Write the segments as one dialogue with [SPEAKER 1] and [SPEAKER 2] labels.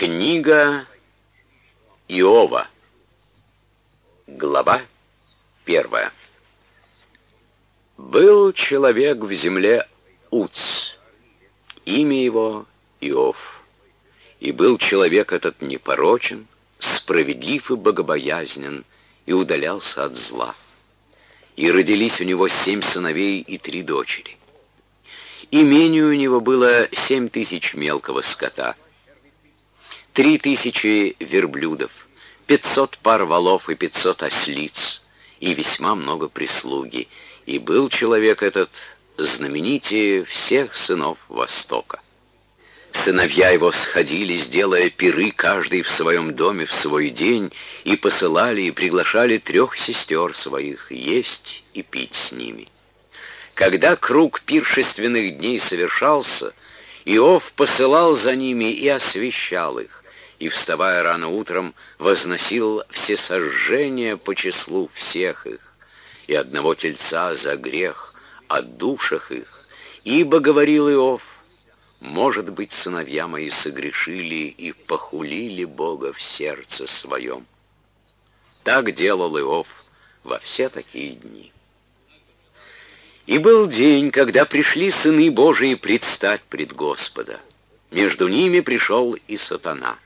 [SPEAKER 1] Книга Иова. Глава первая. Был человек в земле Уц, имя его Иов. И был человек этот непорочен, справедлив и богобоязнен, и удалялся от зла. И родились у него семь сыновей и три дочери. Имению у него было семь тысяч мелкого скота, три тысячи верблюдов, пятьсот пар валов и пятьсот ослиц, и весьма много прислуги. И был человек этот знаменитее всех сынов Востока. Сыновья его сходили, сделая пиры каждый в своем доме в свой день, и посылали и приглашали трех сестер своих есть и пить с ними. Когда круг пиршественных дней совершался, Иов посылал за ними и освещал их, и, вставая рано утром, возносил все сожжения по числу всех их, и одного тельца за грех о душах их, ибо, говорил Иов, может быть, сыновья мои согрешили и похулили Бога в сердце своем. Так делал Иов во все такие дни. И был день, когда пришли сыны Божии предстать пред Господа. Между ними пришел и сатана.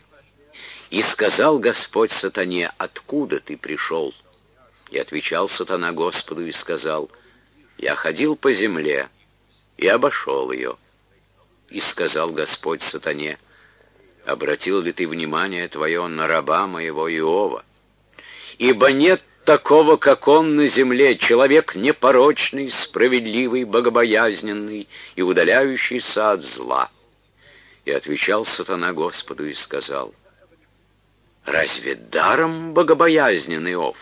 [SPEAKER 1] И сказал Господь сатане, откуда ты пришел? И отвечал сатана Господу и сказал, я ходил по земле и обошел ее. И сказал Господь сатане, обратил ли ты внимание твое на раба моего Иова? Ибо нет такого, как он на земле, человек непорочный, справедливый, богобоязненный и удаляющийся от зла. И отвечал сатана Господу и сказал, «Разве даром богобоязненный Ов?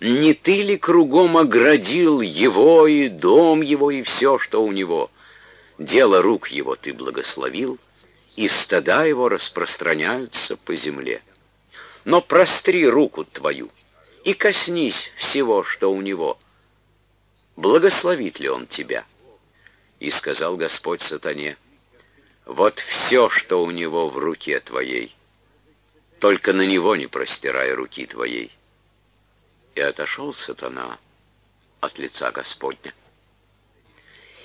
[SPEAKER 1] Не ты ли кругом оградил его и дом его и все, что у него?» Дело рук его ты благословил, и стада его распространяются по земле. Но простри руку твою и коснись всего, что у него. Благословит ли он тебя? И сказал Господь сатане, вот все, что у него в руке твоей, только на него не простирай руки твоей. И отошел сатана от лица Господня.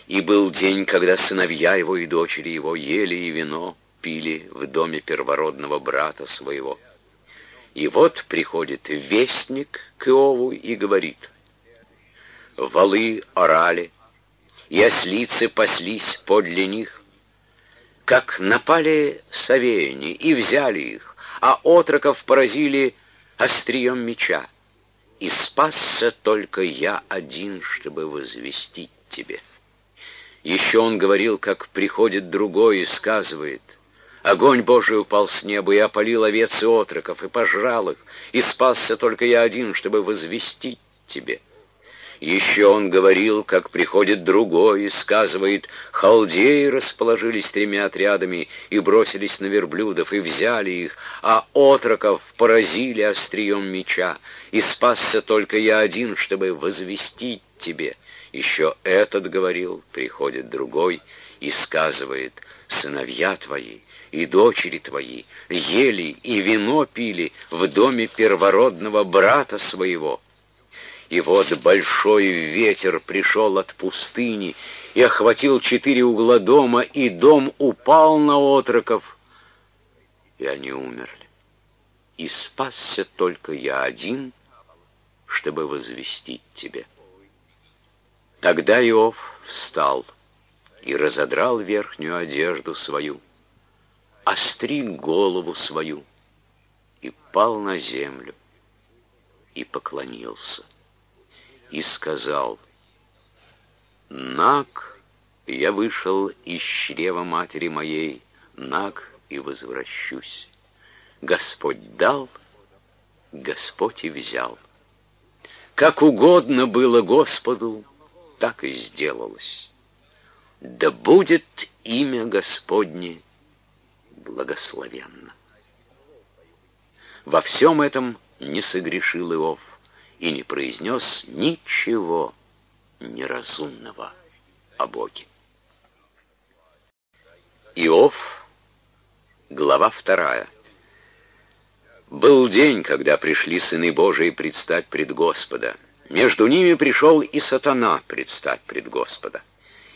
[SPEAKER 1] И был день, когда сыновья его и дочери его ели и вино пили в доме первородного брата своего. И вот приходит вестник к Иову и говорит, «Валы орали, и ослицы паслись подле них, как напали совеяне и взяли их, а отроков поразили острием меча. И спасся только я один, чтобы возвестить тебе». Еще он говорил, как приходит другой и сказывает, «Огонь Божий упал с неба и опалил овец и отроков, и пожрал их, и спасся только я один, чтобы возвестить тебе». Еще он говорил, как приходит другой и сказывает, халдеи расположились тремя отрядами и бросились на верблюдов, и взяли их, а отроков поразили острием меча, и спасся только я один, чтобы возвестить тебе. Еще этот говорил, приходит другой и сказывает, сыновья твои и дочери твои ели и вино пили в доме первородного брата своего. И вот большой ветер пришел от пустыни и охватил четыре угла дома, и дом упал на отроков, и они умерли. И спасся только я один, чтобы возвестить тебе. Тогда Иов встал и разодрал верхнюю одежду свою, остриг голову свою и пал на землю и поклонился и сказал, «Наг, я вышел из чрева матери моей, наг и возвращусь. Господь дал, Господь и взял. Как угодно было Господу, так и сделалось. Да будет имя Господне благословенно. Во всем этом не согрешил Иов и не произнес ничего неразумного о Боге. Иов, глава вторая. Был день, когда пришли сыны Божии предстать пред Господа. Между ними пришел и сатана предстать пред Господа.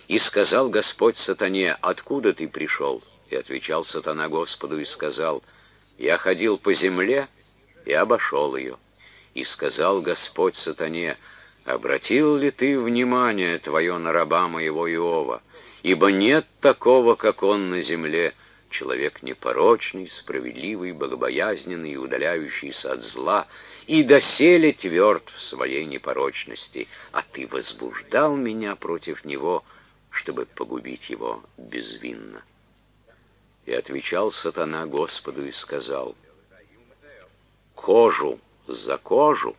[SPEAKER 1] И сказал Господь сатане, «Откуда ты пришел?» И отвечал сатана Господу и сказал, «Я ходил по земле и обошел ее». И сказал Господь сатане, «Обратил ли ты внимание твое на раба моего Иова? Ибо нет такого, как он на земле, человек непорочный, справедливый, богобоязненный и удаляющийся от зла, и доселе тверд в своей непорочности, а ты возбуждал меня против него, чтобы погубить его безвинно». И отвечал сатана Господу и сказал, «Кожу за кожу,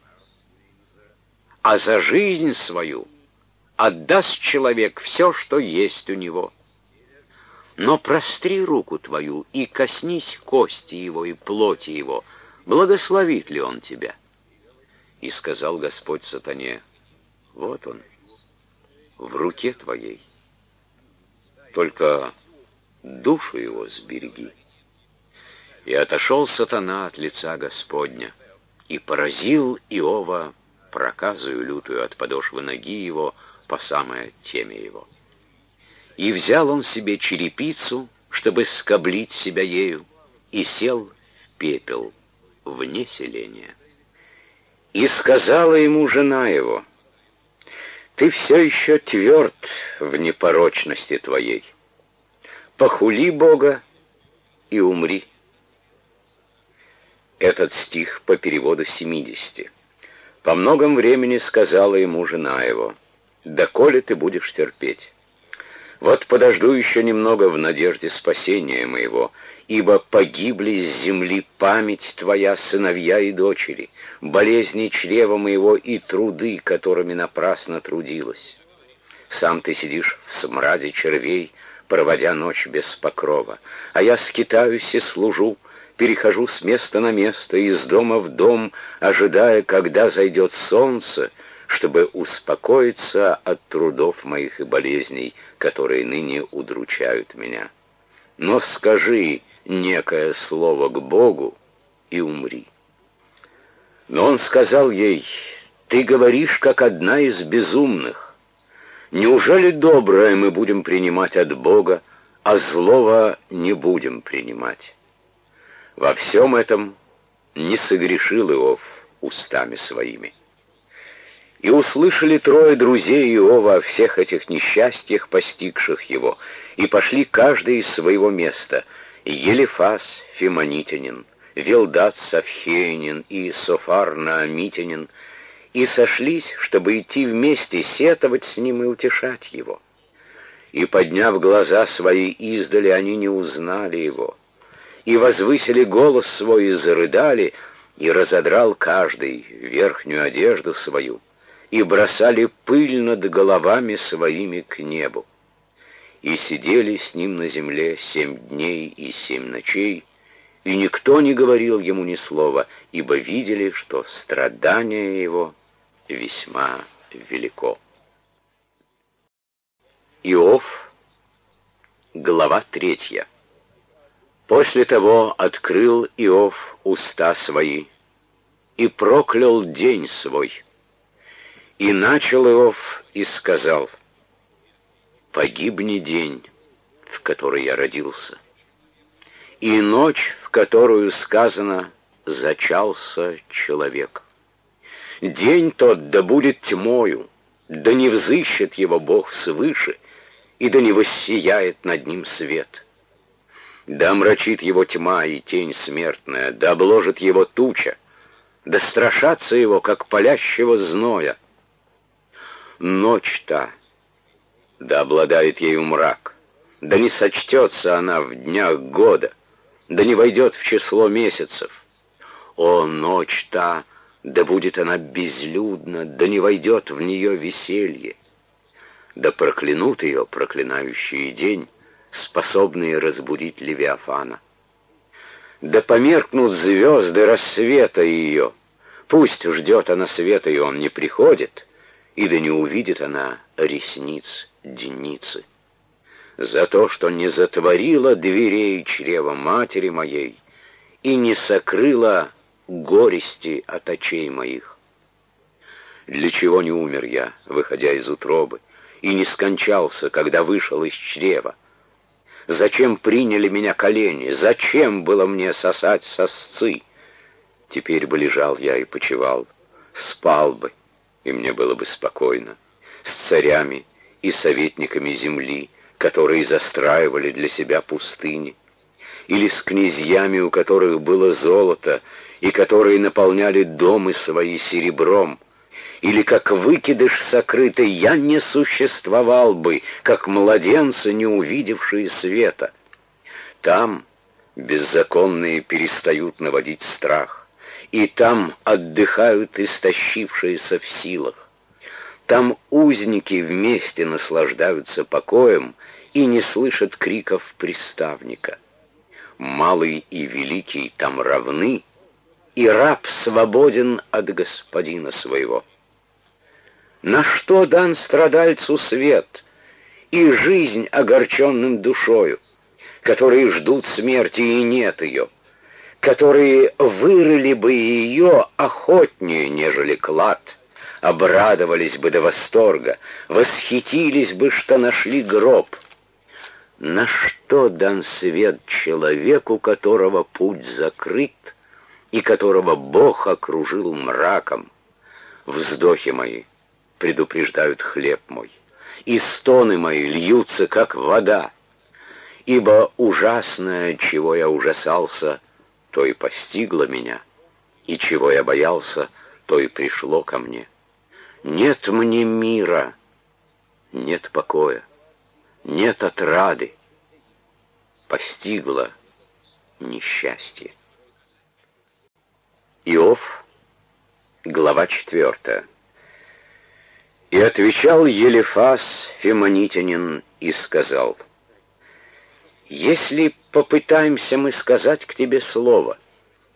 [SPEAKER 1] а за жизнь свою отдаст человек все, что есть у него. Но простри руку твою и коснись кости его и плоти его, благословит ли он тебя? И сказал Господь сатане, вот он, в руке твоей, только душу его сбереги. И отошел сатана от лица Господня, и поразил Иова проказую лютую от подошвы ноги его по самой теме его. И взял он себе черепицу, чтобы скоблить себя ею, и сел в пепел вне селения. И сказала ему жена его, «Ты все еще тверд в непорочности твоей. Похули Бога и умри». Этот стих по переводу 70. По многом времени сказала ему жена его, «Доколе ты будешь терпеть? Вот подожду еще немного в надежде спасения моего, ибо погибли с земли память твоя, сыновья и дочери, болезни чрева моего и труды, которыми напрасно трудилась. Сам ты сидишь в смраде червей, проводя ночь без покрова, а я скитаюсь и служу, перехожу с места на место, из дома в дом, ожидая, когда зайдет солнце, чтобы успокоиться от трудов моих и болезней, которые ныне удручают меня. Но скажи некое слово к Богу и умри. Но он сказал ей, «Ты говоришь, как одна из безумных. Неужели доброе мы будем принимать от Бога, а злого не будем принимать?» Во всем этом не согрешил Иов устами своими. И услышали трое друзей Иова о всех этих несчастьях, постигших его, и пошли каждый из своего места, Елифас Фимонитянин, Велдат Савхейнин и Софар Наамитянин, и сошлись, чтобы идти вместе, сетовать с ним и утешать его. И, подняв глаза свои издали, они не узнали его — и возвысили голос свой и зарыдали, и разодрал каждый верхнюю одежду свою, и бросали пыль над головами своими к небу. И сидели с ним на земле семь дней и семь ночей, и никто не говорил ему ни слова, ибо видели, что страдание его весьма велико. Иов, глава третья. После того открыл Иов уста свои и проклял день свой. И начал Иов и сказал, «Погибни день, в который я родился, и ночь, в которую сказано, зачался человек. День тот да будет тьмою, да не взыщет его Бог свыше, и да не воссияет над ним свет» Да омрачит его тьма и тень смертная, да обложит его туча, да страшатся его, как палящего зноя. Ночь та, да обладает ею мрак, да не сочтется она в днях года, да не войдет в число месяцев. О, ночь та, да будет она безлюдна, да не войдет в нее веселье. Да проклянут ее проклинающий день, способные разбудить Левиафана. Да померкнут звезды рассвета ее, пусть ждет она света, и он не приходит, и да не увидит она ресниц деницы. за то, что не затворила дверей чрева матери моей и не сокрыла горести от очей моих. Для чего не умер я, выходя из утробы, и не скончался, когда вышел из чрева? Зачем приняли меня колени? Зачем было мне сосать сосцы? Теперь бы лежал я и почевал, спал бы, и мне было бы спокойно, с царями и советниками земли, которые застраивали для себя пустыни, или с князьями, у которых было золото, и которые наполняли домы свои серебром, или как выкидыш сокрытый, я не существовал бы, как младенцы, не увидевшие света. Там беззаконные перестают наводить страх, и там отдыхают истощившиеся в силах. Там узники вместе наслаждаются покоем и не слышат криков приставника. Малый и великий там равны, и раб свободен от господина своего. На что дан страдальцу свет и жизнь огорченным душою, которые ждут смерти и нет ее, которые вырыли бы ее охотнее, нежели клад, обрадовались бы до восторга, восхитились бы, что нашли гроб. На что дан свет человеку, которого путь закрыт и которого Бог окружил мраком? Вздохи мои — предупреждают хлеб мой, и стоны мои льются, как вода. Ибо ужасное, чего я ужасался, то и постигло меня, и чего я боялся, то и пришло ко мне. Нет мне мира, нет покоя, нет отрады. Постигло несчастье. Иов, глава четвертая. И отвечал Елифас Фемонитянин и сказал, «Если попытаемся мы сказать к тебе слово,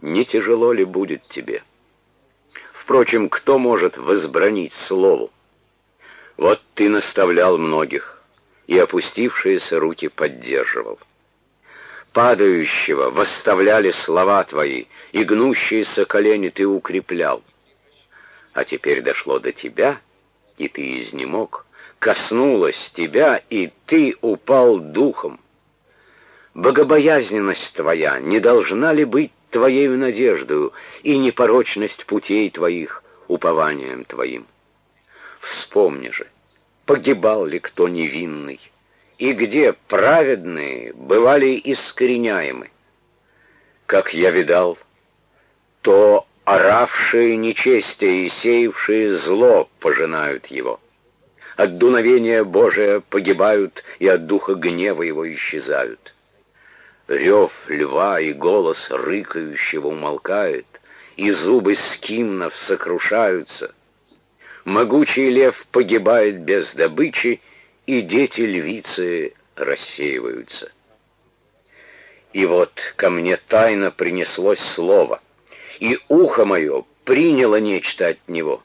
[SPEAKER 1] не тяжело ли будет тебе? Впрочем, кто может возбранить слову? Вот ты наставлял многих, и опустившиеся руки поддерживал. Падающего восставляли слова твои, и гнущиеся колени ты укреплял. А теперь дошло до тебя — и ты изнемог, коснулась тебя, и ты упал духом. Богобоязненность твоя не должна ли быть твоей надеждою, и непорочность путей твоих упованием твоим? Вспомни же, погибал ли кто невинный, и где праведные бывали искореняемы. Как я видал, то оравшие нечестие и сеявшие зло пожинают его. От дуновения Божия погибают и от духа гнева его исчезают. Рев льва и голос рыкающего умолкает, и зубы скимнов сокрушаются. Могучий лев погибает без добычи, и дети львицы рассеиваются. И вот ко мне тайно принеслось слово — и ухо мое приняло нечто от него.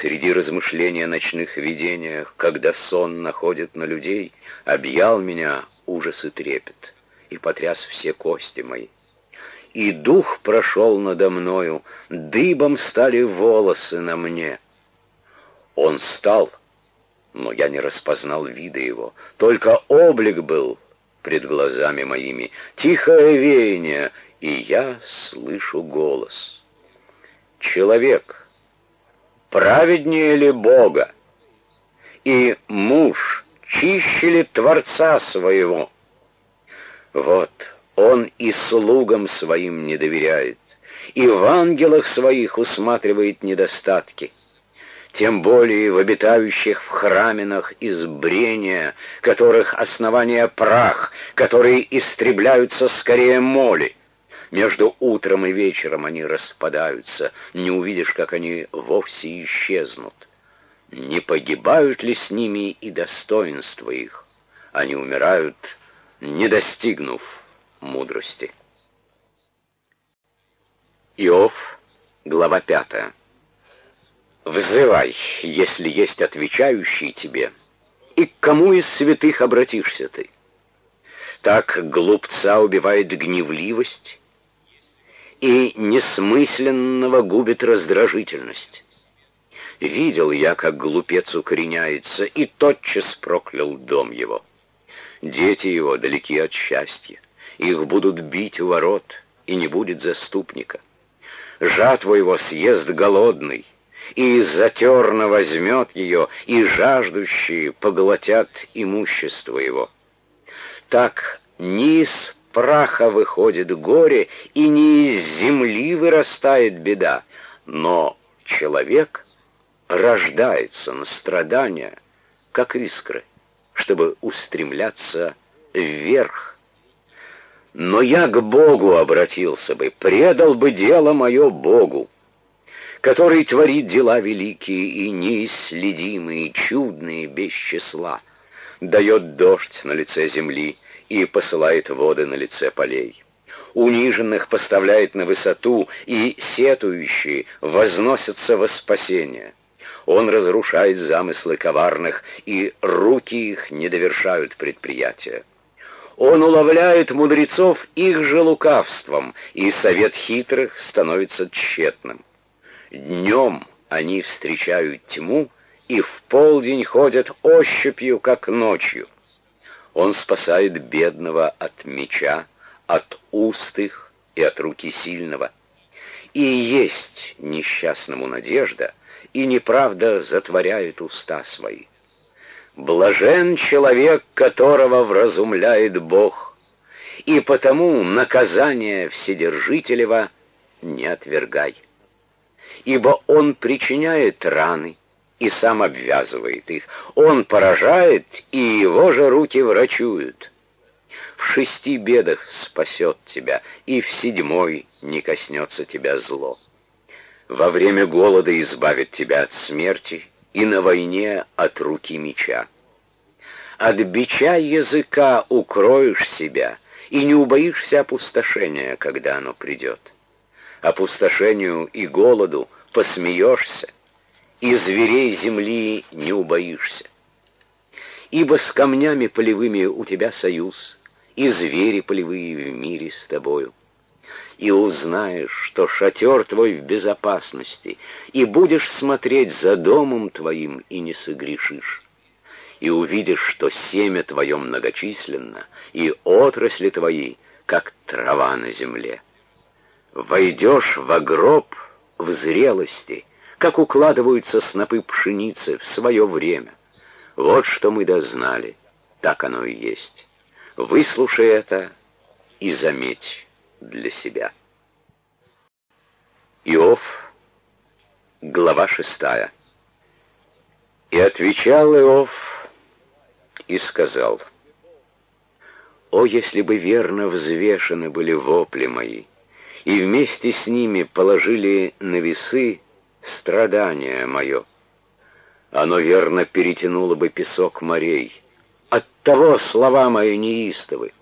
[SPEAKER 1] Среди размышления о ночных видениях, когда сон находит на людей, объял меня ужас и трепет, и потряс все кости мои. И дух прошел надо мною, дыбом стали волосы на мне. Он стал, но я не распознал вида его, только облик был пред глазами моими, тихое веяние, и я слышу голос. Человек, праведнее ли Бога? И муж, чище ли Творца своего? Вот, он и слугам своим не доверяет, и в ангелах своих усматривает недостатки тем более в обитающих в храминах избрения, которых основание прах, которые истребляются скорее моли. Между утром и вечером они распадаются, не увидишь, как они вовсе исчезнут. Не погибают ли с ними и достоинства их? Они умирают, не достигнув мудрости. Иов, глава пятая. «Взывай, если есть отвечающий тебе, И к кому из святых обратишься ты? Так глупца убивает гневливость, и несмысленного губит раздражительность. Видел я, как глупец укореняется, и тотчас проклял дом его. Дети его далеки от счастья, их будут бить у ворот, и не будет заступника. Жатву его съест голодный, и из-за терна возьмет ее, и жаждущие поглотят имущество его. Так низ праха выходит горе, и не из земли вырастает беда, но человек рождается на страдания, как искры, чтобы устремляться вверх. Но я к Богу обратился бы, предал бы дело мое Богу, который творит дела великие и неисследимые, чудные, без числа, дает дождь на лице земли, и посылает воды на лице полей. Униженных поставляет на высоту, и сетующие возносятся во спасение. Он разрушает замыслы коварных, и руки их не довершают предприятия. Он уловляет мудрецов их же лукавством, и совет хитрых становится тщетным. Днем они встречают тьму, и в полдень ходят ощупью, как ночью. Он спасает бедного от меча, от уст их и от руки сильного. И есть несчастному надежда, и неправда затворяет уста свои. Блажен человек, которого вразумляет Бог, и потому наказание Вседержителева не отвергай. Ибо он причиняет раны, и сам обвязывает их. Он поражает, и его же руки врачуют. В шести бедах спасет тебя, и в седьмой не коснется тебя зло. Во время голода избавит тебя от смерти, и на войне от руки меча. От бича языка укроешь себя, и не убоишься опустошения, когда оно придет. Опустошению и голоду посмеешься, и зверей земли не убоишься. Ибо с камнями полевыми у тебя союз, и звери полевые в мире с тобою. И узнаешь, что шатер твой в безопасности, и будешь смотреть за домом твоим, и не согрешишь. И увидишь, что семя твое многочисленно, и отрасли твои, как трава на земле. Войдешь в гроб в зрелости — как укладываются снопы пшеницы в свое время. Вот что мы дознали, так оно и есть. Выслушай это и заметь для себя. Иов, глава шестая. И отвечал Иов и сказал, «О, если бы верно взвешены были вопли мои, и вместе с ними положили на весы страдание мое. Оно верно перетянуло бы песок морей. Оттого слова мои неистовы.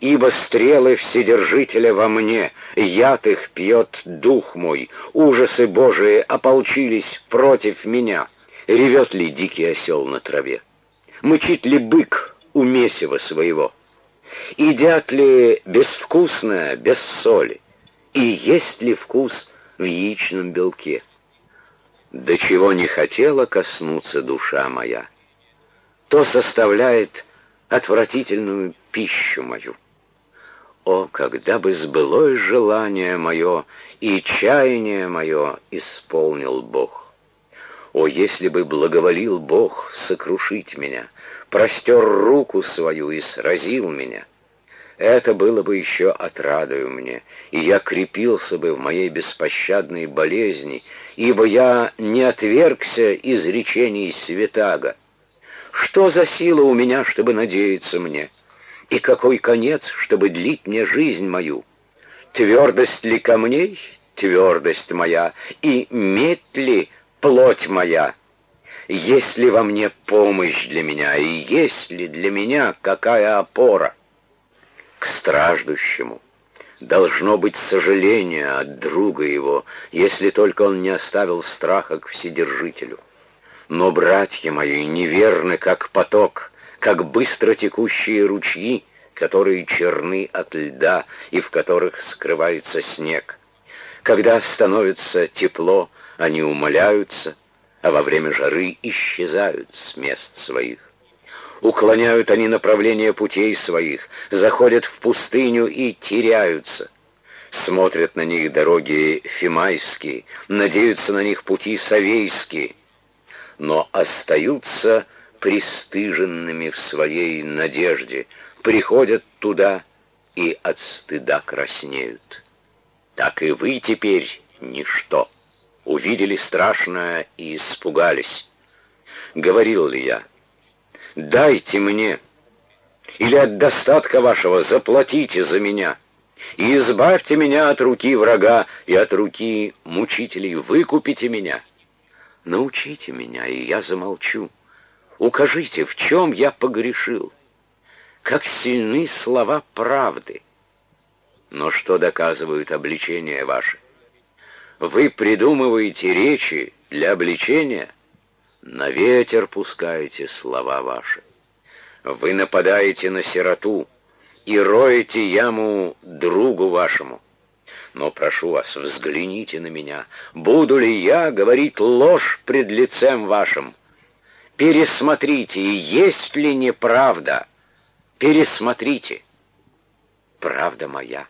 [SPEAKER 1] Ибо стрелы Вседержителя во мне, яд их пьет дух мой, ужасы Божии ополчились против меня. Ревет ли дикий осел на траве? Мычит ли бык у месива своего? Едят ли безвкусное без соли? И есть ли вкус в яичном белке? До чего не хотела коснуться душа моя, то составляет отвратительную пищу мою. О, когда бы сбылось желание мое и чаяние мое исполнил Бог! О, если бы благоволил Бог сокрушить меня, простер руку свою и сразил меня! Это было бы еще отрадою мне, и я крепился бы в моей беспощадной болезни, ибо я не отвергся изречений святаго. Что за сила у меня, чтобы надеяться мне? И какой конец, чтобы длить мне жизнь мою? Твердость ли камней, твердость моя, и медь ли плоть моя? Есть ли во мне помощь для меня, и есть ли для меня какая опора? К страждущему должно быть сожаление от друга его, если только он не оставил страха к Вседержителю. Но братья мои неверны, как поток, как быстро текущие ручьи, которые черны от льда и в которых скрывается снег. Когда становится тепло, они умоляются, а во время жары исчезают с мест своих. Уклоняют они направление путей своих, заходят в пустыню и теряются. Смотрят на них дороги фимайские, надеются на них пути савейские, но остаются пристыженными в своей надежде, приходят туда и от стыда краснеют. Так и вы теперь ничто. Увидели страшное и испугались. Говорил ли я, дайте мне, или от достатка вашего заплатите за меня, и избавьте меня от руки врага и от руки мучителей, выкупите меня. Научите меня, и я замолчу. Укажите, в чем я погрешил. Как сильны слова правды. Но что доказывают обличения ваши? Вы придумываете речи для обличения, на ветер пускаете слова ваши. Вы нападаете на сироту и роете яму другу вашему. Но прошу вас, взгляните на меня. Буду ли я говорить ложь пред лицем вашим? Пересмотрите, есть ли неправда. Пересмотрите. Правда моя.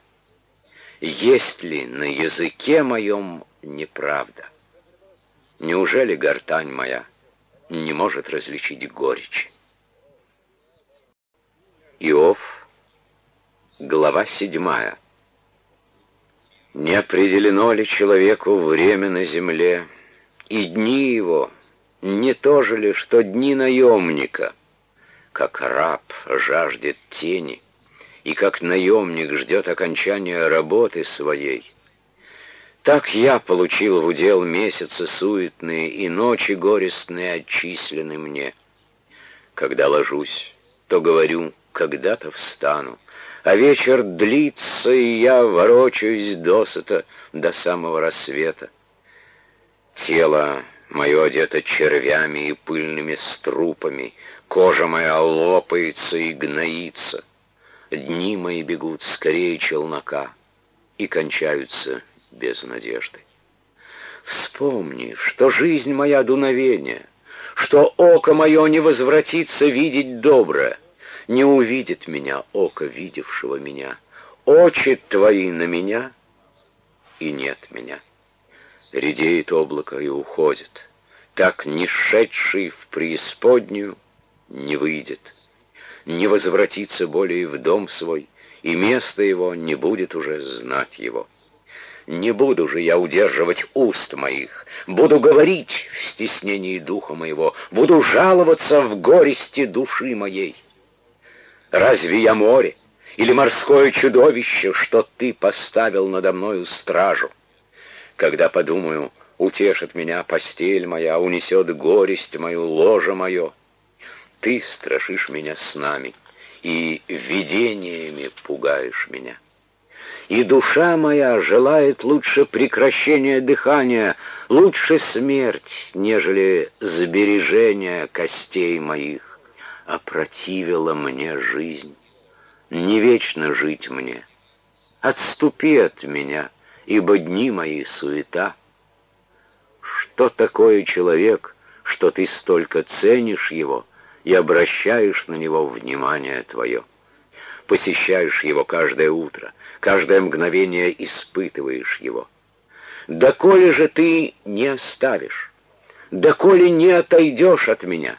[SPEAKER 1] Есть ли на языке моем неправда? Неужели гортань моя — не может различить горечь. Иов, глава седьмая. Не определено ли человеку время на земле, и дни его не то же ли, что дни наемника, как раб жаждет тени, и как наемник ждет окончания работы своей, так я получил в удел месяцы суетные и ночи горестные отчислены мне. Когда ложусь, то говорю, когда-то встану, а вечер длится, и я ворочаюсь досыта до самого рассвета. Тело мое одето червями и пыльными струпами, кожа моя лопается и гноится. Дни мои бегут скорее челнока и кончаются без надежды. Вспомни, что жизнь моя дуновение, что око мое не возвратится видеть доброе, не увидит меня око видевшего меня, очи твои на меня, и нет меня. Редеет облако и уходит, так не шедший в преисподнюю не выйдет, не возвратится более в дом свой, и место его не будет уже знать его. Не буду же я удерживать уст моих, буду говорить в стеснении духа моего, буду жаловаться в горести души моей. Разве я море или морское чудовище, что ты поставил надо мною стражу? Когда подумаю, утешит меня постель моя, унесет горесть мою, ложе мое, ты страшишь меня снами и видениями пугаешь меня и душа моя желает лучше прекращения дыхания, лучше смерть, нежели сбережение костей моих. Опротивила мне жизнь, не вечно жить мне. Отступи от меня, ибо дни мои суета. Что такое человек, что ты столько ценишь его и обращаешь на него внимание твое? Посещаешь его каждое утро — каждое мгновение испытываешь его. Доколе же ты не оставишь, доколе не отойдешь от меня,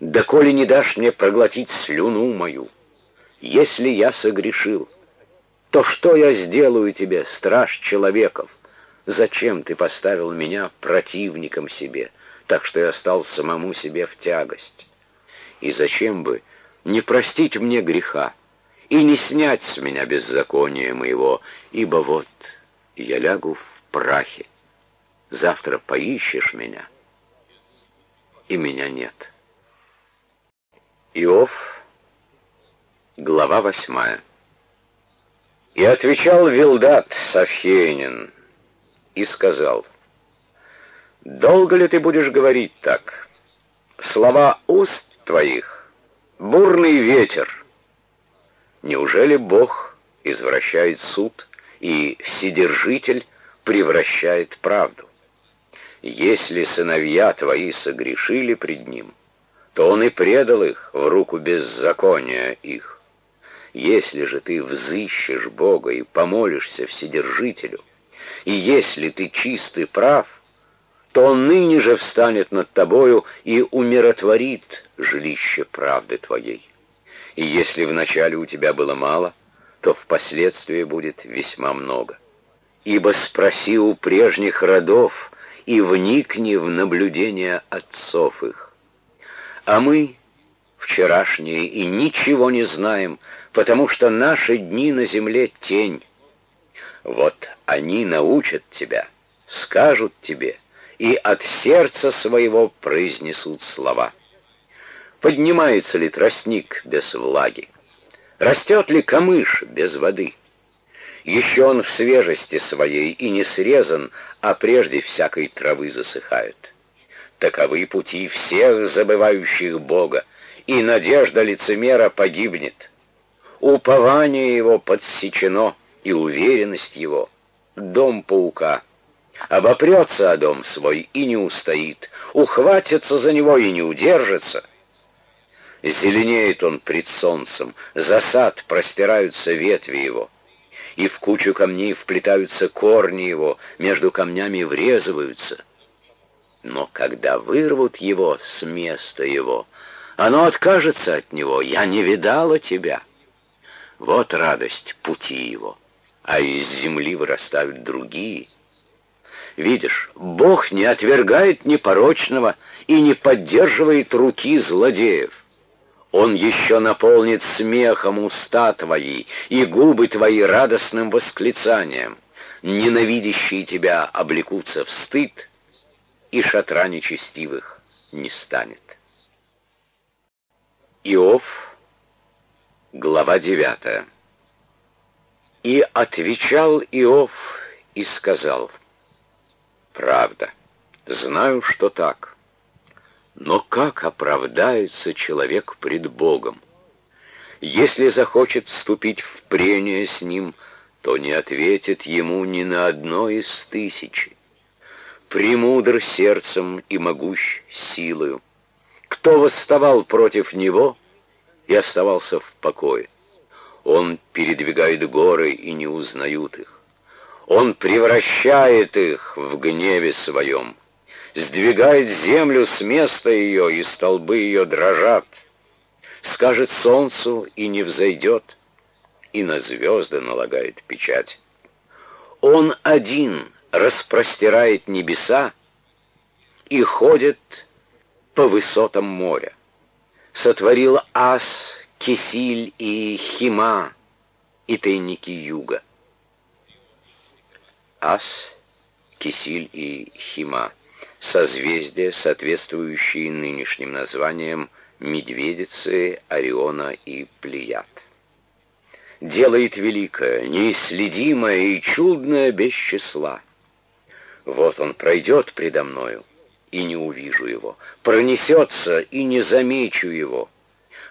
[SPEAKER 1] доколе не дашь мне проглотить слюну мою, если я согрешил, то что я сделаю тебе, страж человеков? Зачем ты поставил меня противником себе, так что я стал самому себе в тягость? И зачем бы не простить мне греха, и не снять с меня беззакония моего, ибо вот я лягу в прахе. Завтра поищешь меня, и меня нет. Иов, глава восьмая. И отвечал Вилдат Савхейнин и сказал, «Долго ли ты будешь говорить так? Слова уст твоих — бурный ветер. Неужели Бог извращает суд, и Вседержитель превращает правду? Если сыновья твои согрешили пред Ним, то Он и предал их в руку беззакония их. Если же ты взыщешь Бога и помолишься Вседержителю, и если ты чист и прав, то Он ныне же встанет над тобою и умиротворит жилище правды твоей. И если вначале у тебя было мало, то впоследствии будет весьма много. Ибо спроси у прежних родов и вникни в наблюдения отцов их. А мы, вчерашние, и ничего не знаем, потому что наши дни на земле тень. Вот они научат тебя, скажут тебе, и от сердца своего произнесут слова. Поднимается ли тростник без влаги? Растет ли камыш без воды? Еще он в свежести своей и не срезан, а прежде всякой травы засыхает. Таковы пути всех забывающих Бога, и надежда лицемера погибнет. Упование его подсечено, и уверенность его — дом паука. Обопрется о дом свой и не устоит, ухватится за него и не удержится. Зеленеет он пред солнцем, за сад простираются ветви его, и в кучу камней вплетаются корни его, между камнями врезываются. Но когда вырвут его с места его, оно откажется от него, я не видала тебя. Вот радость пути его, а из земли вырастают другие. Видишь, Бог не отвергает непорочного и не поддерживает руки злодеев. Он еще наполнит смехом уста твои и губы твои радостным восклицанием. Ненавидящие тебя облекутся в стыд, и шатра нечестивых не станет. Иов Глава девятая. И отвечал Иов и сказал, «Правда, знаю, что так. Но как оправдается человек пред Богом? Если захочет вступить в прение с ним, то не ответит ему ни на одно из тысячи. Премудр сердцем и могущ силою. Кто восставал против него — и оставался в покое. Он передвигает горы и не узнают их. Он превращает их в гневе своем, сдвигает землю с места ее, и столбы ее дрожат. Скажет солнцу, и не взойдет, и на звезды налагает печать. Он один распростирает небеса и ходит по высотам моря сотворил Ас, Кисиль и Хима, и тайники юга. Ас, Кисиль и Хима — созвездия, соответствующие нынешним названиям Медведицы, Ориона и Плеяд. Делает великое, неисследимое и чудное без числа. Вот он пройдет предо мною, и не увижу его, пронесется и не замечу его,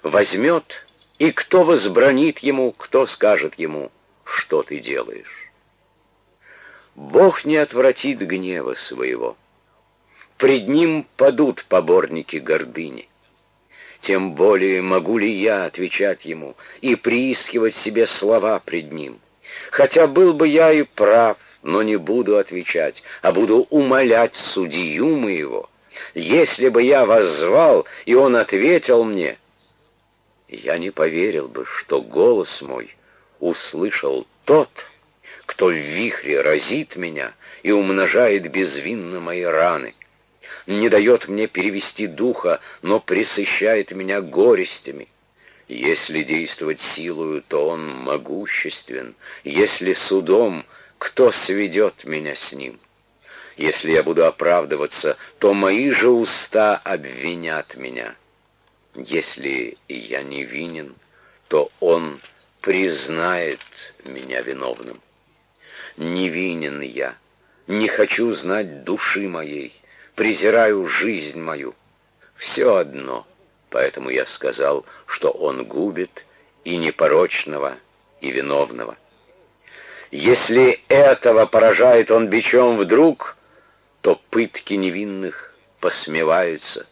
[SPEAKER 1] возьмет, и кто возбранит ему, кто скажет ему, что ты делаешь. Бог не отвратит гнева своего. Пред ним падут поборники гордыни. Тем более могу ли я отвечать ему и приискивать себе слова пред ним. Хотя был бы я и прав, но не буду отвечать, а буду умолять судью моего. Если бы я воззвал, и он ответил мне, я не поверил бы, что голос мой услышал тот, кто в вихре разит меня и умножает безвинно мои раны, не дает мне перевести духа, но пресыщает меня горестями. Если действовать силою, то он могуществен, если судом — кто сведет меня с ним? Если я буду оправдываться, то мои же уста обвинят меня. Если я не винен, то он признает меня виновным. Невинен я, не хочу знать души моей, презираю жизнь мою. Все одно, поэтому я сказал, что он губит и непорочного, и виновного. Если этого поражает он бичом вдруг, то пытки невинных посмевается.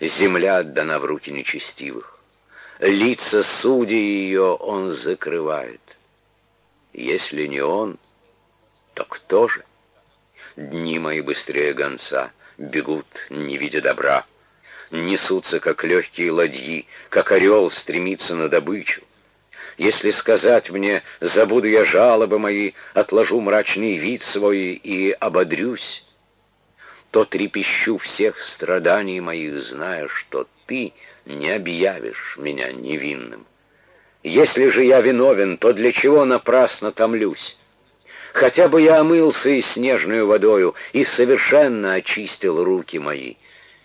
[SPEAKER 1] Земля отдана в руки нечестивых. Лица судей ее он закрывает. Если не он, то кто же? Дни мои быстрее гонца, бегут, не видя добра. Несутся, как легкие ладьи, как орел стремится на добычу. Если сказать мне, забуду я жалобы мои, отложу мрачный вид свой и ободрюсь, то трепещу всех страданий моих, зная, что ты не объявишь меня невинным. Если же я виновен, то для чего напрасно томлюсь? Хотя бы я омылся и снежную водою и совершенно очистил руки мои,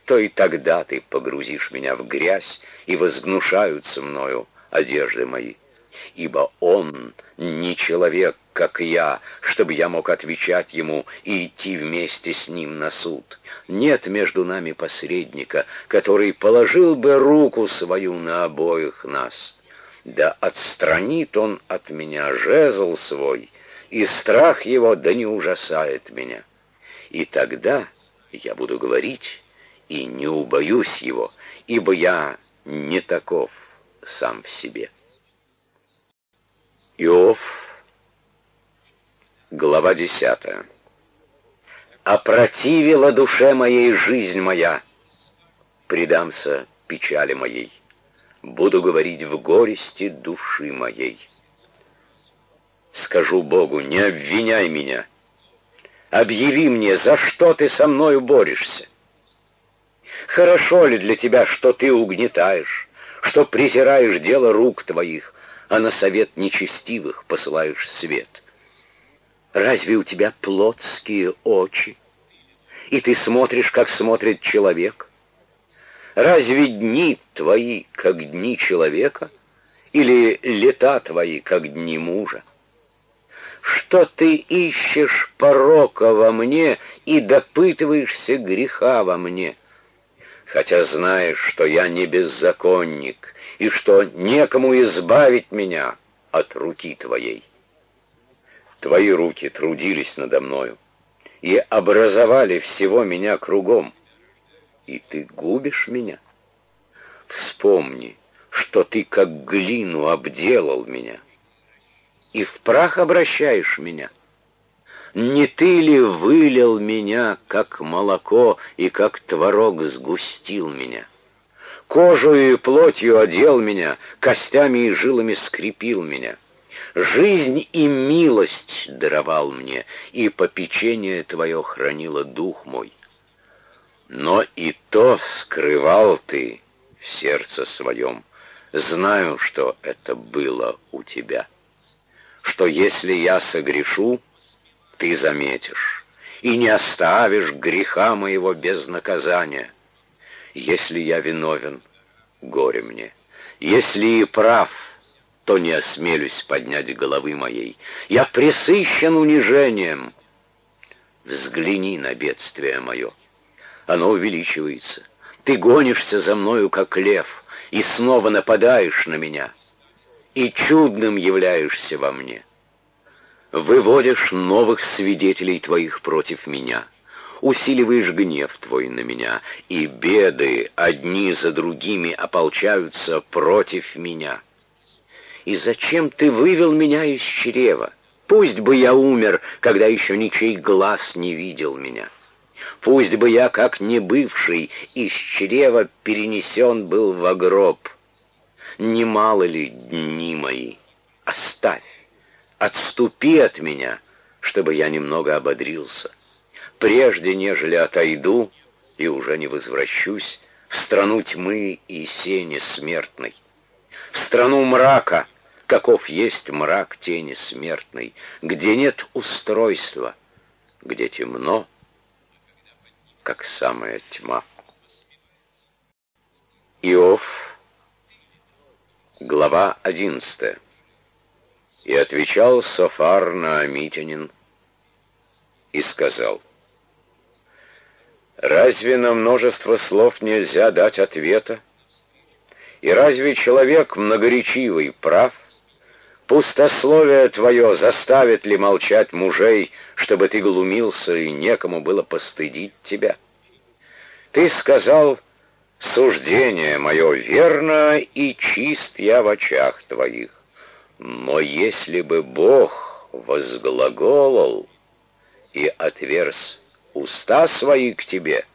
[SPEAKER 1] то и тогда ты погрузишь меня в грязь, и возгнушаются мною одежды мои ибо он не человек, как я, чтобы я мог отвечать ему и идти вместе с ним на суд. Нет между нами посредника, который положил бы руку свою на обоих нас. Да отстранит он от меня жезл свой, и страх его да не ужасает меня. И тогда я буду говорить и не убоюсь его, ибо я не таков сам в себе. Иов, глава десятая. «Опротивила душе моей жизнь моя, предамся печали моей, буду говорить в горести души моей. Скажу Богу, не обвиняй меня, объяви мне, за что ты со мною борешься. Хорошо ли для тебя, что ты угнетаешь, что презираешь дело рук твоих, а на совет нечестивых посылаешь свет. Разве у тебя плотские очи, и ты смотришь, как смотрит человек? Разве дни твои, как дни человека, или лета твои, как дни мужа? Что ты ищешь порока во мне и допытываешься греха во мне? Хотя знаешь, что я не беззаконник, и что некому избавить меня от руки твоей. Твои руки трудились надо мною и образовали всего меня кругом, и ты губишь меня. Вспомни, что ты как глину обделал меня и в прах обращаешь меня. Не ты ли вылил меня, как молоко, и как творог сгустил меня? Кожу и плотью одел меня, костями и жилами скрепил меня. Жизнь и милость даровал мне, и попечение твое хранило дух мой. Но и то скрывал ты в сердце своем. Знаю, что это было у тебя. Что если я согрешу, ты заметишь, и не оставишь греха моего без наказания. Если я виновен, горе мне. Если и прав, то не осмелюсь поднять головы моей. Я пресыщен унижением. Взгляни на бедствие мое. Оно увеличивается. Ты гонишься за мною, как лев, и снова нападаешь на меня. И чудным являешься во мне. Выводишь новых свидетелей твоих против меня усиливаешь гнев твой на меня, и беды одни за другими ополчаются против меня. И зачем ты вывел меня из чрева? Пусть бы я умер, когда еще ничей глаз не видел меня. Пусть бы я, как не бывший, из чрева перенесен был в гроб. Немало ли дни мои? Оставь, отступи от меня, чтобы я немного ободрился прежде нежели отойду и уже не возвращусь в страну тьмы и сени смертной, в страну мрака, каков есть мрак тени смертной, где нет устройства, где темно, как самая тьма. Иов, глава одиннадцатая. И отвечал Софар на Амитянин и сказал — Разве на множество слов нельзя дать ответа? И разве человек многоречивый прав? Пустословие твое заставит ли молчать мужей, чтобы ты глумился и некому было постыдить тебя? Ты сказал, суждение мое верно и чист я в очах твоих. Но если бы Бог возглаголал и отверз уста свои к тебе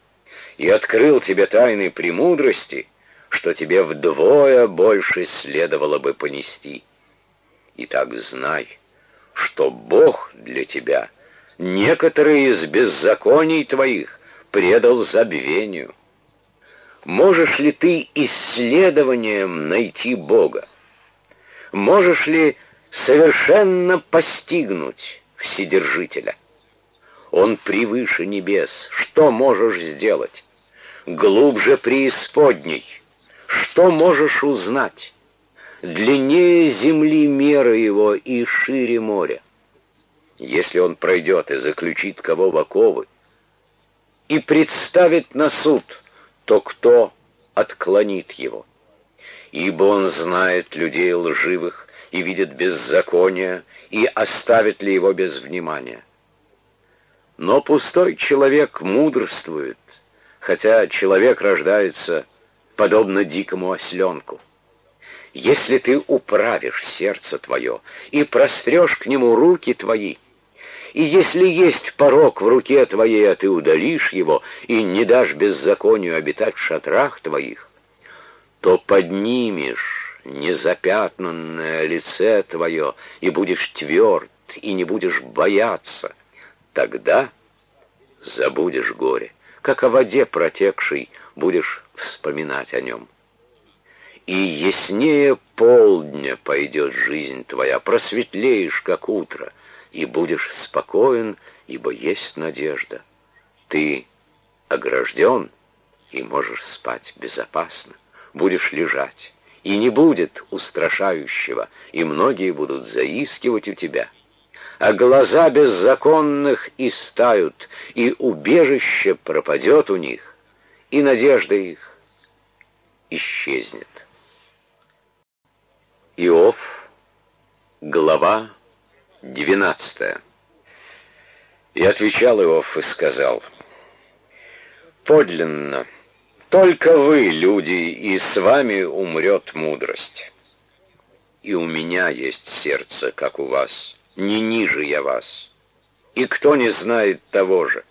[SPEAKER 1] и открыл тебе тайны премудрости, что тебе вдвое больше следовало бы понести. Итак, знай, что Бог для тебя некоторые из беззаконий твоих предал забвению. Можешь ли ты исследованием найти Бога? Можешь ли совершенно постигнуть Вседержителя? Он превыше небес. Что можешь сделать? Глубже преисподней. Что можешь узнать? Длиннее земли мера его и шире моря. Если он пройдет и заключит кого в оковы, и представит на суд, то кто отклонит его? Ибо он знает людей лживых и видит беззаконие, и оставит ли его без внимания? Но пустой человек мудрствует, хотя человек рождается подобно дикому осленку. Если ты управишь сердце твое и прострешь к нему руки твои, и если есть порог в руке твоей, а ты удалишь его и не дашь беззаконию обитать в шатрах твоих, то поднимешь незапятнанное лице твое и будешь тверд, и не будешь бояться, тогда забудешь горе, как о воде протекшей будешь вспоминать о нем. И яснее полдня пойдет жизнь твоя, просветлеешь, как утро, и будешь спокоен, ибо есть надежда. Ты огражден и можешь спать безопасно, будешь лежать, и не будет устрашающего, и многие будут заискивать у тебя — а глаза беззаконных истают, и убежище пропадет у них, и надежда их исчезнет. Иов, глава двенадцатая. И отвечал Иов и сказал, «Подлинно, только вы, люди, и с вами умрет мудрость. И у меня есть сердце, как у вас» не ниже я вас. И кто не знает того же?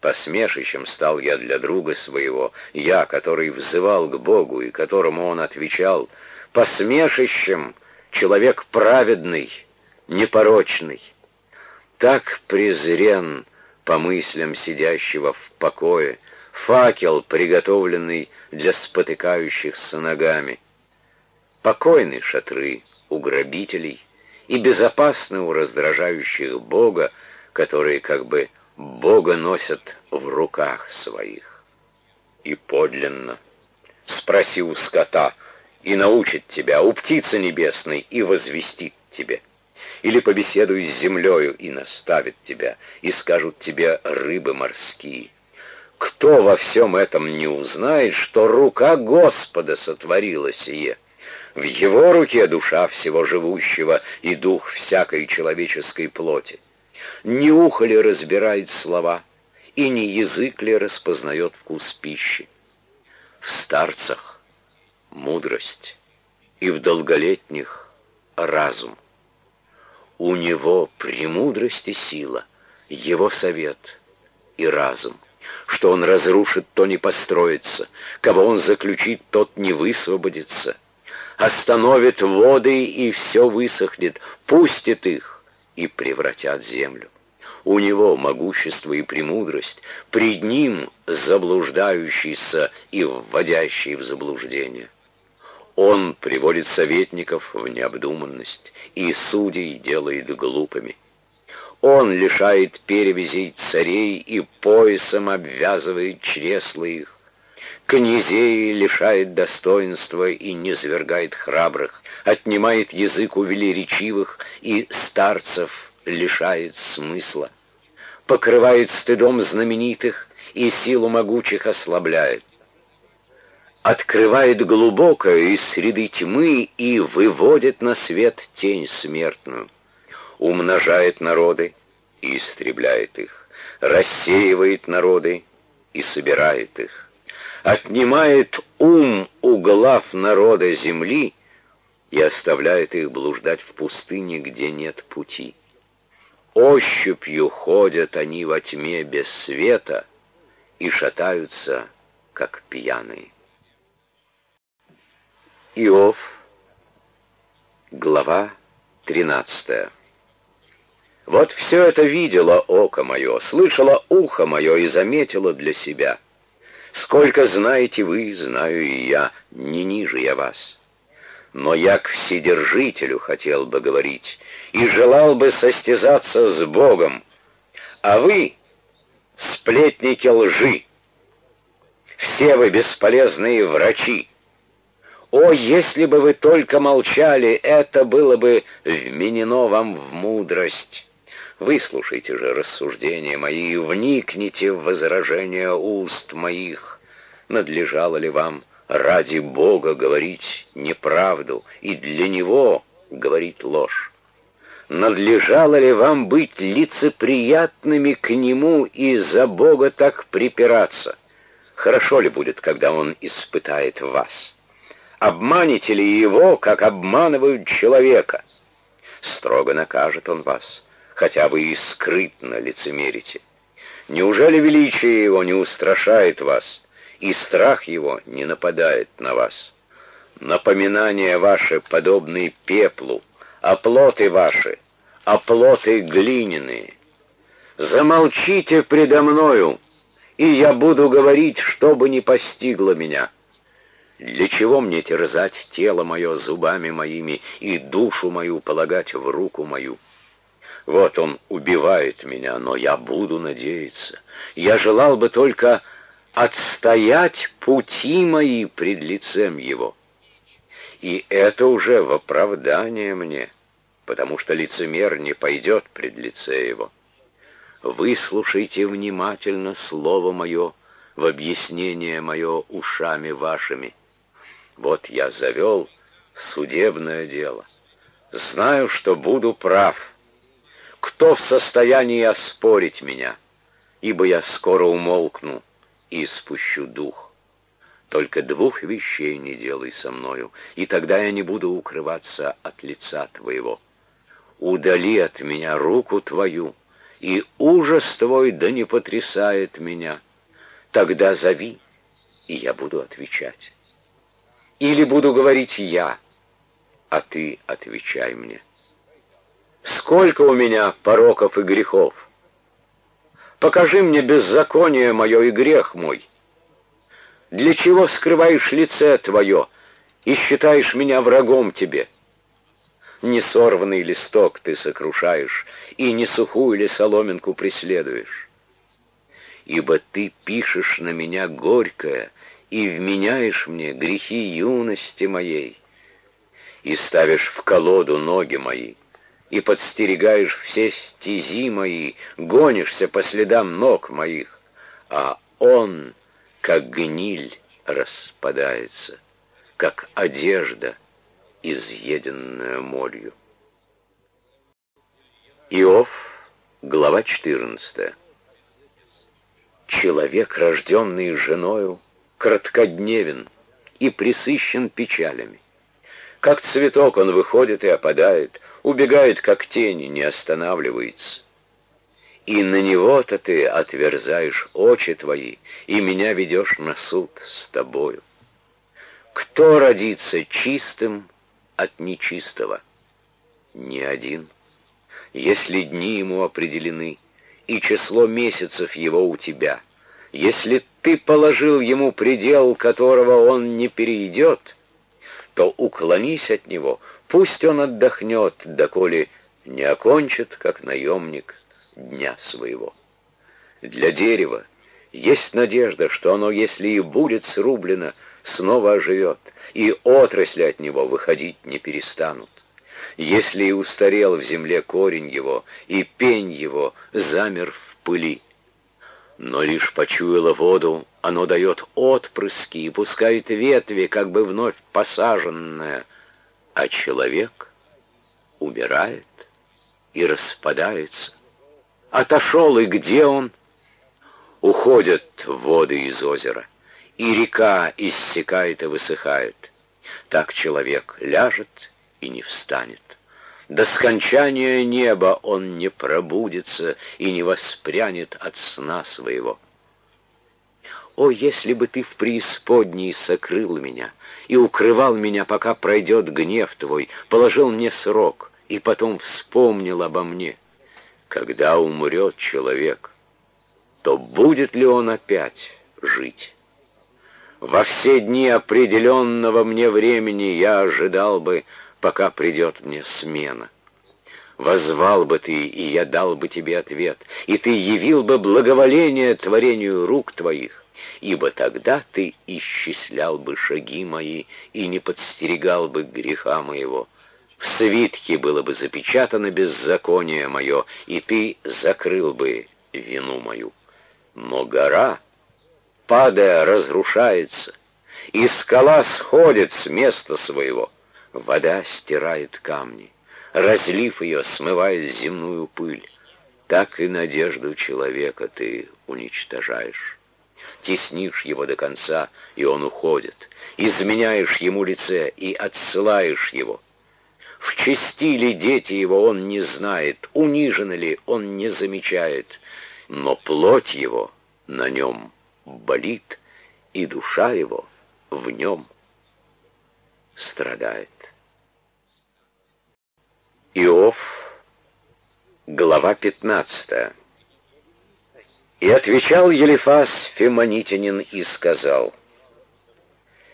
[SPEAKER 1] Посмешищем стал я для друга своего, я, который взывал к Богу и которому он отвечал, посмешищем человек праведный, непорочный. Так презрен по мыслям сидящего в покое, факел, приготовленный для спотыкающихся ногами. Покойны шатры у грабителей, и безопасны у раздражающих Бога, которые как бы Бога носят в руках своих. И подлинно спроси у скота, и научит тебя, у птицы небесной, и возвестит тебе. Или побеседуй с землею, и наставит тебя, и скажут тебе рыбы морские. Кто во всем этом не узнает, что рука Господа сотворила сие? В его руке душа всего живущего и дух всякой человеческой плоти. Не ухо ли разбирает слова, и не язык ли распознает вкус пищи. В старцах мудрость, и в долголетних разум. У него премудрости сила, его совет и разум. Что он разрушит, то не построится, кого он заключит, тот не высвободится — остановит воды, и все высохнет, пустит их и превратят землю. У него могущество и премудрость, пред ним заблуждающийся и вводящий в заблуждение. Он приводит советников в необдуманность и судей делает глупыми. Он лишает перевязей царей и поясом обвязывает чресла их князей лишает достоинства и не свергает храбрых, отнимает язык у велеречивых и старцев лишает смысла, покрывает стыдом знаменитых и силу могучих ослабляет. Открывает глубокое из среды тьмы и выводит на свет тень смертную. Умножает народы и истребляет их, рассеивает народы и собирает их, отнимает ум у глав народа земли и оставляет их блуждать в пустыне, где нет пути. Ощупью ходят они во тьме без света и шатаются, как пьяные. Иов, глава тринадцатая. Вот все это видело око мое, слышало ухо мое и заметило для себя. Сколько знаете вы, знаю и я, не ниже я вас. Но я к Вседержителю хотел бы говорить и желал бы состязаться с Богом, а вы — сплетники лжи. Все вы бесполезные врачи. О, если бы вы только молчали, это было бы вменено вам в мудрость. Выслушайте же рассуждения мои и вникните в возражения уст моих. Надлежало ли вам ради Бога говорить неправду и для Него говорить ложь? Надлежало ли вам быть лицеприятными к Нему и за Бога так припираться? Хорошо ли будет, когда Он испытает вас? Обманете ли Его, как обманывают человека? Строго накажет Он вас хотя вы и скрытно лицемерите? Неужели величие его не устрашает вас, и страх его не нападает на вас? Напоминания ваши подобны пеплу, оплоты ваши, оплоты глиняные. Замолчите предо мною, и я буду говорить, что бы ни постигло меня. Для чего мне терзать тело мое зубами моими и душу мою полагать в руку мою? Вот он убивает меня, но я буду надеяться. Я желал бы только отстоять пути мои пред лицем его. И это уже в оправдание мне, потому что лицемер не пойдет пред лице его. Выслушайте внимательно слово мое в объяснение мое ушами вашими. Вот я завел судебное дело. Знаю, что буду прав, кто в состоянии оспорить меня? Ибо я скоро умолкну и спущу дух. Только двух вещей не делай со мною, и тогда я не буду укрываться от лица твоего. Удали от меня руку твою, и ужас твой да не потрясает меня. Тогда зови, и я буду отвечать. Или буду говорить я, а ты отвечай мне. Сколько у меня пороков и грехов? Покажи мне беззаконие мое и грех мой. Для чего скрываешь лице твое и считаешь меня врагом тебе? Не сорванный листок ты сокрушаешь, и не сухую ли соломинку преследуешь? Ибо ты пишешь на меня горькое и вменяешь мне грехи юности моей, и ставишь в колоду ноги мои и подстерегаешь все стези мои, гонишься по следам ног моих, а он, как гниль, распадается, как одежда, изъеденная молью. Иов, глава 14. Человек, рожденный женою, краткодневен и присыщен печалями. Как цветок он выходит и опадает, убегает, как тени, не останавливается. И на него-то ты отверзаешь очи твои, и меня ведешь на суд с тобою. Кто родится чистым от нечистого? Ни один. Если дни ему определены, и число месяцев его у тебя, если ты положил ему предел, которого он не перейдет, то уклонись от него, пусть он отдохнет, доколе не окончит, как наемник, дня своего. Для дерева есть надежда, что оно, если и будет срублено, снова оживет, и отрасли от него выходить не перестанут. Если и устарел в земле корень его, и пень его замер в пыли, Но лишь почуяло воду, оно дает отпрыски и пускает ветви, как бы вновь посаженное, а человек умирает и распадается. Отошел, и где он? Уходят воды из озера, и река иссякает и высыхает. Так человек ляжет и не встанет. До скончания неба он не пробудится и не воспрянет от сна своего. О, если бы ты в преисподней сокрыл меня и укрывал меня, пока пройдет гнев твой, положил мне срок и потом вспомнил обо мне. Когда умрет человек, то будет ли он опять жить? Во все дни определенного мне времени я ожидал бы, пока придет мне смена. Возвал бы ты, и я дал бы тебе ответ, и ты явил бы благоволение творению рук твоих, ибо тогда ты исчислял бы шаги мои и не подстерегал бы греха моего. В свитке было бы запечатано беззаконие мое, и ты закрыл бы вину мою. Но гора, падая, разрушается, и скала сходит с места своего — Вода стирает камни, разлив ее, смывает земную пыль. Так и надежду человека ты уничтожаешь. Теснишь его до конца, и он уходит. Изменяешь ему лице и отсылаешь его. В чести ли дети его он не знает, унижен ли он не замечает, но плоть его на нем болит, и душа его в нем страдает. Иов, глава 15. И отвечал Елифас Фемонитянин и сказал,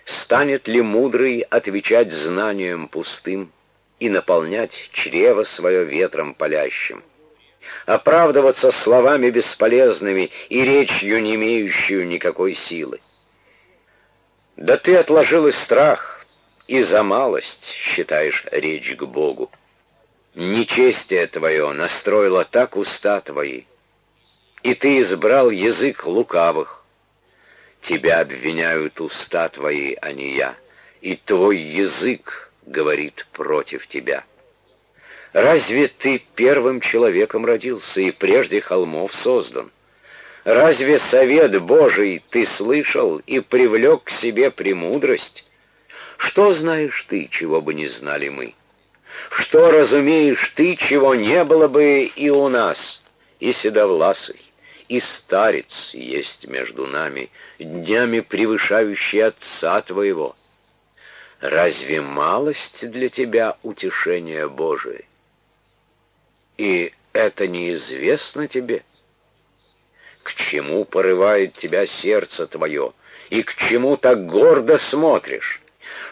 [SPEAKER 1] «Станет ли мудрый отвечать знанием пустым и наполнять чрево свое ветром палящим, оправдываться словами бесполезными и речью, не имеющую никакой силы? Да ты отложил и страх, и за малость считаешь речь к Богу. Нечестие твое настроило так уста твои, и ты избрал язык лукавых. Тебя обвиняют уста твои, а не я, и твой язык говорит против тебя. Разве ты первым человеком родился и прежде холмов создан? Разве совет Божий ты слышал и привлек к себе премудрость? Что знаешь ты, чего бы не знали мы? Что разумеешь ты, чего не было бы и у нас, и седовласый, и старец есть между нами, днями превышающий отца твоего. Разве малость для тебя утешение Божие? И это неизвестно тебе? К чему порывает тебя сердце твое, и к чему так гордо смотришь?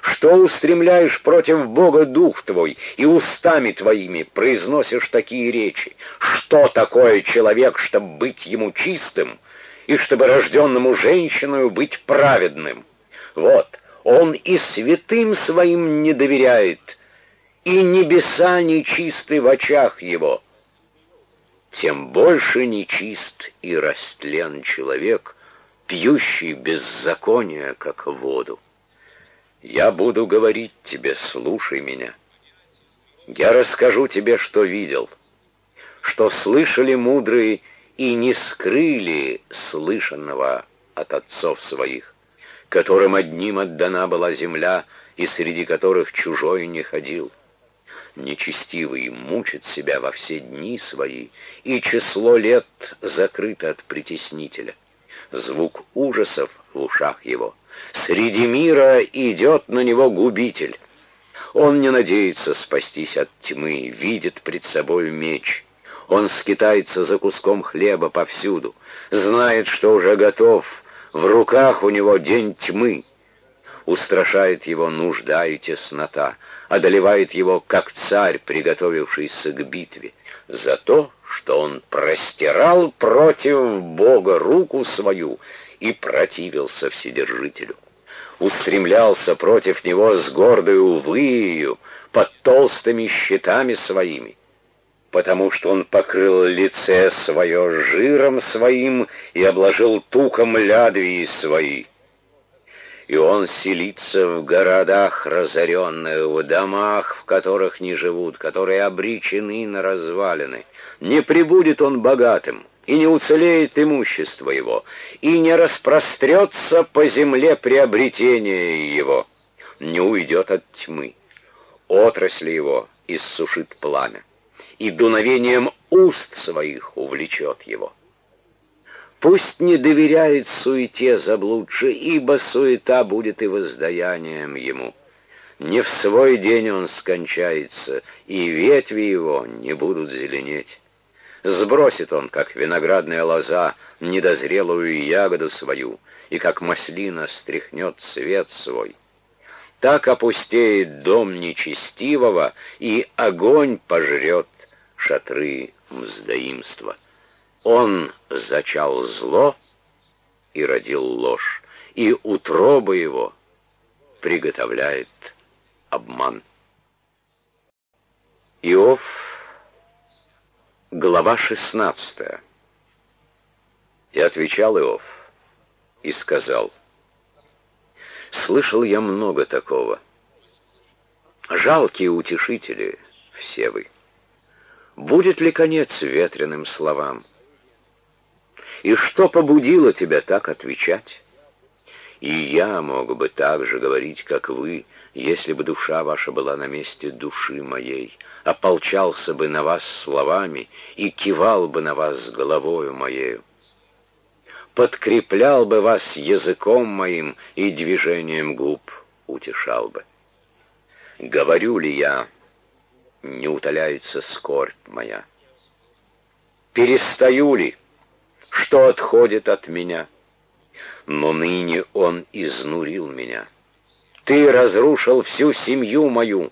[SPEAKER 1] Что устремляешь против Бога дух твой и устами твоими произносишь такие речи? Что такое человек, чтобы быть ему чистым, и чтобы рожденному женщиною быть праведным? Вот, он и святым своим не доверяет, и небеса нечисты в очах его. Тем больше нечист и растлен человек, пьющий беззаконие, как воду. Я буду говорить тебе, слушай меня. Я расскажу тебе, что видел, что слышали мудрые и не скрыли слышанного от отцов своих, которым одним отдана была земля, и среди которых чужой не ходил. Нечестивый мучит себя во все дни свои, и число лет закрыто от притеснителя. Звук ужасов в ушах его — Среди мира идет на него губитель. Он не надеется спастись от тьмы, видит пред собой меч. Он скитается за куском хлеба повсюду, знает, что уже готов, в руках у него день тьмы. Устрашает его нужда и теснота, одолевает его, как царь, приготовившийся к битве, за то, что он простирал против Бога руку свою и противился Вседержителю. Устремлялся против него с гордою выею, под толстыми щитами своими. потому что он покрыл лице свое жиром своим и обложил туком лядвии свои. И он селится в городах разоренных, в домах, в которых не живут, которые обречены на развалины. Не прибудет он богатым, и не уцелеет имущество его, и не распрострется по земле приобретение его, не уйдет от тьмы. Отрасли его иссушит пламя и дуновением уст своих увлечет его. Пусть не доверяет суете заблудший, ибо суета будет и воздаянием ему. Не в свой день он скончается, и ветви его не будут зеленеть. Сбросит он, как виноградная лоза, недозрелую ягоду свою, и как маслина стряхнет цвет свой. Так опустеет дом нечестивого, и огонь пожрет шатры мздоимства. Он зачал зло и родил ложь, и утроба его приготовляет обман. Иов, глава 16. И отвечал Иов и сказал, «Слышал я много такого. Жалкие утешители все вы». Будет ли конец ветреным словам? И что побудило тебя так отвечать? И я мог бы так же говорить, как вы, если бы душа ваша была на месте души моей, ополчался бы на вас словами и кивал бы на вас головою моею. Подкреплял бы вас языком моим и движением губ утешал бы. Говорю ли я, не утоляется скорбь моя. Перестаю ли, что отходит от меня? Но ныне он изнурил меня. Ты разрушил всю семью мою.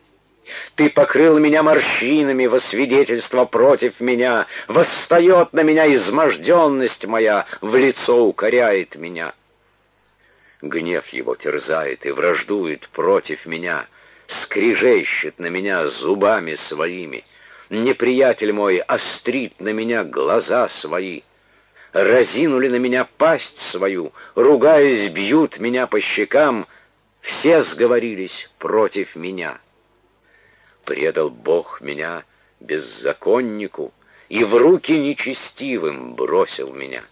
[SPEAKER 1] Ты покрыл меня морщинами во свидетельство против меня. Восстает на меня изможденность моя, в лицо укоряет меня. Гнев его терзает и враждует против меня — скрежещет на меня зубами своими. Неприятель мой острит на меня глаза свои. Разинули на меня пасть свою, ругаясь, бьют меня по щекам. Все сговорились против меня. Предал Бог меня беззаконнику и в руки нечестивым бросил меня.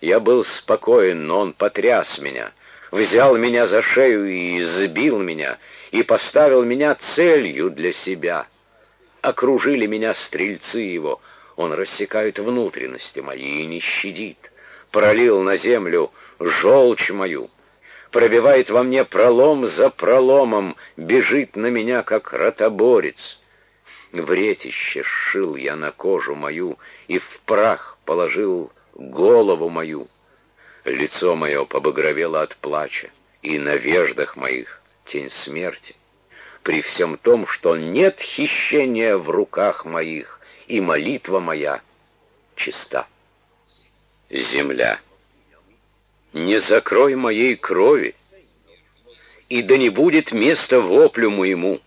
[SPEAKER 1] Я был спокоен, но он потряс меня, взял меня за шею и избил меня, и поставил меня целью для себя. Окружили меня стрельцы его, он рассекает внутренности мои и не щадит, пролил на землю желчь мою, пробивает во мне пролом за проломом, бежит на меня, как ротоборец. Вретище сшил я на кожу мою и в прах положил голову мою. Лицо мое побагровело от плача, и на веждах моих тень смерти, при всем том, что нет хищения в руках моих, и молитва моя чиста. Земля, не закрой моей крови, и да не будет места воплю моему.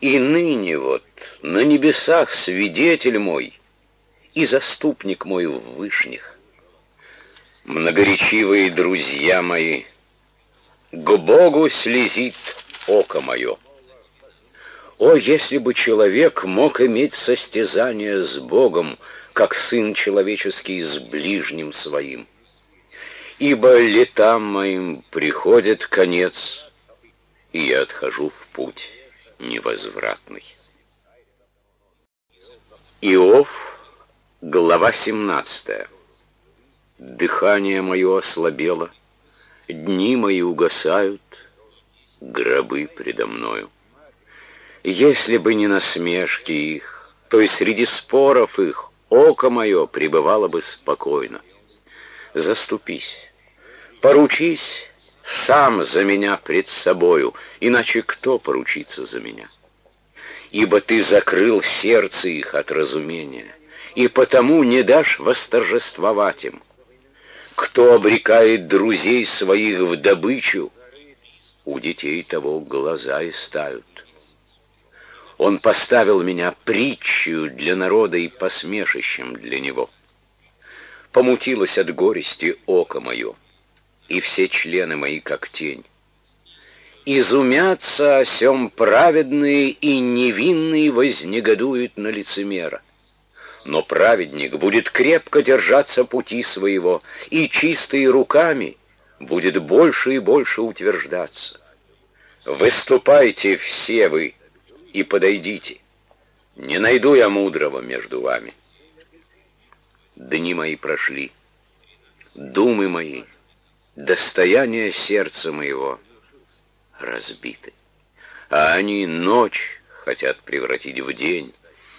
[SPEAKER 1] И ныне вот на небесах свидетель мой и заступник мой в вышних. Многоречивые друзья мои — к Богу слезит око мое. О, если бы человек мог иметь состязание с Богом, как сын человеческий с ближним своим! Ибо летам моим приходит конец, и я отхожу в путь невозвратный. Иов, глава 17. Дыхание мое ослабело, Дни мои угасают, гробы предо мною. Если бы не насмешки их, то и среди споров их око мое пребывало бы спокойно. Заступись, поручись сам за меня пред собою, иначе кто поручится за меня? Ибо ты закрыл сердце их от разумения, и потому не дашь восторжествовать им. Кто обрекает друзей своих в добычу, у детей того глаза и ставят. Он поставил меня притчью для народа и посмешищем для него. Помутилось от горести око мое, и все члены мои, как тень. Изумятся о сем праведные и невинные вознегодуют на лицемера. Но праведник будет крепко держаться пути своего, и чистые руками будет больше и больше утверждаться. Выступайте все вы и подойдите. Не найду я мудрого между вами. Дни мои прошли, думы мои, достояние сердца моего разбиты. А они ночь хотят превратить в день,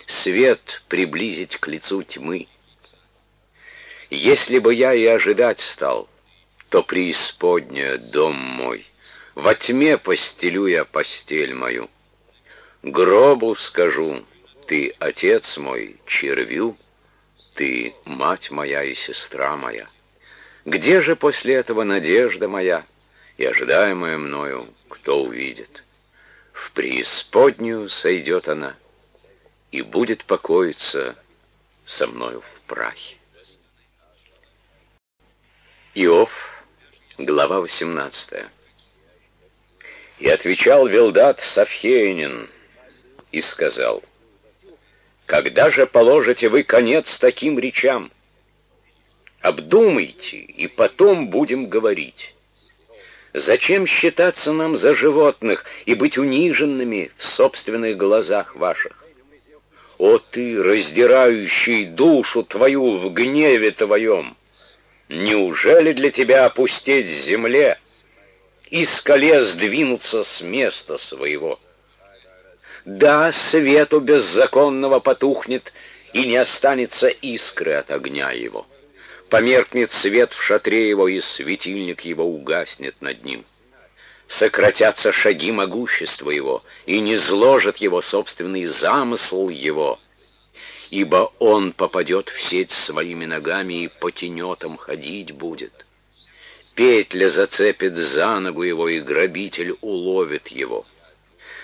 [SPEAKER 1] свет приблизить к лицу тьмы. Если бы я и ожидать стал, то преисподняя дом мой, во тьме постелю я постель мою. Гробу скажу, ты отец мой, червю, ты мать моя и сестра моя. Где же после этого надежда моя и ожидаемая мною, кто увидит? В преисподнюю сойдет она и будет покоиться со мною в прахе. Иов, глава 18. И отвечал Велдат Савхейнин и сказал, «Когда же положите вы конец таким речам? Обдумайте, и потом будем говорить». Зачем считаться нам за животных и быть униженными в собственных глазах ваших? О ты, раздирающий душу твою в гневе твоем! Неужели для тебя опустеть земле и скале сдвинуться с места своего? Да, свету беззаконного потухнет, и не останется искры от огня его. Померкнет свет в шатре его, и светильник его угаснет над ним сократятся шаги могущества его, и не зложит его собственный замысл его, ибо он попадет в сеть своими ногами и по тенетам ходить будет. Петля зацепит за ногу его, и грабитель уловит его.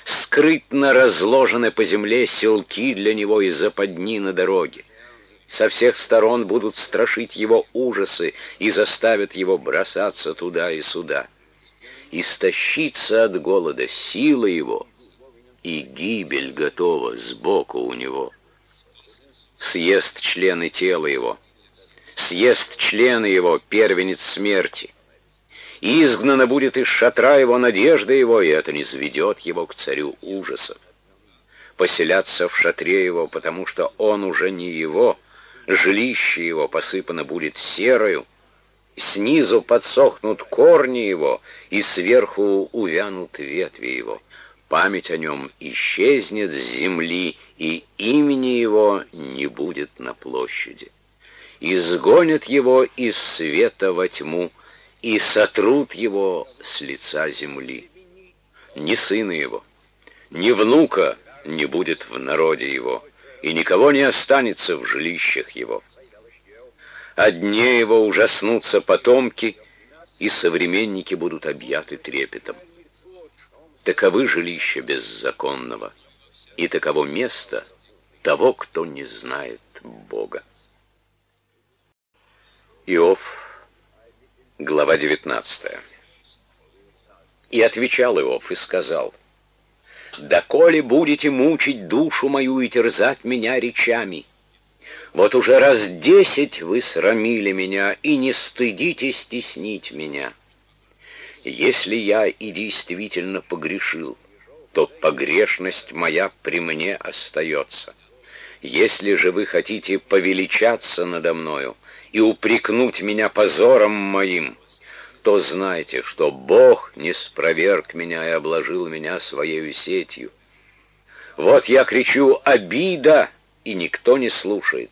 [SPEAKER 1] Скрытно разложены по земле селки для него и западни на дороге. Со всех сторон будут страшить его ужасы и заставят его бросаться туда и сюда истощится от голода сила его, и гибель готова сбоку у него. Съест члены тела его, съест члены его, первенец смерти. Изгнана будет из шатра его надежда его, и это не сведет его к царю ужасов. Поселяться в шатре его, потому что он уже не его, жилище его посыпано будет серою, Снизу подсохнут корни его, и сверху увянут ветви его. Память о нем исчезнет с земли, и имени его не будет на площади. Изгонят его из света во тьму, и сотрут его с лица земли. Ни сына его, ни внука не будет в народе его, и никого не останется в жилищах его о дне его ужаснутся потомки, и современники будут объяты трепетом. Таковы жилища беззаконного, и таково место того, кто не знает Бога. Иов, глава 19. И отвечал Иов и сказал, «Доколе будете мучить душу мою и терзать меня речами?» Вот уже раз десять вы срамили меня, и не стыдитесь стеснить меня. Если я и действительно погрешил, то погрешность моя при мне остается. Если же вы хотите повеличаться надо мною и упрекнуть меня позором моим, то знайте, что Бог не спроверг меня и обложил меня своей сетью. Вот я кричу «Обида!» и никто не слушает.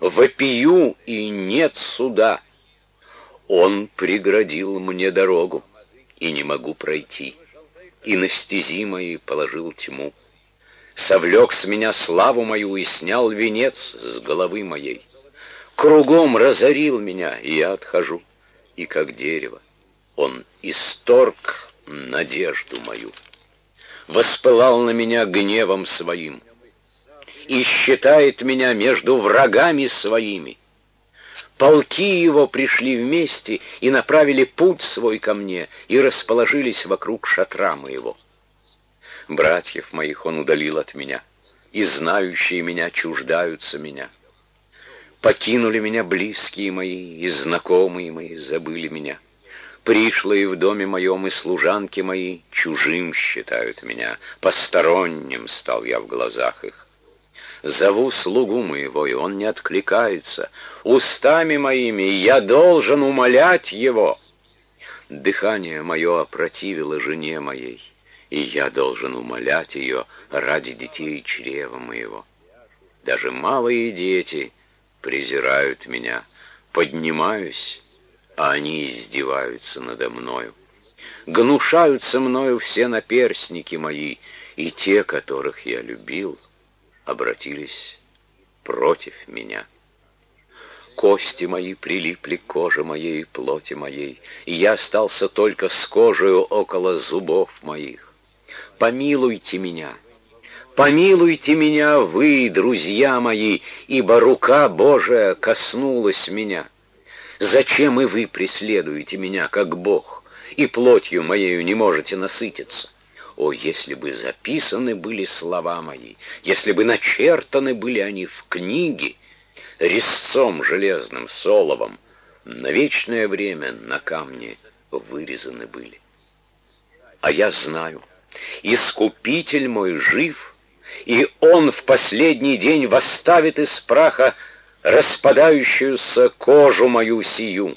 [SPEAKER 1] Вопию, и нет суда. Он преградил мне дорогу, и не могу пройти, и на стези моей положил тьму. Совлек с меня славу мою и снял венец с головы моей. Кругом разорил меня, и я отхожу, и как дерево он исторг надежду мою. воспылал на меня гневом своим и считает меня между врагами своими. Полки его пришли вместе и направили путь свой ко мне и расположились вокруг шатра моего. Братьев моих он удалил от меня, и знающие меня чуждаются меня. Покинули меня близкие мои, и знакомые мои забыли меня. Пришлые в доме моем и служанки мои чужим считают меня, посторонним стал я в глазах их. Зову слугу моего, и он не откликается. Устами моими я должен умолять его. Дыхание мое опротивило жене моей, и я должен умолять ее ради детей чрева моего. Даже малые дети презирают меня. Поднимаюсь, а они издеваются надо мною. Гнушаются мною все наперсники мои, и те, которых я любил — обратились против меня. Кости мои прилипли к коже моей и плоти моей, и я остался только с кожей около зубов моих. Помилуйте меня, помилуйте меня вы, друзья мои, ибо рука Божия коснулась меня. Зачем и вы преследуете меня, как Бог, и плотью моею не можете насытиться? О, если бы записаны были слова мои, если бы начертаны были они в книге, резцом железным, соловом, на вечное время на камне вырезаны были. А я знаю, Искупитель мой жив, и Он в последний день восставит из праха распадающуюся кожу мою сию,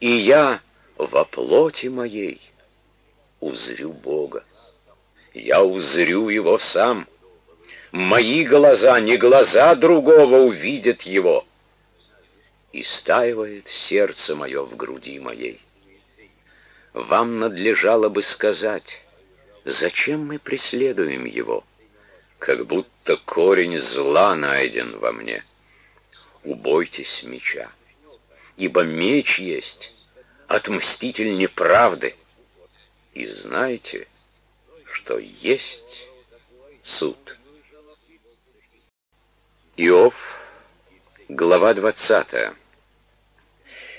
[SPEAKER 1] и я во плоти моей узрю Бога я узрю его сам. Мои глаза, не глаза другого, увидят его. И стаивает сердце мое в груди моей. Вам надлежало бы сказать, зачем мы преследуем его, как будто корень зла найден во мне. Убойтесь меча, ибо меч есть отмститель неправды. И знайте, что есть суд. Иов, глава 20.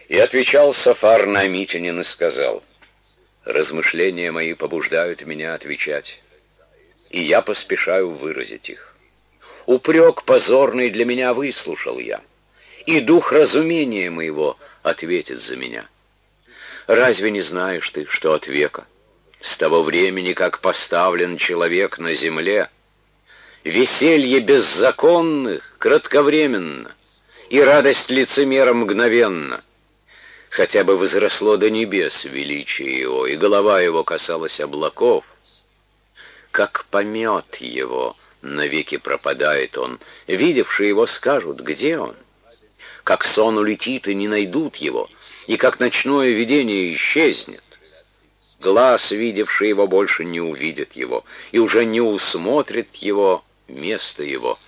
[SPEAKER 1] И отвечал Сафар на Митинин и сказал, «Размышления мои побуждают меня отвечать, и я поспешаю выразить их. Упрек позорный для меня выслушал я, и дух разумения моего ответит за меня. Разве не знаешь ты, что от века — с того времени, как поставлен человек на земле, веселье беззаконных кратковременно, и радость лицемера мгновенно. Хотя бы возросло до небес величие его, и голова его касалась облаков, как помет его, навеки пропадает он, видевшие его скажут, где он. Как сон улетит, и не найдут его, и как ночное видение исчезнет. Глаз, видевший его, больше не увидит его, и уже не усмотрит его место его.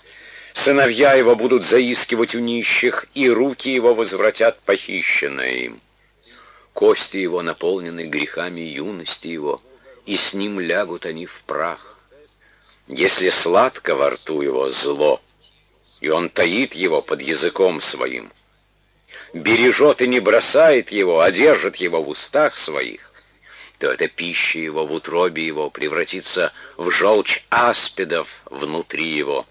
[SPEAKER 1] Сыновья его будут заискивать у нищих, и руки его возвратят похищенное им. Кости его наполнены грехами юности его, и с ним лягут они в прах. Если сладко во рту его зло, и он таит его под языком своим, бережет и не бросает его, а держит его в устах своих, то эта пища его в утробе его превратится в желчь аспидов внутри его.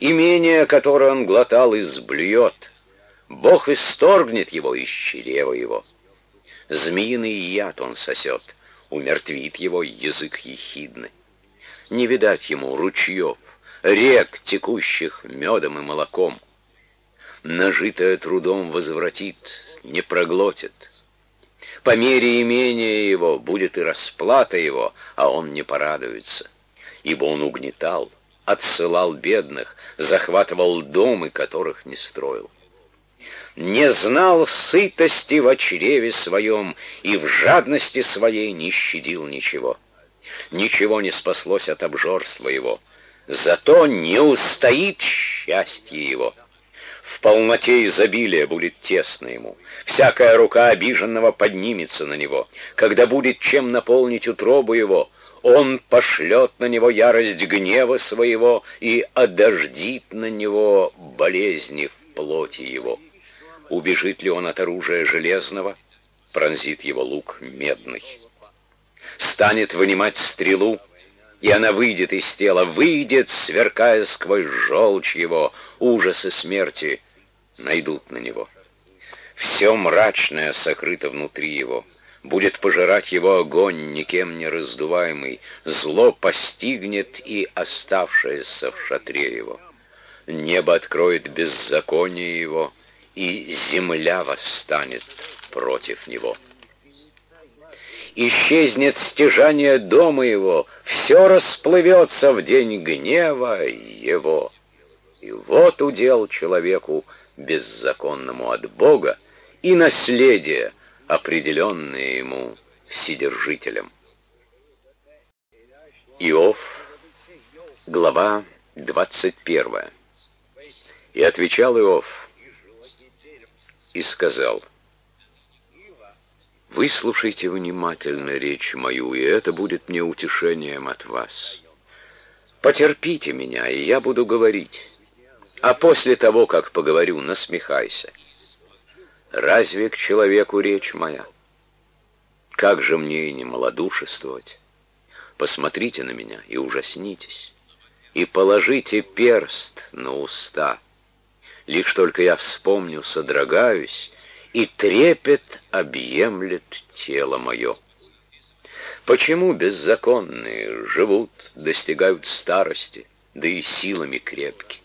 [SPEAKER 1] Имение, которое он глотал, изблюет. Бог исторгнет его из чрева его. Змеиный яд он сосет, умертвит его язык ехидный. Не видать ему ручьев, рек, текущих медом и молоком. Нажитое трудом возвратит, не проглотит — по мере имения его будет и расплата его, а он не порадуется. Ибо он угнетал, отсылал бедных, захватывал домы, которых не строил. Не знал сытости в чреве своем и в жадности своей не щадил ничего. Ничего не спаслось от обжорства его, зато не устоит счастье его. В полноте изобилия будет тесно ему. Всякая рука обиженного поднимется на него. Когда будет чем наполнить утробу его, он пошлет на него ярость гнева своего и одождит на него болезни в плоти его. Убежит ли он от оружия железного, пронзит его лук медный. Станет вынимать стрелу, и она выйдет из тела, выйдет, сверкая сквозь желчь его, ужасы смерти найдут на него. Все мрачное сокрыто внутри его, будет пожирать его огонь, никем не раздуваемый, зло постигнет и оставшееся в шатре его. Небо откроет беззаконие его, и земля восстанет против него. Исчезнет стяжание дома его, все расплывется в день гнева его. И вот удел человеку беззаконному от Бога и наследие, определенное ему Вседержителем. Иов, глава 21. И отвечал Иов и сказал, «Выслушайте внимательно речь мою, и это будет мне утешением от вас. Потерпите меня, и я буду говорить, а после того, как поговорю, насмехайся». Разве к человеку речь моя? Как же мне и не малодушествовать? Посмотрите на меня и ужаснитесь, и положите перст на уста. Лишь только я вспомню, содрогаюсь, и трепет объемлет тело мое. Почему беззаконные живут, достигают старости, да и силами крепки?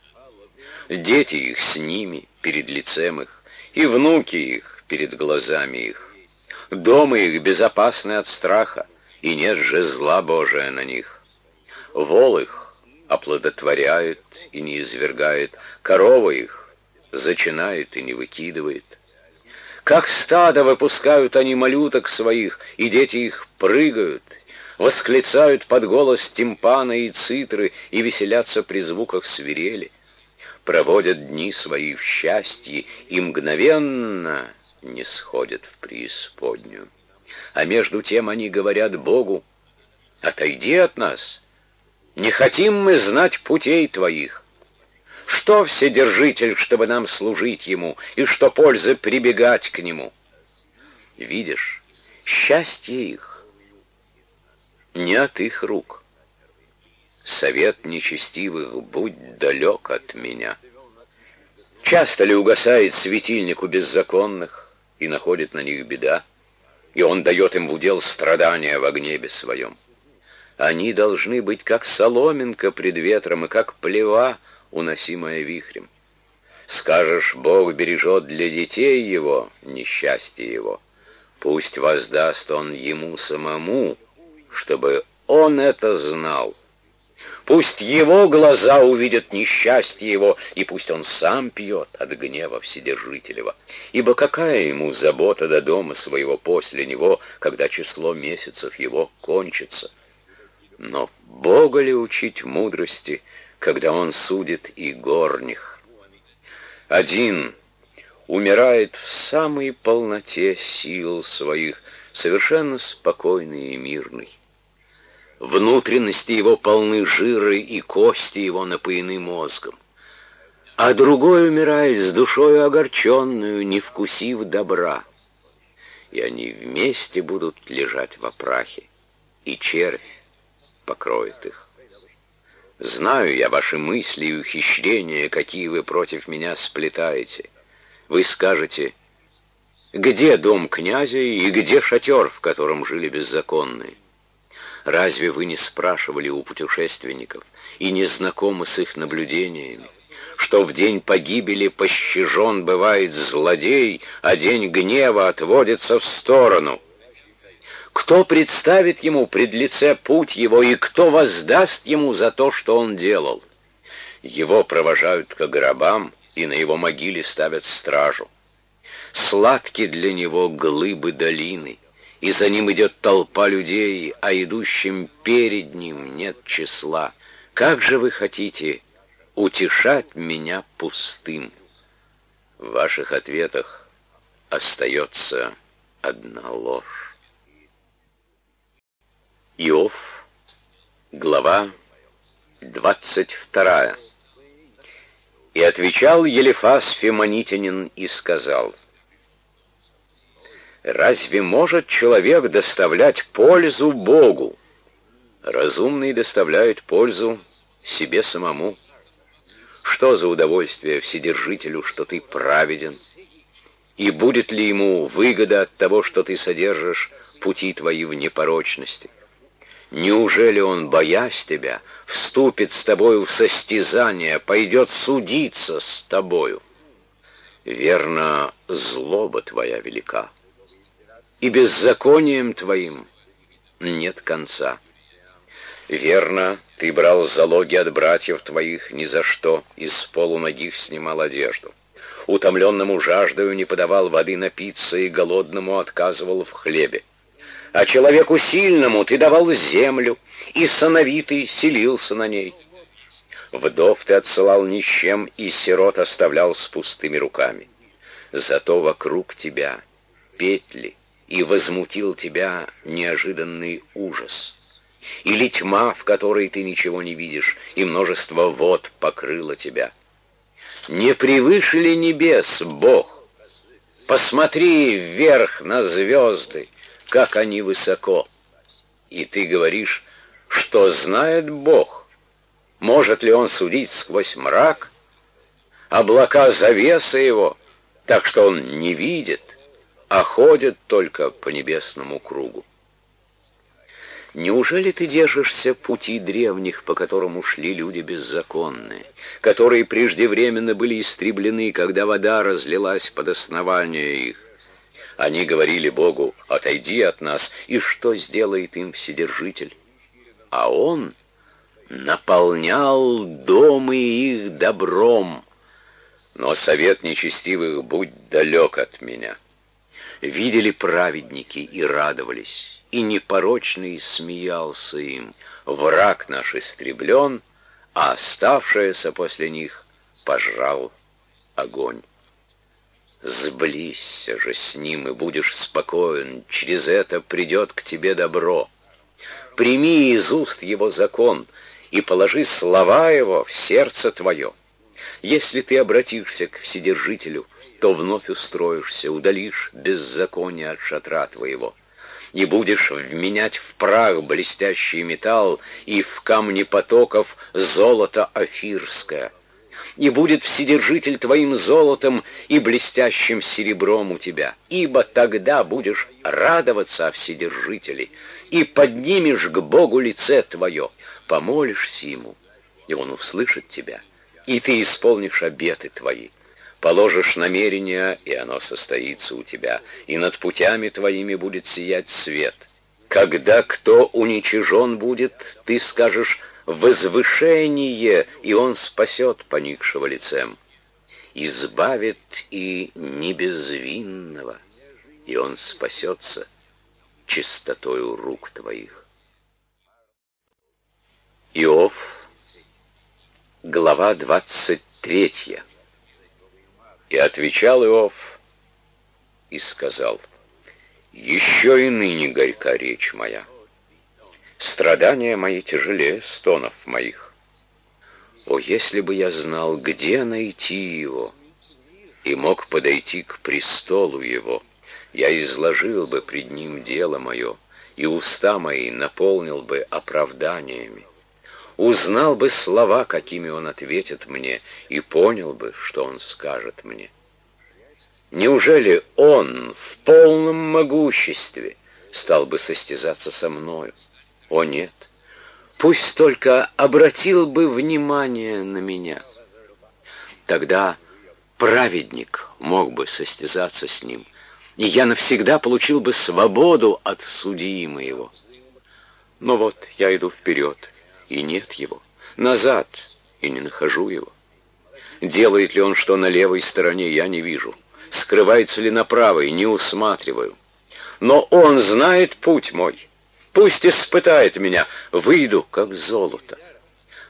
[SPEAKER 1] Дети их с ними, перед лицем их, и внуки их перед глазами их. Дома их безопасны от страха, и нет же зла Божия на них. Вол их оплодотворяет и не извергает, корова их зачинает и не выкидывает. Как стадо выпускают они малюток своих, и дети их прыгают, восклицают под голос тимпана и цитры и веселятся при звуках свирели проводят дни свои в счастье и мгновенно не сходят в преисподнюю. А между тем они говорят Богу, «Отойди от нас, не хотим мы знать путей Твоих. Что Вседержитель, чтобы нам служить Ему, и что пользы прибегать к Нему?» Видишь, счастье их не от их рук. Совет нечестивых, будь далек от меня. Часто ли угасает светильник у беззаконных, и находит на них беда, и он дает им в удел страдания в гневе своем? Они должны быть как соломинка пред ветром и как плева, уносимая вихрем. Скажешь, Бог бережет для детей его несчастье его. Пусть воздаст он ему самому, чтобы он это знал. Пусть его глаза увидят несчастье его, и пусть он сам пьет от гнева Вседержителева. Ибо какая ему забота до дома своего после него, когда число месяцев его кончится? Но Бога ли учить мудрости, когда он судит и горних? Один умирает в самой полноте сил своих, совершенно спокойный и мирный. Внутренности его полны жира, и кости его напоены мозгом. А другой умирает с душою огорченную, не вкусив добра. И они вместе будут лежать в опрахе, и червь покроет их. Знаю я ваши мысли и ухищрения, какие вы против меня сплетаете. Вы скажете, где дом князя и где шатер, в котором жили беззаконные? Разве вы не спрашивали у путешественников и не знакомы с их наблюдениями, что в день погибели пощажен бывает злодей, а день гнева отводится в сторону? Кто представит ему пред лице путь его, и кто воздаст ему за то, что он делал? Его провожают к гробам, и на его могиле ставят стражу. Сладки для него глыбы долины — и за ним идет толпа людей, а идущим перед ним нет числа. Как же вы хотите утешать меня пустым? В ваших ответах остается одна ложь. Иов, глава двадцать вторая. И отвечал Елифас Фимонитянин и сказал, «Разве может человек доставлять пользу Богу? Разумный доставляет пользу себе самому. Что за удовольствие Вседержителю, что ты праведен? И будет ли ему выгода от того, что ты содержишь пути твои в непорочности? Неужели он, боясь тебя, вступит с тобою в состязание, пойдет судиться с тобою? Верно, злоба твоя велика, и беззаконием твоим нет конца. Верно, ты брал залоги от братьев твоих ни за что, из полу ногих снимал одежду. Утомленному жаждою не подавал воды напиться и голодному отказывал в хлебе. А человеку сильному ты давал землю, и сановитый селился на ней. Вдов ты отсылал ни с чем, и сирот оставлял с пустыми руками. Зато вокруг тебя петли, и возмутил тебя неожиданный ужас или тьма, в которой ты ничего не видишь, и множество вод покрыло тебя. Не превыше ли небес Бог? Посмотри вверх на звезды, как они высоко. И ты говоришь, что знает Бог. Может ли он судить сквозь мрак? Облака завеса его, так что он не видит, а ходит только по небесному кругу. Неужели ты держишься пути древних, по которым ушли люди беззаконные, которые преждевременно были истреблены, когда вода разлилась под основание их? Они говорили Богу, отойди от нас, и что сделает им Вседержитель? А он наполнял домы их добром, но совет нечестивых будь далек от меня. Видели праведники и радовались и непорочный смеялся им. Враг наш истреблен, а оставшееся после них пожрал огонь. Сблизься же с ним, и будешь спокоен, через это придет к тебе добро. Прими из уст его закон, и положи слова его в сердце твое. Если ты обратишься к Вседержителю, то вновь устроишься, удалишь беззаконие от шатра твоего и будешь вменять в прах блестящий металл и в камни потоков золото афирское. И будет вседержитель твоим золотом и блестящим серебром у тебя, ибо тогда будешь радоваться о вседержителе, и поднимешь к Богу лице твое, помолишься ему, и он услышит тебя, и ты исполнишь обеты твои положишь намерение, и оно состоится у тебя, и над путями твоими будет сиять свет. Когда кто уничижен будет, ты скажешь «возвышение», и он спасет поникшего лицем. Избавит и небезвинного, и он спасется чистотою рук твоих. Иов, глава двадцать третья. И отвечал Иов и сказал, «Еще и ныне горька речь моя. Страдания мои тяжелее стонов моих. О, если бы я знал, где найти его, и мог подойти к престолу его, я изложил бы пред ним дело мое, и уста мои наполнил бы оправданиями узнал бы слова, какими он ответит мне, и понял бы, что он скажет мне. Неужели он в полном могуществе стал бы состязаться со мною? О нет, пусть только обратил бы внимание на меня. Тогда праведник мог бы состязаться с ним, и я навсегда получил бы свободу от судьи моего. Но вот я иду вперед, и нет его. Назад, и не нахожу его. Делает ли он что на левой стороне, я не вижу. Скрывается ли на правой, не усматриваю. Но он знает путь мой. Пусть испытает меня, выйду, как золото.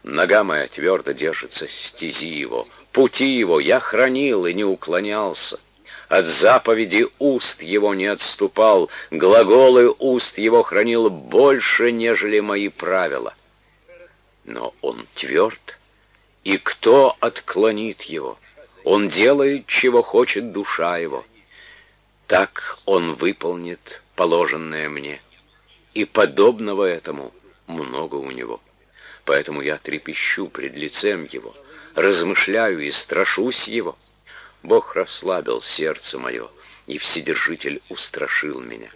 [SPEAKER 1] Нога моя твердо держится стези его, пути его я хранил и не уклонялся. От заповеди уст его не отступал, глаголы уст его хранил больше, нежели мои правила. Но он тверд, и кто отклонит его? Он делает, чего хочет душа его. Так он выполнит положенное мне. И подобного этому много у него. Поэтому я трепещу пред лицем его, размышляю и страшусь его. Бог расслабил сердце мое, и Вседержитель устрашил меня.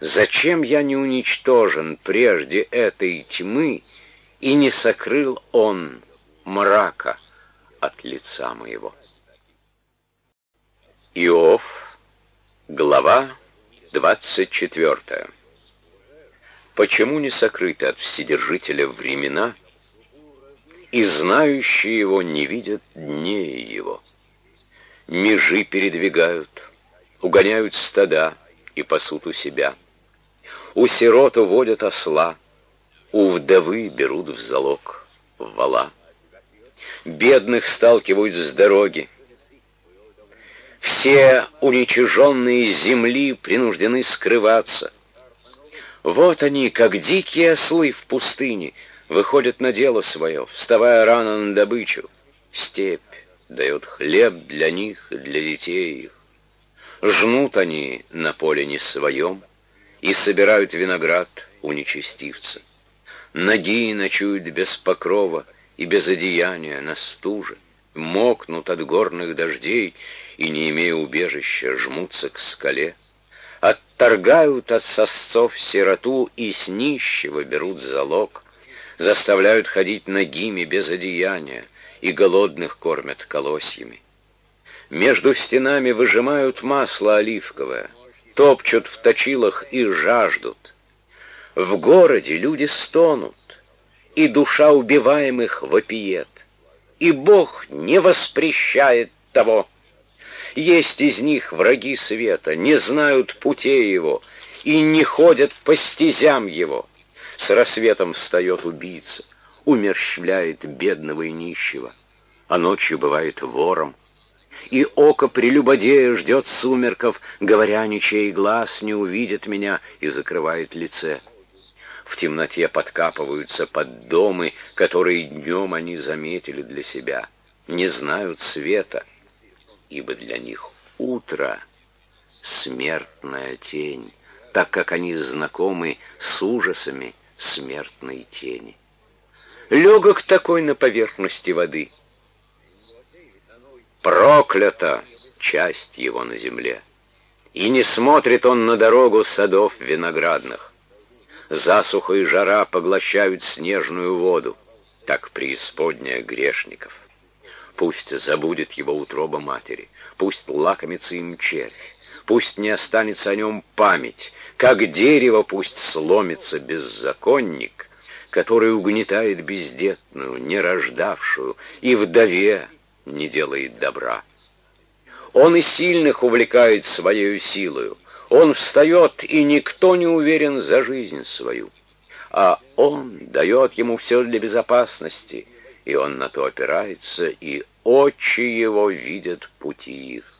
[SPEAKER 1] Зачем я не уничтожен прежде этой тьмы, и не сокрыл он мрака от лица моего? Иов, глава двадцать четвертая. Почему не сокрыты от Вседержителя времена, и знающие его не видят дней его? Межи передвигают, угоняют стада и пасут у себя. У сирот уводят осла, у вдовы берут в залог вала. Бедных сталкивают с дороги. Все уничиженные земли принуждены скрываться. Вот они, как дикие ослы в пустыне, выходят на дело свое, вставая рано на добычу. Степь дает хлеб для них и для детей их. Жнут они на поле не своем и собирают виноград у нечестивца. Ноги ночуют без покрова и без одеяния на стуже, мокнут от горных дождей и, не имея убежища, жмутся к скале отторгают от сосцов сироту и с нищего берут залог, заставляют ходить нагими без одеяния и голодных кормят колосьями. Между стенами выжимают масло оливковое, топчут в точилах и жаждут. В городе люди стонут, и душа убиваемых вопиет, и Бог не воспрещает того, есть из них враги света, не знают путей его и не ходят по стезям его. С рассветом встает убийца, умерщвляет бедного и нищего, а ночью бывает вором. И око прелюбодея ждет сумерков, говоря, ничей глаз не увидит меня, и закрывает лице. В темноте подкапываются под домы, которые днем они заметили для себя, не знают света — ибо для них утро — смертная тень, так как они знакомы с ужасами смертной тени. Легок такой на поверхности воды. Проклята часть его на земле, и не смотрит он на дорогу садов виноградных. Засуха и жара поглощают снежную воду, так преисподняя грешников. Пусть забудет его утроба матери, пусть лакомится им червь, пусть не останется о нем память, как дерево пусть сломится беззаконник, который угнетает бездетную, нерождавшую, и вдове не делает добра. Он и сильных увлекает своей силою, он встает, и никто не уверен за жизнь свою, а он дает ему все для безопасности — и он на то опирается, и очи его видят пути их.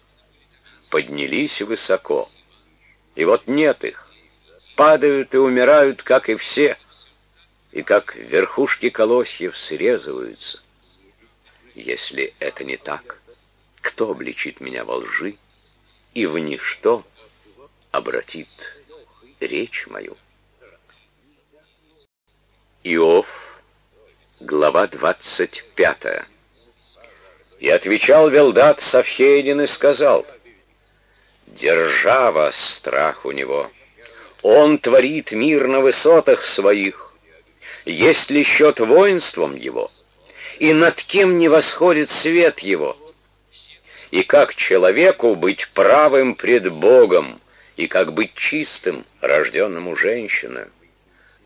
[SPEAKER 1] Поднялись высоко, и вот нет их, падают и умирают, как и все, и как верхушки колосьев срезываются. Если это не так, кто обличит меня во лжи и в ничто обратит речь мою? Иов Глава двадцать пятая. И отвечал Велдат Савхейдин и сказал, «Держава страх у него. Он творит мир на высотах своих. Есть ли счет воинством его? И над кем не восходит свет его? И как человеку быть правым пред Богом, и как быть чистым, рожденному женщиной?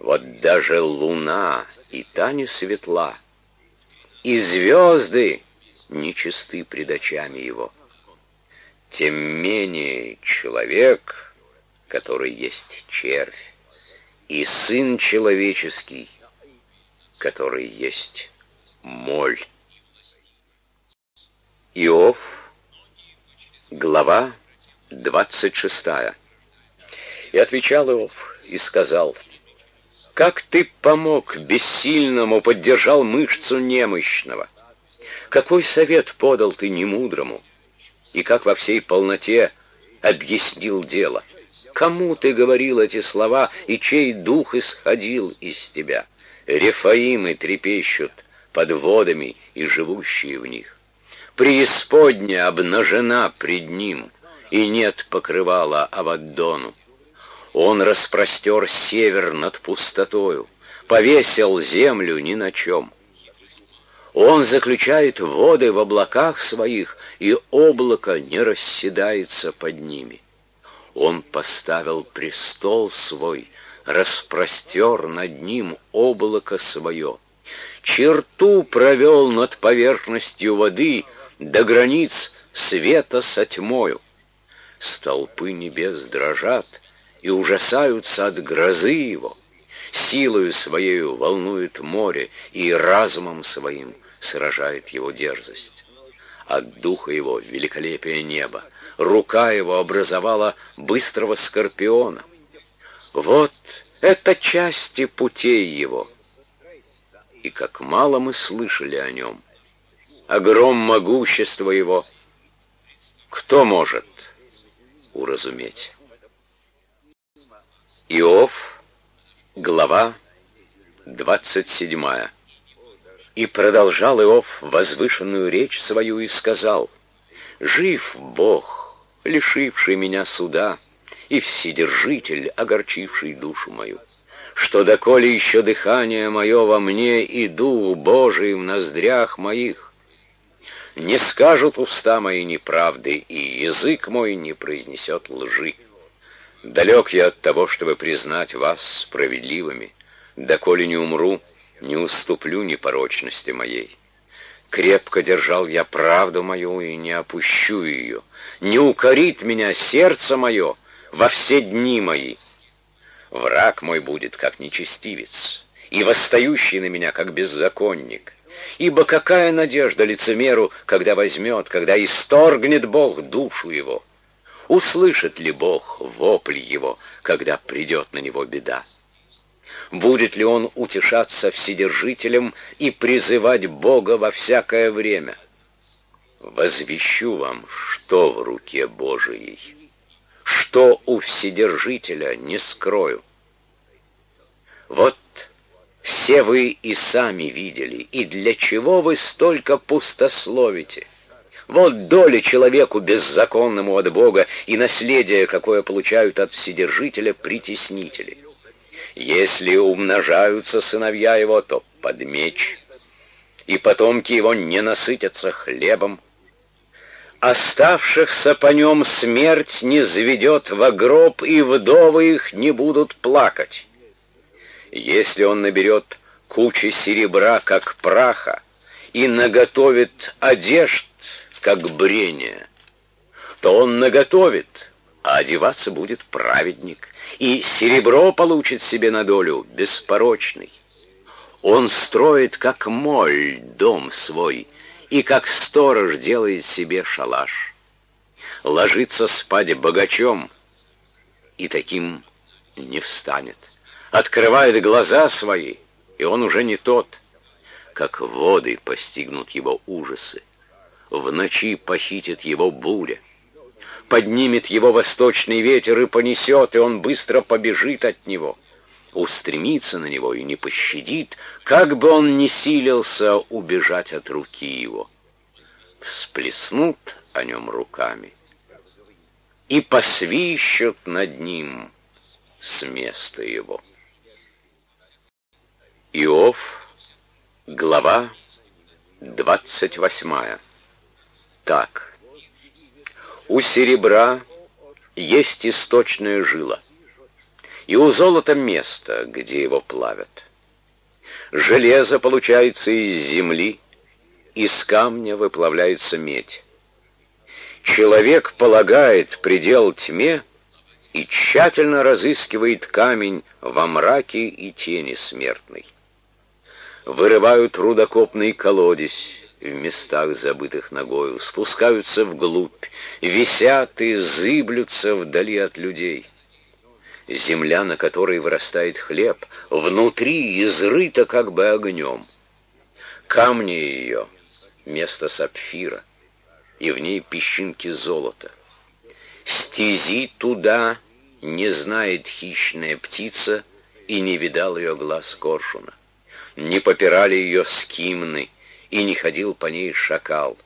[SPEAKER 1] Вот даже луна и та не светла, и звезды нечисты пред очами его. Тем менее человек, который есть червь, и сын человеческий, который есть моль. Иов, глава 26. И отвечал Иов и сказал, «Как ты помог бессильному, поддержал мышцу немощного? Какой совет подал ты немудрому? И как во всей полноте объяснил дело? Кому ты говорил эти слова, и чей дух исходил из тебя? Рефаимы трепещут под водами и живущие в них преисподня обнажена пред ним, и нет покрывала Аваддону. Он распростер север над пустотою, повесил землю ни на чем. Он заключает воды в облаках своих, и облако не расседается под ними. Он поставил престол свой, распростер над ним облако свое. Черту провел над поверхностью воды — до границ света со тьмою. Столпы небес дрожат и ужасаются от грозы его. Силою своею волнует море и разумом своим сражает его дерзость. От духа его великолепие неба, рука его образовала быстрого скорпиона. Вот это части путей его. И как мало мы слышали о нем — огром могущества его, кто может уразуметь? Иов, глава 27. И продолжал Иов возвышенную речь свою и сказал, «Жив Бог, лишивший меня суда, и Вседержитель, огорчивший душу мою, что доколе еще дыхание мое во мне и Дух Божий в ноздрях моих, не скажут уста мои неправды, и язык мой не произнесет лжи. Далек я от того, чтобы признать вас справедливыми. Доколе не умру, не уступлю непорочности моей. Крепко держал я правду мою и не опущу ее. Не укорит меня сердце мое во все дни мои. Враг мой будет, как нечестивец, и восстающий на меня, как беззаконник. Ибо какая надежда лицемеру, когда возьмет, когда исторгнет Бог душу его? Услышит ли Бог вопль его, когда придет на него беда? Будет ли он утешаться Вседержителем и призывать Бога во всякое время? Возвещу вам, что в руке Божией, что у Вседержителя не скрою. Вот все вы и сами видели, и для чего вы столько пустословите? Вот доля человеку беззаконному от Бога и наследие, какое получают от Вседержителя притеснители. Если умножаются сыновья его, то под меч, и потомки его не насытятся хлебом. Оставшихся по нем смерть не заведет во гроб, и вдовы их не будут плакать. Если он наберет кучи серебра, как праха, и наготовит одежд, как брение, то он наготовит, а одеваться будет праведник, и серебро получит себе на долю беспорочный. Он строит, как моль, дом свой, и как сторож делает себе шалаш. Ложится спать богачом, и таким не встанет открывает глаза свои, и он уже не тот. Как воды постигнут его ужасы, в ночи похитит его буря. Поднимет его восточный ветер и понесет, и он быстро побежит от него. Устремится на него и не пощадит, как бы он ни силился убежать от руки его. Всплеснут о нем руками и посвищут над ним с места его. Иов, глава 28. Так. У серебра есть источная жила, и у золота место, где его плавят. Железо получается из земли, из камня выплавляется медь. Человек полагает предел тьме и тщательно разыскивает камень во мраке и тени смертной вырывают рудокопный колодец, в местах, забытых ногою, спускаются вглубь, висят и зыблются вдали от людей. Земля, на которой вырастает хлеб, внутри изрыта как бы огнем. Камни ее — место сапфира, и в ней песчинки золота. Стези туда не знает хищная птица, и не видал ее глаз коршуна. Не попирали ее скимны, и не ходил по ней шакал.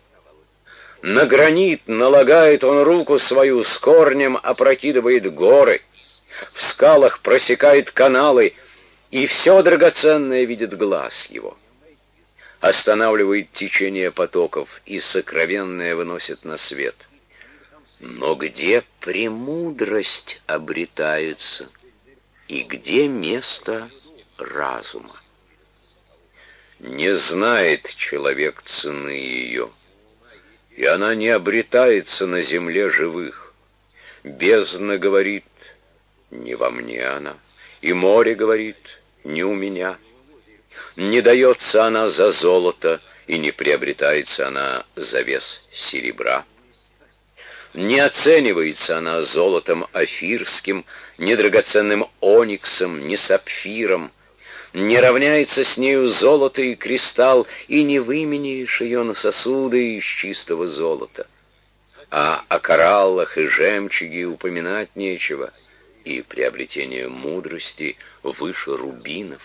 [SPEAKER 1] На гранит налагает он руку свою, с корнем опрокидывает горы, в скалах просекает каналы, и все драгоценное видит глаз его. Останавливает течение потоков, и сокровенное выносит на свет. Но где премудрость обретается, и где место разума? Не знает человек цены ее, и она не обретается на земле живых. Бездна говорит, не во мне она, и море говорит, не у меня. Не дается она за золото, и не приобретается она за вес серебра. Не оценивается она золотом афирским, ни драгоценным ониксом, ни сапфиром, не равняется с нею золото и кристалл, и не выменяешь ее на сосуды из чистого золота. А о кораллах и жемчуге упоминать нечего, и приобретение мудрости выше рубинов.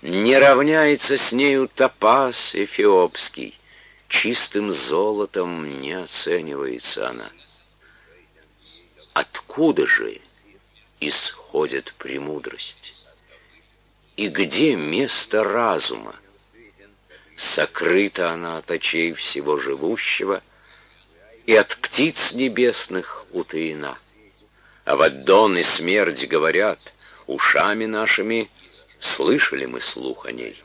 [SPEAKER 1] Не равняется с нею топаз эфиопский, чистым золотом не оценивается она. Откуда же исходит премудрость? И где место разума? Сокрыта она от очей всего живущего, и от птиц небесных утаена. Аваддон и смерть говорят, ушами нашими слышали мы слух о ней.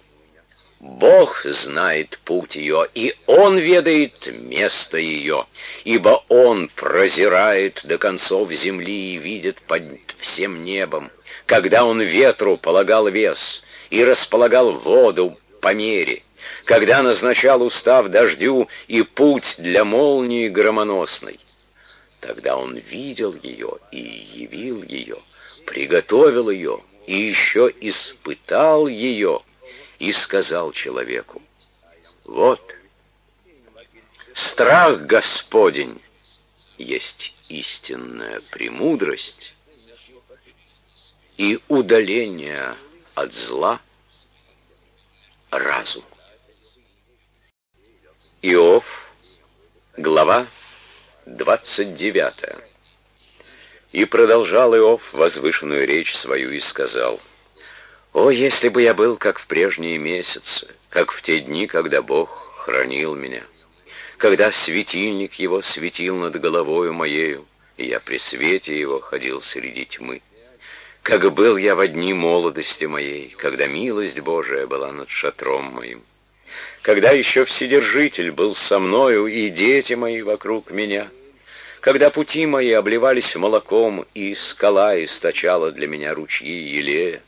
[SPEAKER 1] Бог знает путь ее, и Он ведает место ее, ибо Он прозирает до концов земли и видит под всем небом когда он ветру полагал вес и располагал воду по мере, когда назначал устав дождю и путь для молнии громоносной. Тогда он видел ее и явил ее, приготовил ее и еще испытал ее и сказал человеку, «Вот, страх Господень есть истинная премудрость, и удаление от зла — разум. Иов, глава 29. И продолжал Иов возвышенную речь свою и сказал, «О, если бы я был, как в прежние месяцы, как в те дни, когда Бог хранил меня, когда светильник его светил над головою моею, и я при свете его ходил среди тьмы как был я в дни молодости моей, когда милость Божия была над шатром моим, когда еще Вседержитель был со мною и дети мои вокруг меня, когда пути мои обливались молоком, и скала источала для меня ручьи елея,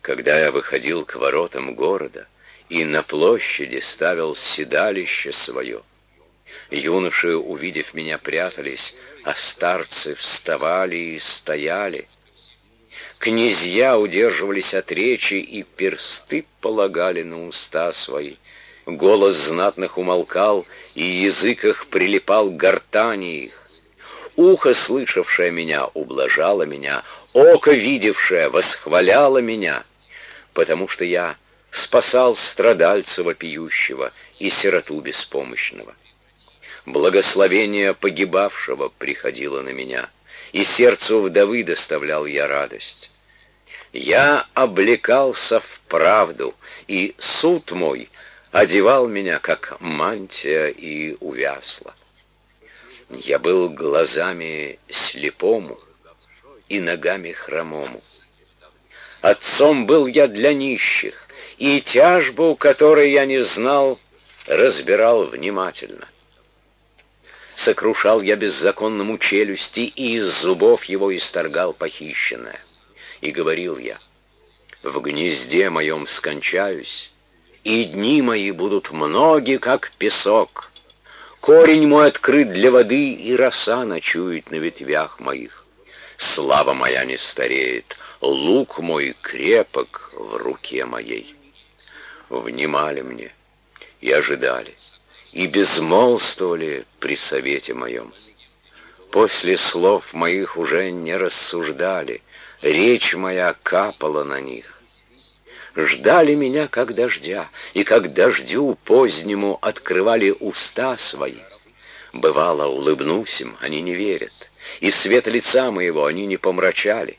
[SPEAKER 1] когда я выходил к воротам города и на площади ставил седалище свое. Юноши, увидев меня, прятались, а старцы вставали и стояли — Князья удерживались от речи и персты полагали на уста свои. Голос знатных умолкал, и язык их прилипал к гортани их. Ухо, слышавшее меня, ублажало меня, око, видевшее, восхваляло меня, потому что я спасал страдальца вопиющего и сироту беспомощного. Благословение погибавшего приходило на меня — и сердцу вдовы доставлял я радость. Я облекался в правду, и суд мой одевал меня, как мантия, и увясла. Я был глазами слепому и ногами хромому. Отцом был я для нищих, и тяжбу, которой я не знал, разбирал внимательно сокрушал я беззаконному челюсти, и из зубов его исторгал похищенное. И говорил я, в гнезде моем скончаюсь, и дни мои будут многи, как песок. Корень мой открыт для воды, и роса ночует на ветвях моих. Слава моя не стареет, лук мой крепок в руке моей. Внимали мне и ожидали, и безмолвствовали при совете моем. После слов моих уже не рассуждали, речь моя капала на них. Ждали меня, как дождя, и как дождю позднему открывали уста свои. Бывало, улыбнусь им, они не верят, и свет лица моего они не помрачали.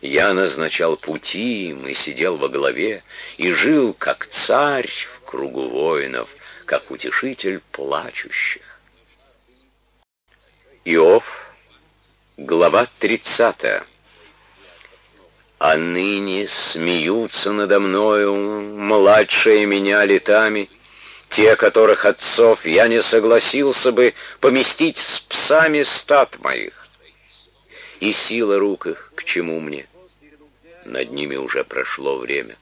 [SPEAKER 1] Я назначал пути им и сидел во главе, и жил, как царь в кругу воинов, как утешитель плачущих. Иов, глава тридцатая. А ныне смеются надо мною младшие меня летами, те, которых отцов я не согласился бы поместить с псами стад моих. И сила рук их к чему мне? Над ними уже прошло время.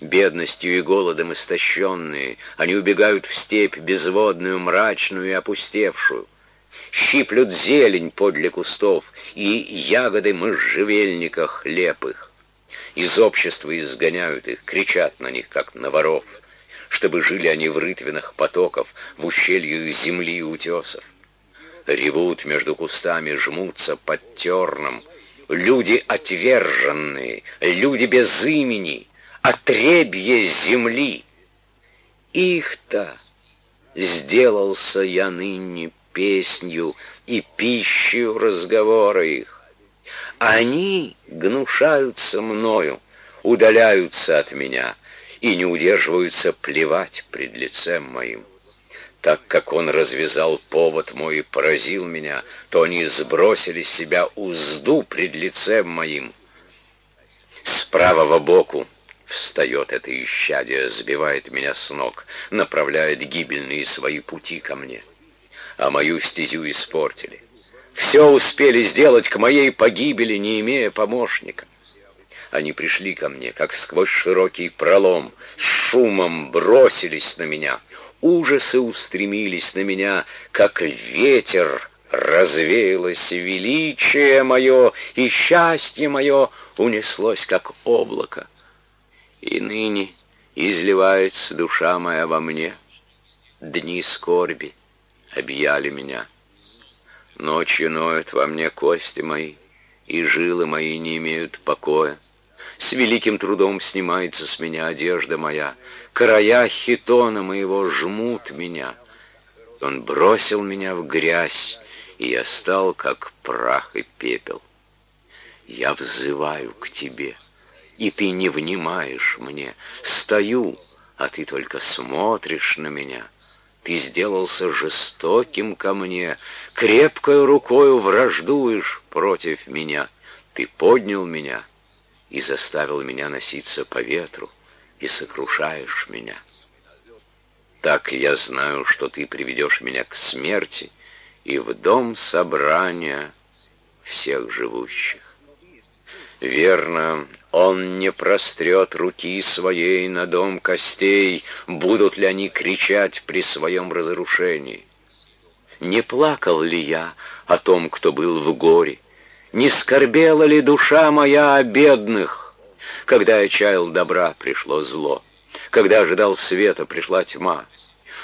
[SPEAKER 1] Бедностью и голодом истощенные, они убегают в степь безводную, мрачную и опустевшую щиплют зелень подле кустов и ягоды можжевельника хлеб Из общества изгоняют их, кричат на них, как на воров, чтобы жили они в рытвинах потоков, в ущелью земли и утесов. Ревут между кустами, жмутся под терном. Люди отверженные, люди без имени, отребье земли. Их-то сделался я ныне песнью и пищей разговора их. Они гнушаются мною, удаляются от меня и не удерживаются плевать пред лицем моим. Так как он развязал повод мой и поразил меня, то они сбросили с себя узду пред лицем моим. С правого боку встает это исчадие, сбивает меня с ног, направляет гибельные свои пути ко мне а мою стезю испортили. Все успели сделать к моей погибели, не имея помощника. Они пришли ко мне, как сквозь широкий пролом, с шумом бросились на меня. Ужасы устремились на меня, как ветер развеялось величие мое, и счастье мое унеслось, как облако. И ныне изливается душа моя во мне, дни скорби, объяли меня. Ночью ноют во мне кости мои, и жилы мои не имеют покоя. С великим трудом снимается с меня одежда моя, края хитона моего жмут меня. Он бросил меня в грязь, и я стал, как прах и пепел. Я взываю к тебе, и ты не внимаешь мне. Стою, а ты только смотришь на меня. Ты сделался жестоким ко мне, крепкой рукою враждуешь против меня. Ты поднял меня и заставил меня носиться по ветру, и сокрушаешь меня. Так я знаю, что ты приведешь меня к смерти и в дом собрания всех живущих. Верно, он не прострет руки своей на дом костей, будут ли они кричать при своем разрушении. Не плакал ли я о том, кто был в горе? Не скорбела ли душа моя о бедных? Когда я чаял добра, пришло зло. Когда ожидал света, пришла тьма.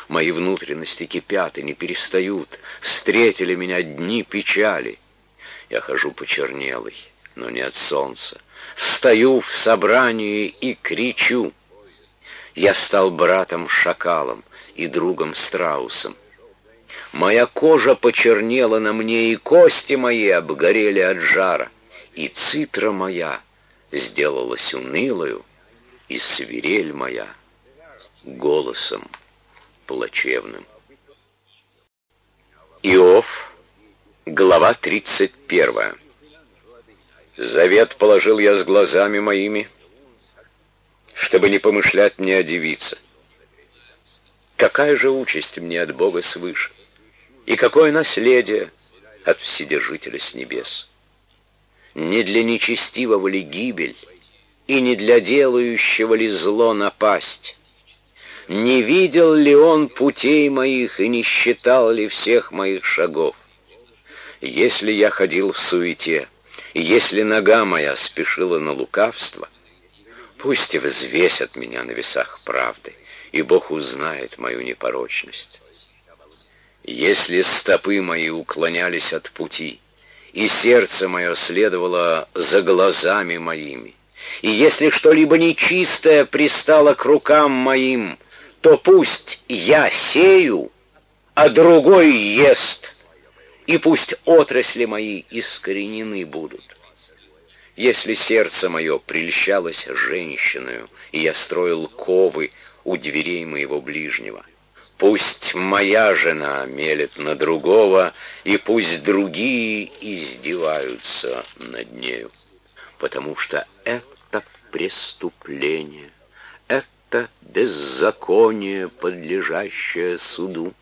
[SPEAKER 1] Мои внутренности кипят и не перестают. Встретили меня дни печали. Я хожу почернелый но не от солнца. Встаю в собрании и кричу. Я стал братом-шакалом и другом-страусом. Моя кожа почернела на мне, и кости мои обгорели от жара, и цитра моя сделалась унылою, и свирель моя голосом плачевным. Иов, глава тридцать первая. Завет положил я с глазами моими, чтобы не помышлять мне о девице. Какая же участь мне от Бога свыше, и какое наследие от Вседержителя с небес? Не для нечестивого ли гибель, и не для делающего ли зло напасть? Не видел ли он путей моих и не считал ли всех моих шагов? Если я ходил в суете, и если нога моя спешила на лукавство, пусть и взвесят меня на весах правды, и Бог узнает мою непорочность. Если стопы мои уклонялись от пути, и сердце мое следовало за глазами моими, и если что-либо нечистое пристало к рукам моим, то пусть я сею, а другой ест, и пусть отрасли мои искоренены будут. Если сердце мое прельщалось женщиною, и я строил ковы у дверей моего ближнего, пусть моя жена мелет на другого, и пусть другие издеваются над нею, потому что это преступление, это беззаконие, подлежащее суду.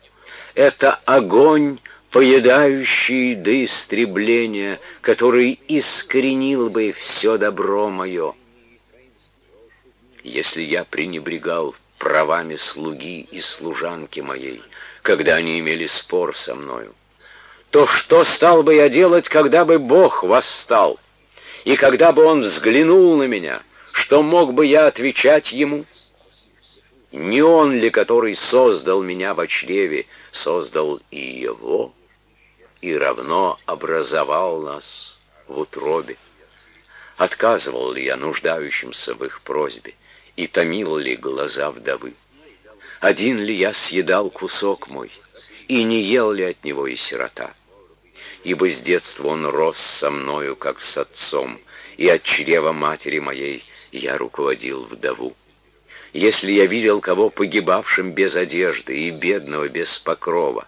[SPEAKER 1] Это огонь, поедающий до истребления, который искоренил бы все добро мое. Если я пренебрегал правами слуги и служанки моей, когда они имели спор со мною, то что стал бы я делать, когда бы Бог восстал, и когда бы Он взглянул на меня, что мог бы я отвечать Ему? Не он ли, который создал меня в чреве, создал и его, и равно образовал нас в утробе? Отказывал ли я нуждающимся в их просьбе, и томил ли глаза вдовы? Один ли я съедал кусок мой, и не ел ли от него и сирота? Ибо с детства он рос со мною, как с отцом, и от чрева матери моей я руководил вдову. Если я видел кого погибавшим без одежды и бедного без покрова,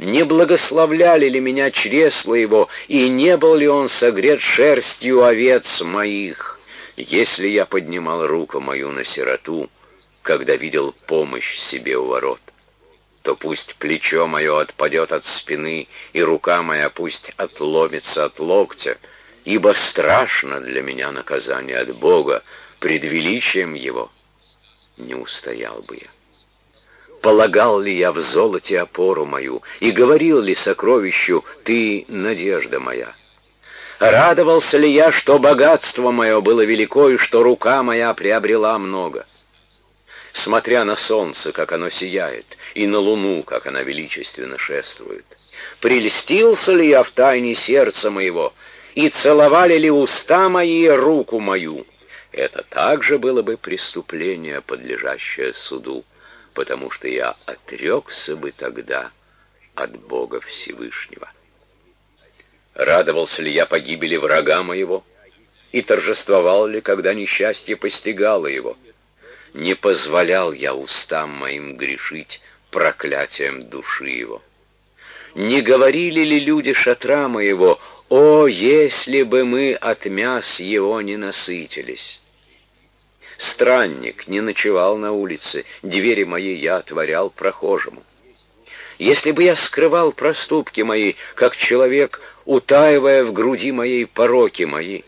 [SPEAKER 1] не благословляли ли меня чресла его, и не был ли он согрет шерстью овец моих, если я поднимал руку мою на сироту, когда видел помощь себе у ворот? то пусть плечо мое отпадет от спины, и рука моя пусть отломится от локтя, ибо страшно для меня наказание от Бога пред величием Его не устоял бы я. Полагал ли я в золоте опору мою, и говорил ли сокровищу «Ты — надежда моя»? Радовался ли я, что богатство мое было велико, и что рука моя приобрела много? Смотря на солнце, как оно сияет, и на луну, как она величественно шествует, прельстился ли я в тайне сердца моего, и целовали ли уста мои руку мою? это также было бы преступление, подлежащее суду, потому что я отрекся бы тогда от Бога Всевышнего. Радовался ли я погибели врага моего, и торжествовал ли, когда несчастье постигало его? Не позволял я устам моим грешить проклятием души его. Не говорили ли люди шатра моего, «О, если бы мы от мяс его не насытились!» Странник не ночевал на улице, двери мои я отворял прохожему. Если бы я скрывал проступки мои, как человек, утаивая в груди моей пороки мои,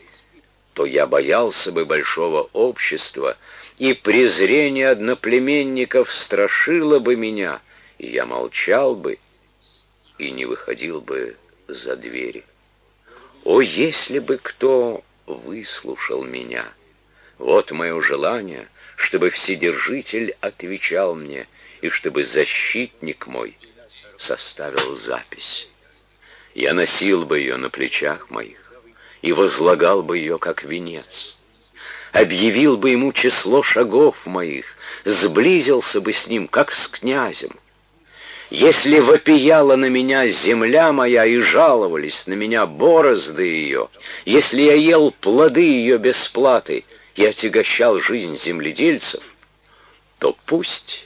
[SPEAKER 1] то я боялся бы большого общества, и презрение одноплеменников страшило бы меня, и я молчал бы и не выходил бы за двери. О, если бы кто выслушал меня! Вот мое желание, чтобы Вседержитель отвечал мне, и чтобы защитник мой составил запись. Я носил бы ее на плечах моих и возлагал бы ее как венец. Объявил бы ему число шагов моих, сблизился бы с ним, как с князем. Если вопияла на меня земля моя и жаловались на меня борозды ее, если я ел плоды ее бесплаты, и отягощал жизнь земледельцев, то пусть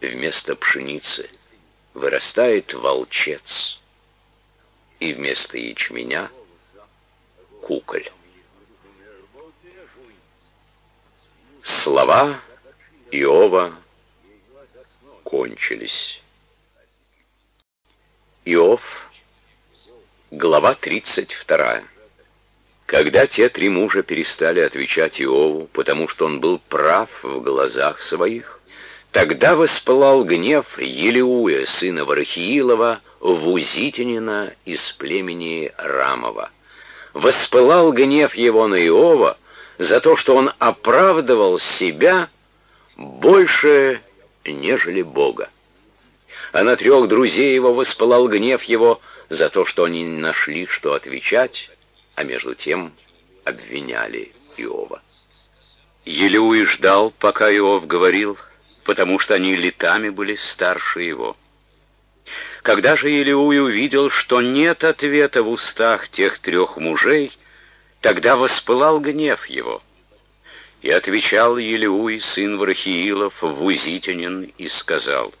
[SPEAKER 1] вместо пшеницы вырастает волчец, и вместо ячменя — куколь. Слова Иова кончились. Иов, глава тридцать вторая. Когда те три мужа перестали отвечать Иову, потому что он был прав в глазах своих, Тогда воспылал гнев Елеуя, сына Варахиилова, Вузитинина из племени Рамова. Воспылал гнев его на Иова за то, что он оправдывал себя больше, нежели Бога. А на трех друзей его воспылал гнев его за то, что они не нашли, что отвечать, а между тем обвиняли Иова. Елеуй ждал, пока Иов говорил, потому что они летами были старше его. Когда же Елеуй увидел, что нет ответа в устах тех трех мужей, тогда воспылал гнев его. И отвечал Елеуй, сын Варахиилов, Вузитянин, и сказал,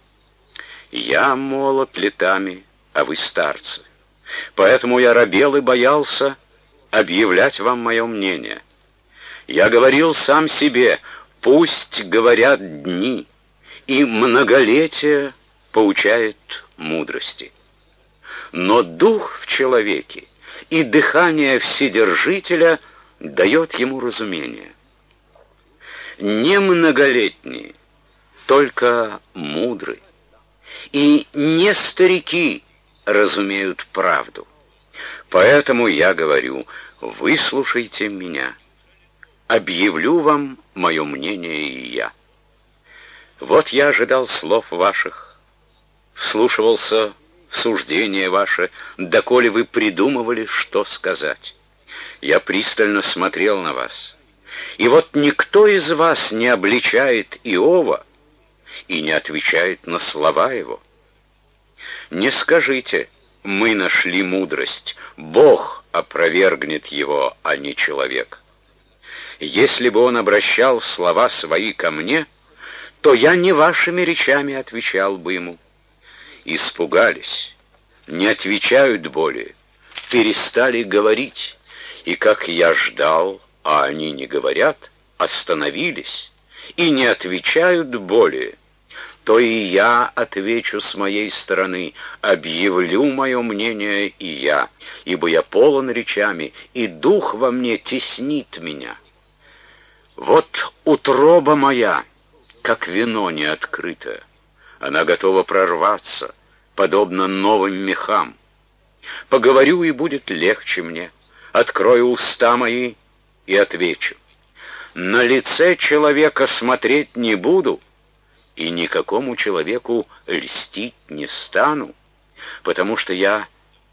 [SPEAKER 1] «Я молод летами, а вы старцы, поэтому я робел и боялся объявлять вам мое мнение. Я говорил сам себе, пусть говорят дни, и многолетие поучает мудрости. Но дух в человеке и дыхание Вседержителя дает ему разумение. Не многолетние, только мудры. И не старики разумеют правду. Поэтому я говорю, выслушайте меня. Объявлю вам мое мнение и я. Вот я ожидал слов ваших, вслушивался в суждение ваше, доколе вы придумывали, что сказать. Я пристально смотрел на вас. И вот никто из вас не обличает Иова и не отвечает на слова его. Не скажите, мы нашли мудрость, Бог опровергнет его, а не человек. Если бы он обращал слова свои ко мне — то я не вашими речами отвечал бы ему. Испугались, не отвечают более, перестали говорить, и как я ждал, а они не говорят, остановились и не отвечают более, то и я отвечу с моей стороны, объявлю мое мнение и я, ибо я полон речами, и дух во мне теснит меня. Вот утроба моя — как вино неоткрытое. Она готова прорваться, подобно новым мехам. Поговорю, и будет легче мне. Открою уста мои и отвечу. На лице человека смотреть не буду, и никакому человеку льстить не стану, потому что я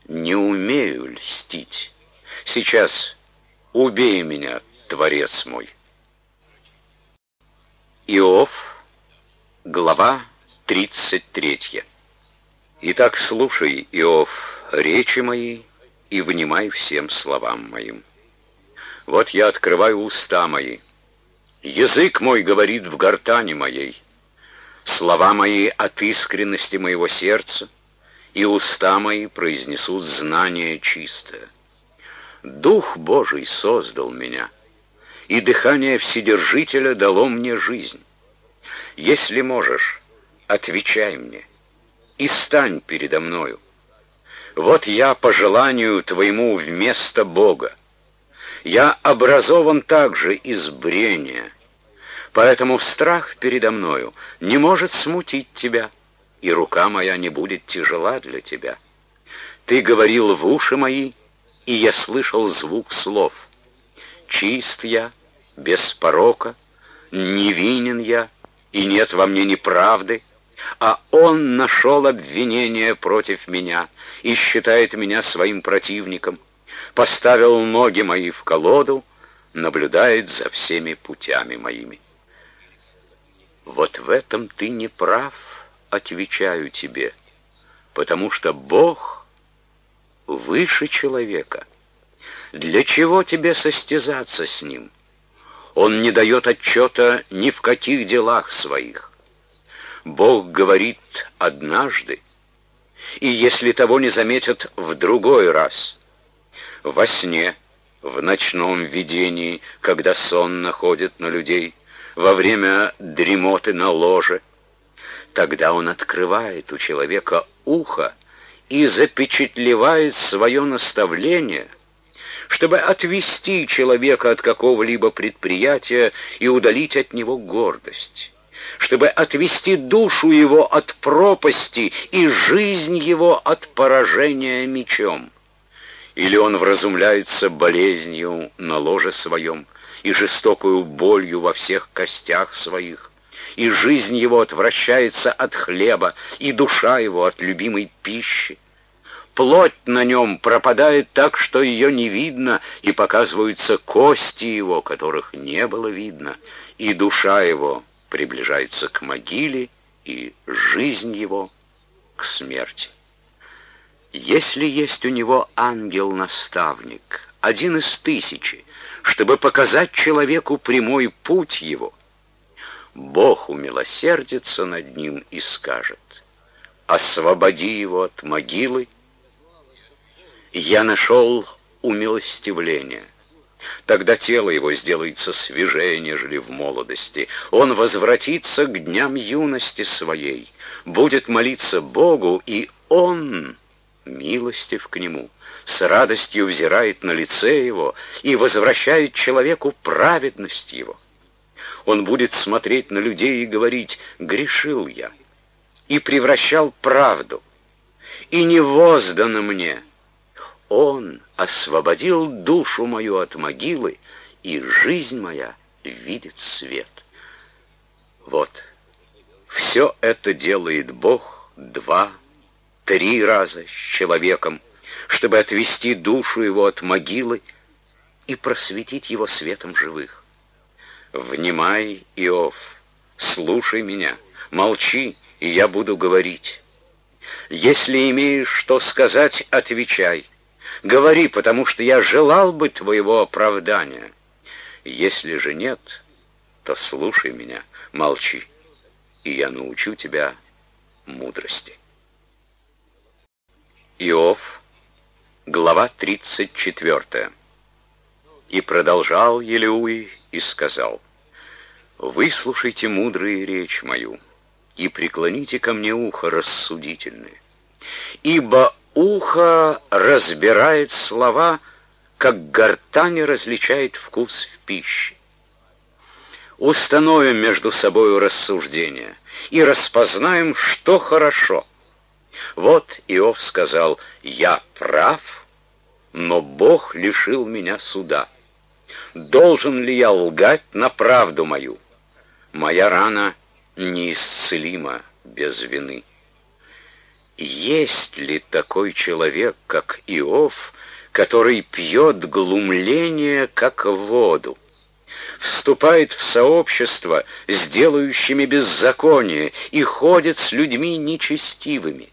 [SPEAKER 1] не умею льстить. Сейчас убей меня, Творец мой. Иов, глава 33. Итак, слушай, Иов, речи мои и внимай всем словам моим. Вот я открываю уста мои. Язык мой говорит в гортани моей. Слова мои от искренности моего сердца, и уста мои произнесут знание чистое. Дух Божий создал меня — и дыхание Вседержителя дало мне жизнь. Если можешь, отвечай мне и стань передо мною. Вот я по желанию твоему вместо Бога. Я образован также из брения, поэтому страх передо мною не может смутить тебя, и рука моя не будет тяжела для тебя. Ты говорил в уши мои, и я слышал звук слов. Чист я, без порока, невинен я, и нет во мне неправды, а он нашел обвинение против меня и считает меня своим противником, поставил ноги мои в колоду, наблюдает за всеми путями моими. Вот в этом ты не прав, отвечаю тебе, потому что Бог выше человека. Для чего тебе состязаться с ним? Он не дает отчета ни в каких делах своих. Бог говорит однажды, и если того не заметят в другой раз, во сне, в ночном видении, когда сон находит на людей, во время дремоты на ложе, тогда он открывает у человека ухо и запечатлевает свое наставление — чтобы отвести человека от какого-либо предприятия и удалить от него гордость. чтобы отвести душу его от пропасти и жизнь его от поражения мечом. Или он вразумляется болезнью на ложе своем и жестокую болью во всех костях своих, и жизнь его отвращается от хлеба, и душа его от любимой пищи. Плоть на нем пропадает так, что ее не видно, и показываются кости его, которых не было видно, и душа его приближается к могиле, и жизнь его к смерти. Если есть у него ангел-наставник, один из тысячи, чтобы показать человеку прямой путь его, Бог умилосердится над ним и скажет, «Освободи его от могилы, я нашел умилостивление. Тогда тело его сделается свежее, нежели в молодости. Он возвратится к дням юности своей, будет молиться Богу, и он, милостив к нему, с радостью взирает на лице его и возвращает человеку праведность его. Он будет смотреть на людей и говорить «грешил я» и превращал правду, и не воздано мне — он освободил душу мою от могилы, и жизнь моя видит свет. Вот, все это делает Бог два, три раза с человеком, чтобы отвести душу его от могилы и просветить его светом живых. Внимай, Иов, слушай меня, молчи, и я буду говорить. Если имеешь что сказать, отвечай. Говори, потому что я желал бы твоего оправдания. Если же нет, то слушай меня, молчи, и я научу тебя мудрости. Иов, глава 34. И продолжал Елеуи и сказал, «Выслушайте мудрые речь мою, и преклоните ко мне ухо рассудительное, ибо Ухо разбирает слова, как гортань различает вкус в пище. Установим между собою рассуждения и распознаем, что хорошо. Вот Иов сказал, «Я прав, но Бог лишил меня суда. Должен ли я лгать на правду мою? Моя рана неисцелима без вины». Есть ли такой человек, как Иов, который пьет глумление, как воду? Вступает в сообщество с делающими беззаконие и ходит с людьми нечестивыми,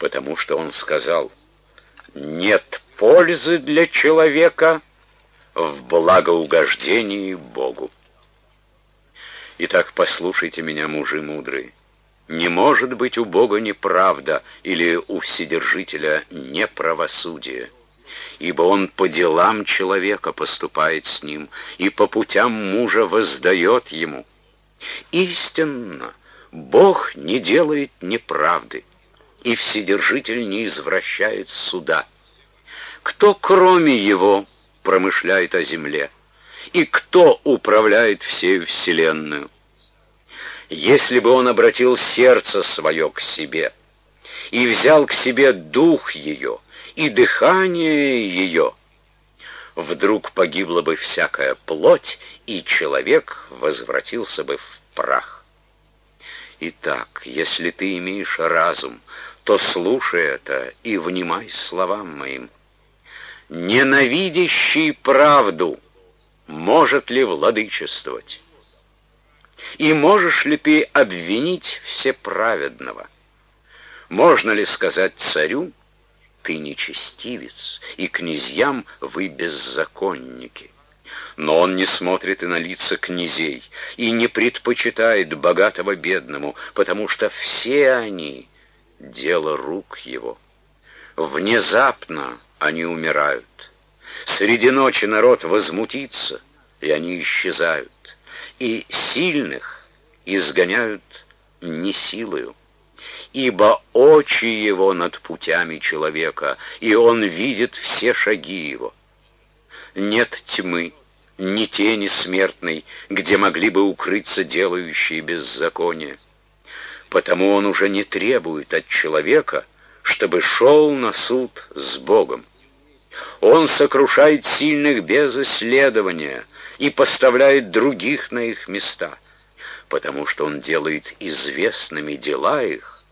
[SPEAKER 1] потому что он сказал, «Нет пользы для человека в благоугождении Богу». Итак, послушайте меня, мужи мудрые. Не может быть у Бога неправда или у Вседержителя неправосудие, ибо Он по делам человека поступает с ним и по путям мужа воздает ему. Истинно, Бог не делает неправды, и Вседержитель не извращает суда. Кто, кроме Его, промышляет о земле, и кто управляет всей вселенную? если бы он обратил сердце свое к себе и взял к себе дух ее и дыхание ее, вдруг погибла бы всякая плоть, и человек возвратился бы в прах. Итак, если ты имеешь разум, то слушай это и внимай словам моим. Ненавидящий правду может ли владычествовать? И можешь ли ты обвинить всеправедного? Можно ли сказать царю, ты нечестивец, и князьям вы беззаконники? Но он не смотрит и на лица князей, и не предпочитает богатого бедному, потому что все они — дело рук его. Внезапно они умирают. Среди ночи народ возмутится, и они исчезают и сильных изгоняют не силою, ибо очи его над путями человека, и он видит все шаги его. Нет тьмы, ни тени смертной, где могли бы укрыться делающие беззаконие. Потому он уже не требует от человека, чтобы шел на суд с Богом. Он сокрушает сильных без исследования и поставляет других на их места, потому что он делает известными дела их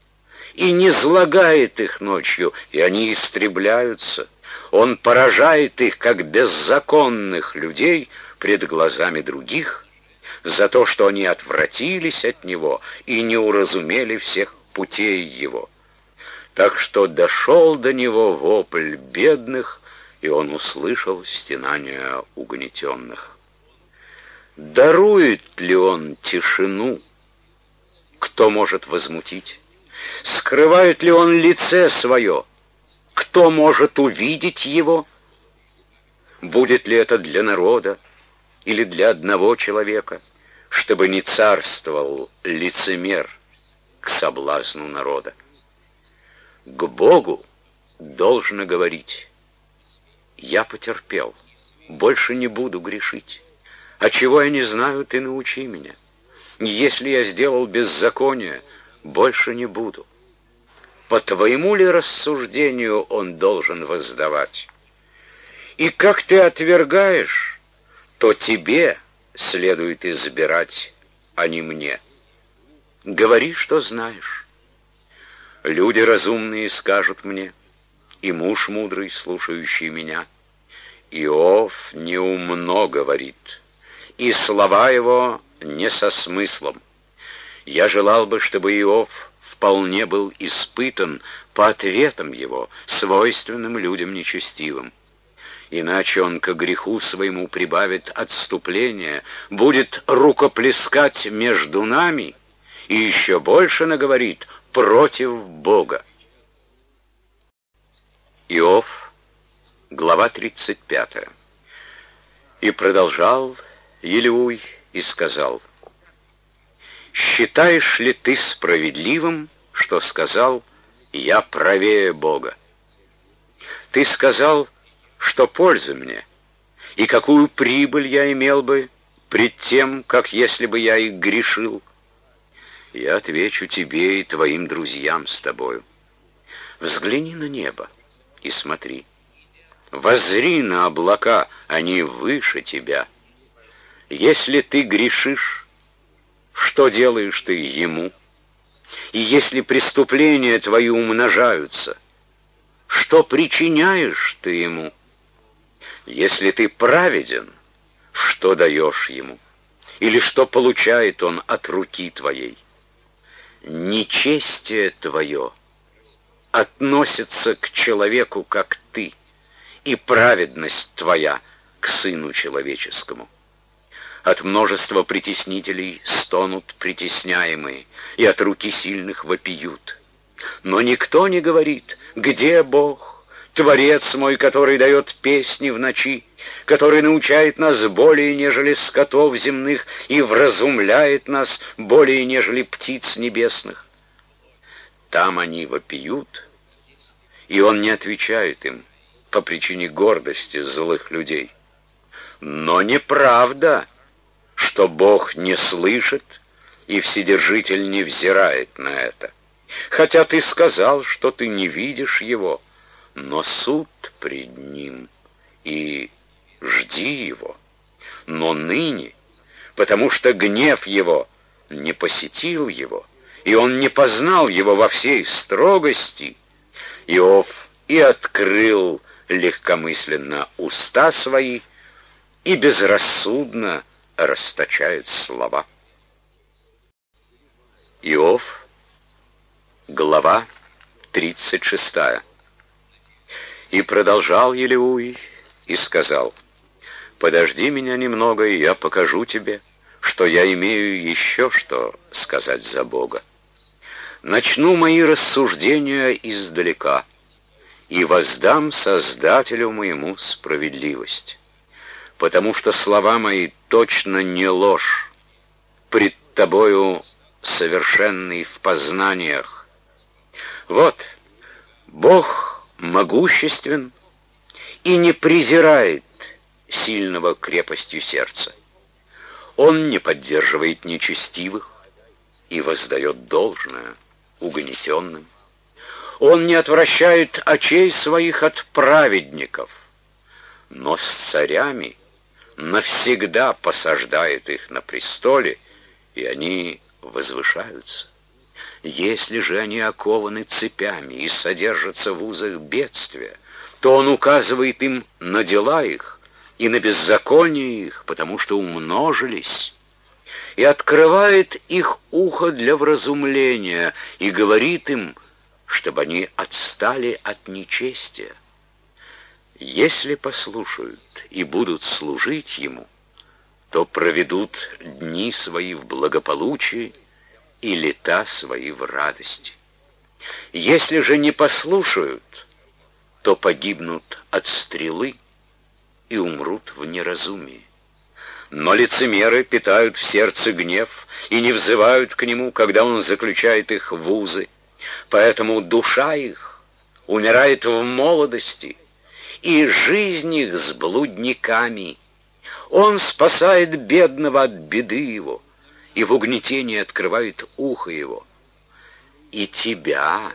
[SPEAKER 1] и не злагает их ночью, и они истребляются. Он поражает их, как беззаконных людей, пред глазами других, за то, что они отвратились от него и не уразумели всех путей его. Так что дошел до него вопль бедных, и он услышал стенания угнетенных. Дарует ли он тишину? Кто может возмутить? Скрывает ли он лице свое? Кто может увидеть его? Будет ли это для народа или для одного человека, чтобы не царствовал лицемер к соблазну народа? К Богу должно говорить, я потерпел, больше не буду грешить. А чего я не знаю, ты научи меня. Если я сделал беззаконие, больше не буду. По твоему ли рассуждению он должен воздавать? И как ты отвергаешь, то тебе следует избирать, а не мне. Говори, что знаешь. Люди разумные скажут мне, и муж мудрый, слушающий меня. Иов неумно говорит, и слова его не со смыслом. Я желал бы, чтобы Иов вполне был испытан по ответам его, свойственным людям нечестивым. Иначе он к греху своему прибавит отступление, будет рукоплескать между нами и еще больше наговорит против Бога. Иов, глава 35. И продолжал Елеуй и сказал, Считаешь ли ты справедливым, что сказал «Я правее Бога»? Ты сказал, что польза мне, и какую прибыль я имел бы пред тем, как если бы я их грешил. Я отвечу тебе и твоим друзьям с тобою. Взгляни на небо и смотри. Возри на облака, они выше тебя. Если ты грешишь, что делаешь ты ему? И если преступления твои умножаются, что причиняешь ты ему? Если ты праведен, что даешь ему? Или что получает он от руки твоей? Нечестие твое относится к человеку, как ты, и праведность твоя к сыну человеческому. От множества притеснителей стонут притесняемые, и от руки сильных вопиют. Но никто не говорит, где Бог, Творец мой, который дает песни в ночи, который научает нас более, нежели скотов земных, и вразумляет нас более, нежели птиц небесных. Там они вопиют, и он не отвечает им по причине гордости злых людей. Но неправда — что Бог не слышит и Вседержитель не взирает на это. Хотя ты сказал, что ты не видишь его, но суд пред ним, и жди его. Но ныне, потому что гнев его не посетил его, и он не познал его во всей строгости, Иов и открыл легкомысленно уста свои и безрассудно расточает слова. Иов, глава 36. И продолжал Елеуй и сказал, «Подожди меня немного, и я покажу тебе, что я имею еще что сказать за Бога. Начну мои рассуждения издалека и воздам Создателю моему справедливость» потому что слова мои точно не ложь, пред тобою совершенный в познаниях. Вот, Бог могуществен и не презирает сильного крепостью сердца. Он не поддерживает нечестивых и воздает должное угнетенным. Он не отвращает очей своих от праведников, но с царями навсегда посаждает их на престоле, и они возвышаются. Если же они окованы цепями и содержатся в узах бедствия, то он указывает им на дела их и на беззаконие их, потому что умножились, и открывает их ухо для вразумления и говорит им, чтобы они отстали от нечестия. Если послушают и будут служить ему, то проведут дни свои в благополучии и лета свои в радости. Если же не послушают, то погибнут от стрелы и умрут в неразумии. Но лицемеры питают в сердце гнев и не взывают к нему, когда он заключает их в узы. Поэтому душа их умирает в молодости, и жизнь их с блудниками. Он спасает бедного от беды его, и в угнетении открывает ухо его. И тебя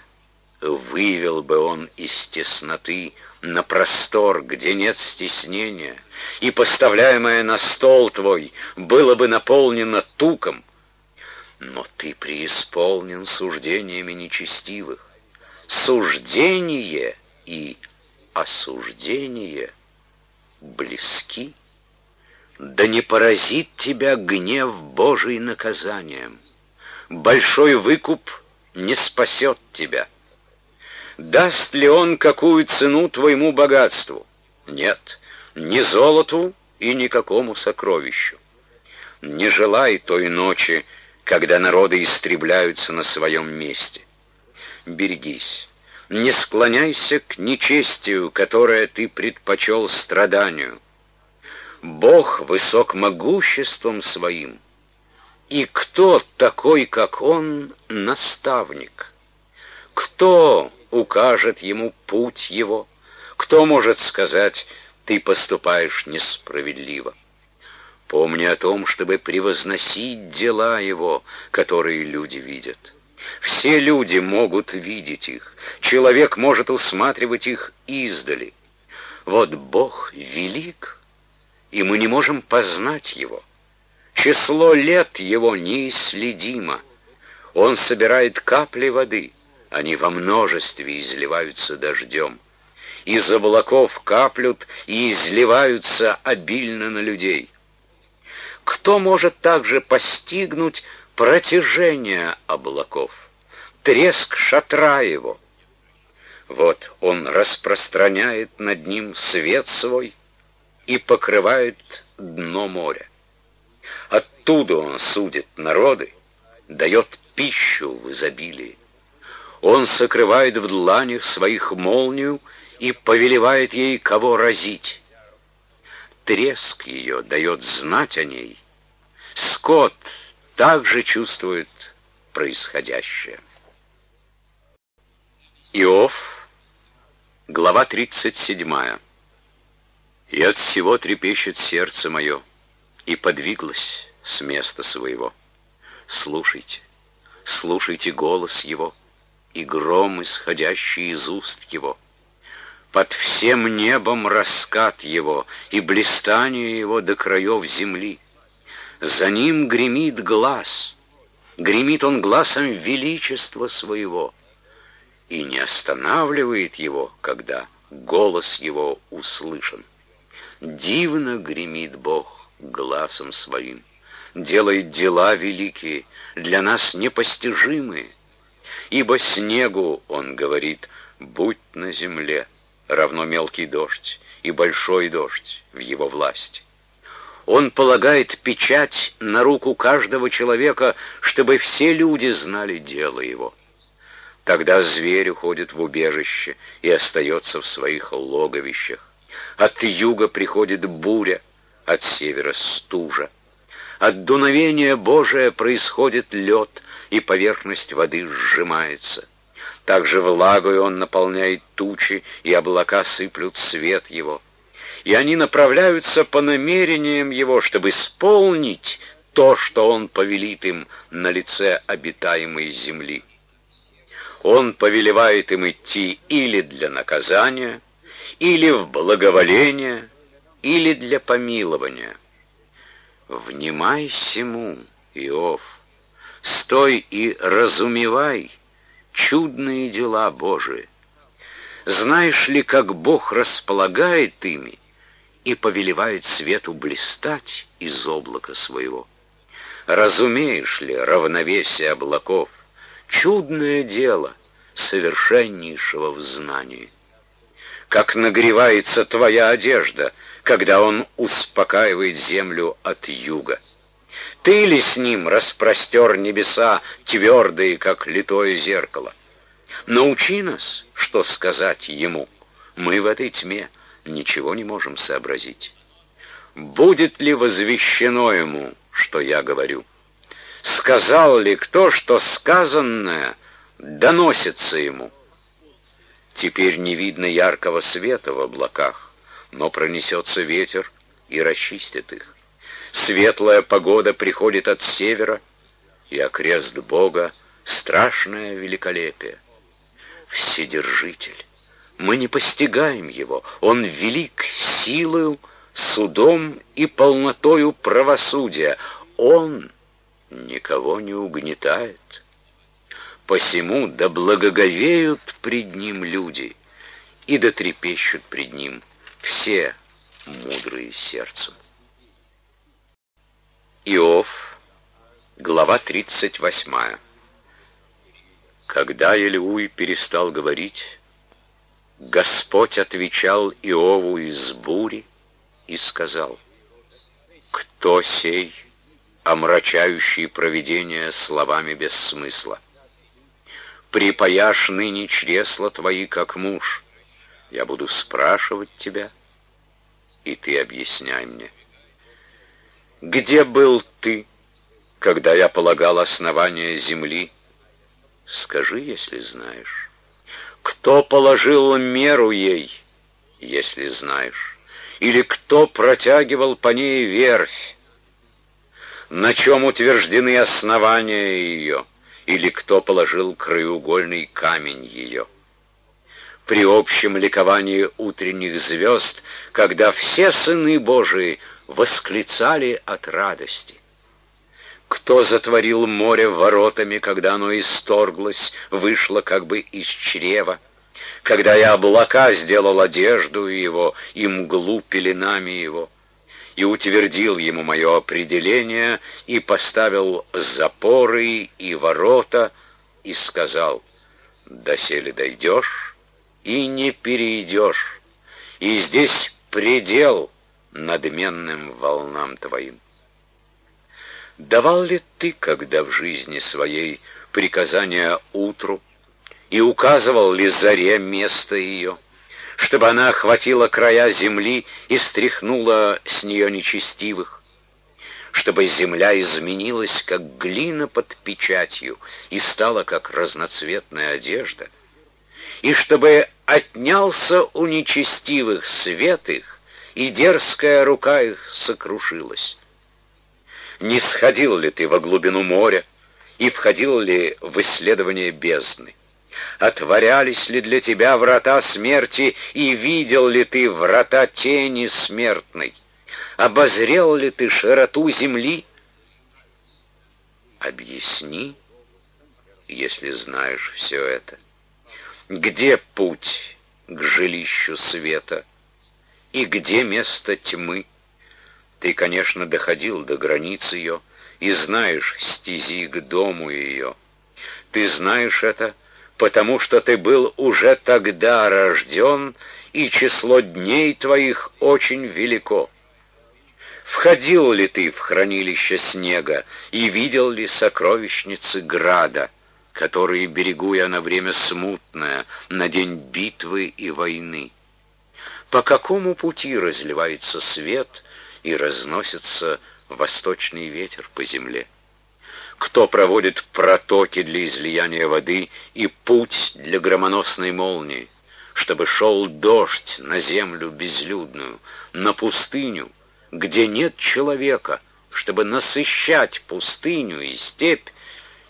[SPEAKER 1] вывел бы он из тесноты на простор, где нет стеснения, и поставляемое на стол твой было бы наполнено туком, но ты преисполнен суждениями нечестивых. Суждение и осуждение близки. Да не поразит тебя гнев Божий наказанием. Большой выкуп не спасет тебя. Даст ли он какую цену твоему богатству? Нет, ни золоту и никакому сокровищу. Не желай той ночи, когда народы истребляются на своем месте. Берегись, не склоняйся к нечестию, которое ты предпочел страданию. Бог высок могуществом своим, и кто такой, как Он, наставник? Кто укажет ему путь его? Кто может сказать, ты поступаешь несправедливо? Помни о том, чтобы превозносить дела его, которые люди видят. Все люди могут видеть их, человек может усматривать их издали. Вот Бог велик, и мы не можем познать его. Число лет его неисследимо. Он собирает капли воды, они во множестве изливаются дождем. Из облаков каплют и изливаются обильно на людей. Кто может также постигнуть протяжение облаков, треск шатра его? Вот он распространяет над ним свет свой и покрывает дно моря. Оттуда он судит народы, дает пищу в изобилии. Он сокрывает в дланях своих молнию и повелевает ей, кого разить треск ее дает знать о ней. Скот также чувствует происходящее. Иов, глава 37. «И от всего трепещет сердце мое, и подвиглось с места своего. Слушайте, слушайте голос его, и гром, исходящий из уст его» Под всем небом раскат его и блистание его до краев земли. За ним гремит глаз, гремит он глазом величества своего, и не останавливает его, когда голос его услышан. Дивно гремит Бог глазом своим, делает дела великие, для нас непостижимые, ибо снегу, он говорит, будь на земле, равно мелкий дождь и большой дождь в его власти. Он полагает печать на руку каждого человека, чтобы все люди знали дело его. Тогда зверь уходит в убежище и остается в своих логовищах. От юга приходит буря, от севера стужа. От дуновения Божия происходит лед, и поверхность воды сжимается. Также влагой он наполняет тучи, и облака сыплют свет его. и они направляются по намерениям его, чтобы исполнить то, что он повелит им на лице обитаемой земли. Он повелевает им идти или для наказания, или в благоволение, или для помилования. Внимай всему, Иов, стой и разумевай чудные дела Божии. Знаешь ли, как Бог располагает ими и повелевает свету блистать из облака своего? Разумеешь ли равновесие облаков, чудное дело совершеннейшего в знании? Как нагревается твоя одежда, когда он успокаивает землю от юга? Ты ли с ним распростер небеса, твердые, как литое зеркало? Научи нас, что сказать ему. Мы в этой тьме ничего не можем сообразить. Будет ли возвещено ему, что я говорю? Сказал ли кто, что сказанное доносится ему? Теперь не видно яркого света в облаках, но пронесется ветер и расчистит их. Светлая погода приходит от севера, и окрест Бога — страшное великолепие. Вседержитель. Мы не постигаем его. Он велик силою, судом и полнотою правосудия. Он никого не угнетает. Посему да благоговеют пред ним люди, и да трепещут пред ним все мудрые сердцем. Иов, глава 38. Когда Елеуй перестал говорить, Господь отвечал Иову из бури и сказал, «Кто сей, омрачающий провидение словами без смысла? Припаяшь ныне чресла твои, как муж. Я буду спрашивать тебя, и ты объясняй мне». Где был ты, когда я полагал основание земли? Скажи, если знаешь. Кто положил меру ей, если знаешь? Или кто протягивал по ней верфь? На чем утверждены основания ее? Или кто положил краеугольный камень ее? При общем ликовании утренних звезд, когда все сыны Божии — восклицали от радости. Кто затворил море воротами, когда оно исторглось, вышло как бы из чрева? Когда я облака сделал одежду его и мглу пеленами его, и утвердил ему мое определение, и поставил запоры и ворота, и сказал, «Доселе дойдешь и не перейдешь, и здесь предел надменным волнам твоим. Давал ли ты, когда в жизни своей, приказания утру, и указывал ли заре место ее, чтобы она охватила края земли и стряхнула с нее нечестивых, чтобы земля изменилась, как глина под печатью, и стала, как разноцветная одежда, и чтобы отнялся у нечестивых свет их, и дерзкая рука их сокрушилась. Не сходил ли ты во глубину моря и входил ли в исследование бездны? Отворялись ли для тебя врата смерти, и видел ли ты врата тени смертной? Обозрел ли ты широту земли? Объясни, если знаешь все это. Где путь к жилищу света? и где место тьмы. Ты, конечно, доходил до границ ее и знаешь стези к дому ее. Ты знаешь это, потому что ты был уже тогда рожден, и число дней твоих очень велико. Входил ли ты в хранилище снега и видел ли сокровищницы града, которые берегу я на время смутное, на день битвы и войны? по какому пути разливается свет и разносится восточный ветер по земле. Кто проводит протоки для излияния воды и путь для громоносной молнии? чтобы шел дождь на землю безлюдную, на пустыню, где нет человека, чтобы насыщать пустыню и степь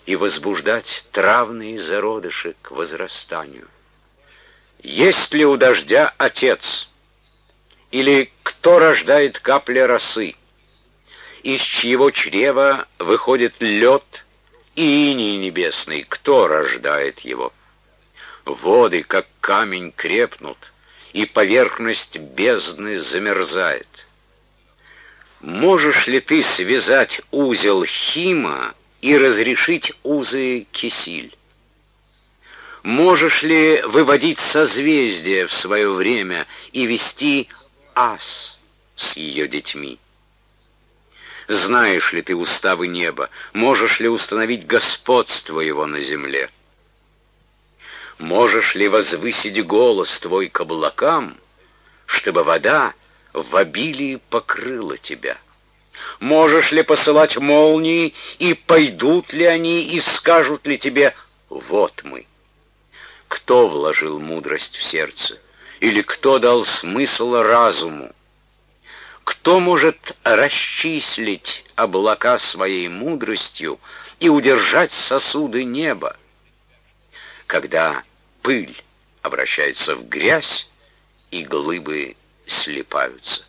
[SPEAKER 1] и возбуждать травные зародыши к возрастанию. Есть ли у дождя отец? Или кто рождает капли росы? Из чьего чрева выходит лед и иней небесный? Кто рождает его? Воды, как камень, крепнут, и поверхность бездны замерзает. Можешь ли ты связать узел Хима и разрешить узы Кисиль? Можешь ли выводить созвездия в свое время и вести ас с ее детьми? Знаешь ли ты уставы неба? Можешь ли установить господство его на земле? Можешь ли возвысить голос твой к облакам, чтобы вода в обилии покрыла тебя? Можешь ли посылать молнии, и пойдут ли они, и скажут ли тебе «Вот мы»? Кто вложил мудрость в сердце? Или кто дал смысл разуму? Кто может расчислить облака своей мудростью и удержать сосуды неба? Когда пыль обращается в грязь, и глыбы слипаются.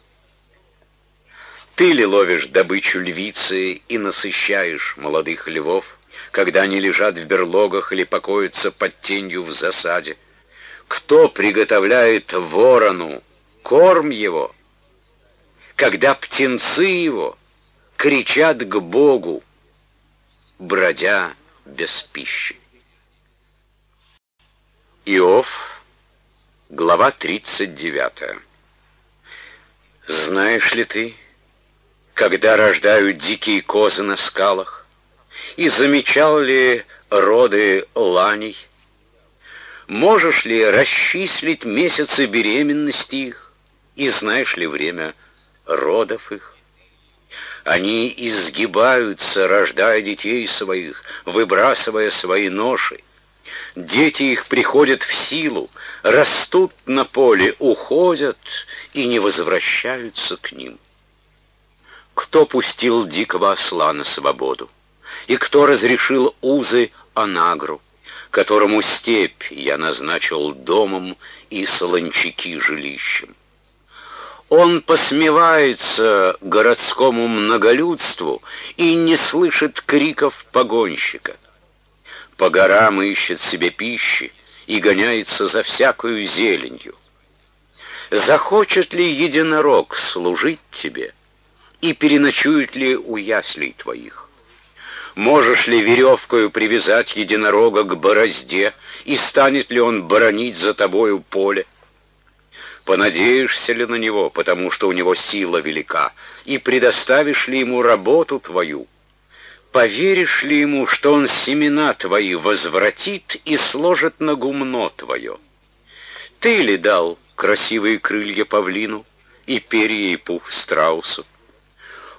[SPEAKER 1] Ты ли ловишь добычу львицы и насыщаешь молодых львов, когда они лежат в берлогах или покоятся под тенью в засаде? Кто приготовляет ворону корм его, когда птенцы его кричат к Богу, бродя без пищи? Иов, глава 39. Знаешь ли ты, когда рождают дикие козы на скалах? И замечал ли роды ланей? Можешь ли расчислить месяцы беременности их? И знаешь ли время родов их? Они изгибаются, рождая детей своих, выбрасывая свои ноши. Дети их приходят в силу, растут на поле, уходят и не возвращаются к ним. Кто пустил дикого осла на свободу? И кто разрешил узы Анагру, которому степь я назначил домом и солончаки жилищем? Он посмевается городскому многолюдству и не слышит криков погонщика. По горам ищет себе пищи и гоняется за всякую зеленью. Захочет ли единорог служить тебе — и переночует ли у яслей твоих? Можешь ли веревкою привязать единорога к борозде, и станет ли он боронить за тобою поле? Понадеешься ли на него, потому что у него сила велика, и предоставишь ли ему работу твою? Поверишь ли ему, что он семена твои возвратит и сложит на гумно твое? Ты ли дал красивые крылья павлину и перья и пух страусу?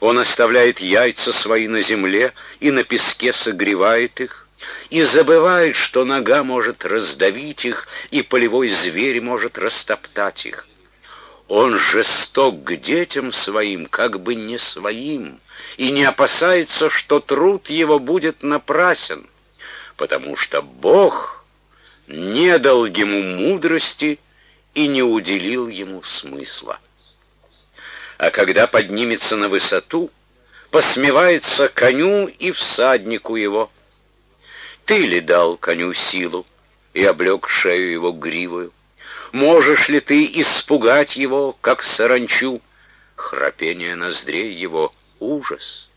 [SPEAKER 1] Он оставляет яйца свои на земле и на песке согревает их, и забывает, что нога может раздавить их, и полевой зверь может растоптать их. Он жесток к детям своим, как бы не своим, и не опасается, что труд его будет напрасен, потому что Бог не дал ему мудрости и не уделил ему смысла а когда поднимется на высоту, посмевается коню и всаднику его. Ты ли дал коню силу и облег шею его гривою? Можешь ли ты испугать его, как саранчу? Храпение ноздрей его — ужас.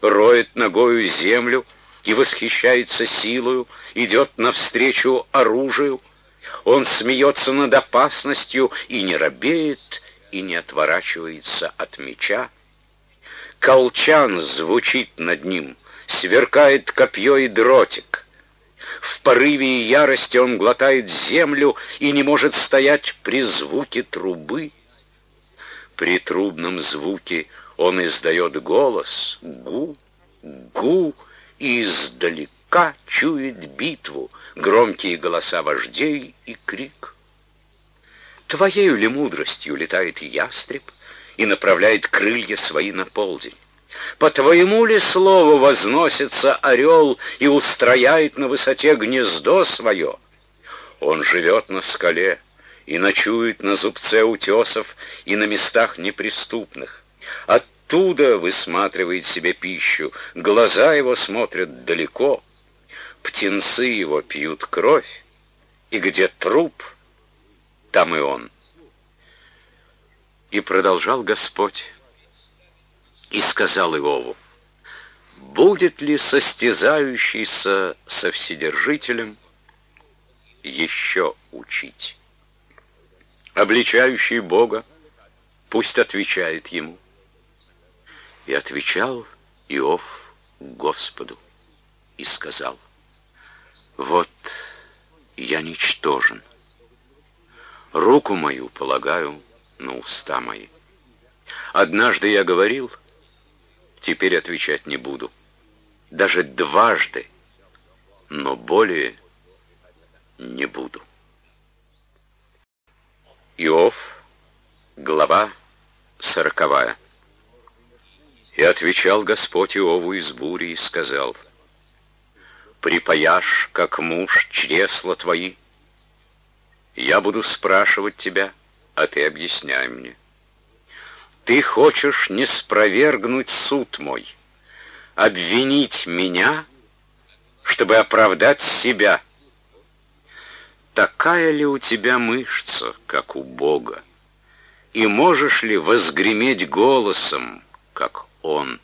[SPEAKER 1] Роет ногою землю и восхищается силою, идет навстречу оружию. Он смеется над опасностью и не робеет, и не отворачивается от меча. Колчан звучит над ним, сверкает копье и дротик. В порыве и ярости он глотает землю и не может стоять при звуке трубы. При трубном звуке он издает голос «гу, гу» и издалека чует битву, громкие голоса вождей и крик. Твоею ли мудростью летает ястреб и направляет крылья свои на полдень? По твоему ли слову возносится орел и устрояет на высоте гнездо свое? Он живет на скале и ночует на зубце утесов и на местах неприступных. Оттуда высматривает себе пищу, глаза его смотрят далеко, птенцы его пьют кровь, и где труп, там и он. И продолжал Господь, и сказал Иову, будет ли состязающийся со Вседержителем еще учить? Обличающий Бога пусть отвечает ему. И отвечал Иов Господу и сказал, вот я ничтожен, руку мою полагаю на уста мои. Однажды я говорил — Теперь отвечать не буду. Даже дважды, но более не буду. Иов, глава сороковая. И отвечал Господь Иову из бури и сказал, «Припаяшь, как муж, чресла твои. Я буду спрашивать тебя, а ты объясняй мне. Ты хочешь не спровергнуть суд мой, обвинить меня, чтобы оправдать себя. Такая ли у тебя мышца, как у Бога? И можешь ли возгреметь голосом, как Он?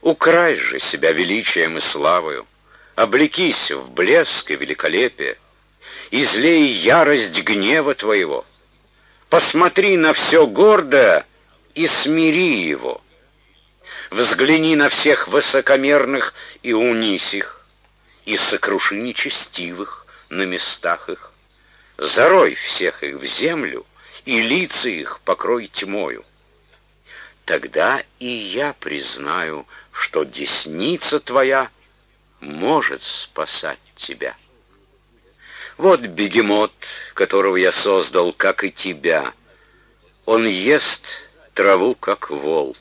[SPEAKER 1] Украй же себя величием и славою, облекись в блеск и великолепие, излей ярость гнева твоего, Посмотри на все гордое и смири его. Взгляни на всех высокомерных и унись их, и сокруши нечестивых на местах их. Зарой всех их в землю, и лица их покрой тьмою. Тогда и я признаю, что десница твоя может спасать тебя. Вот бегемот, которого я создал, как и тебя. Он ест траву, как вол.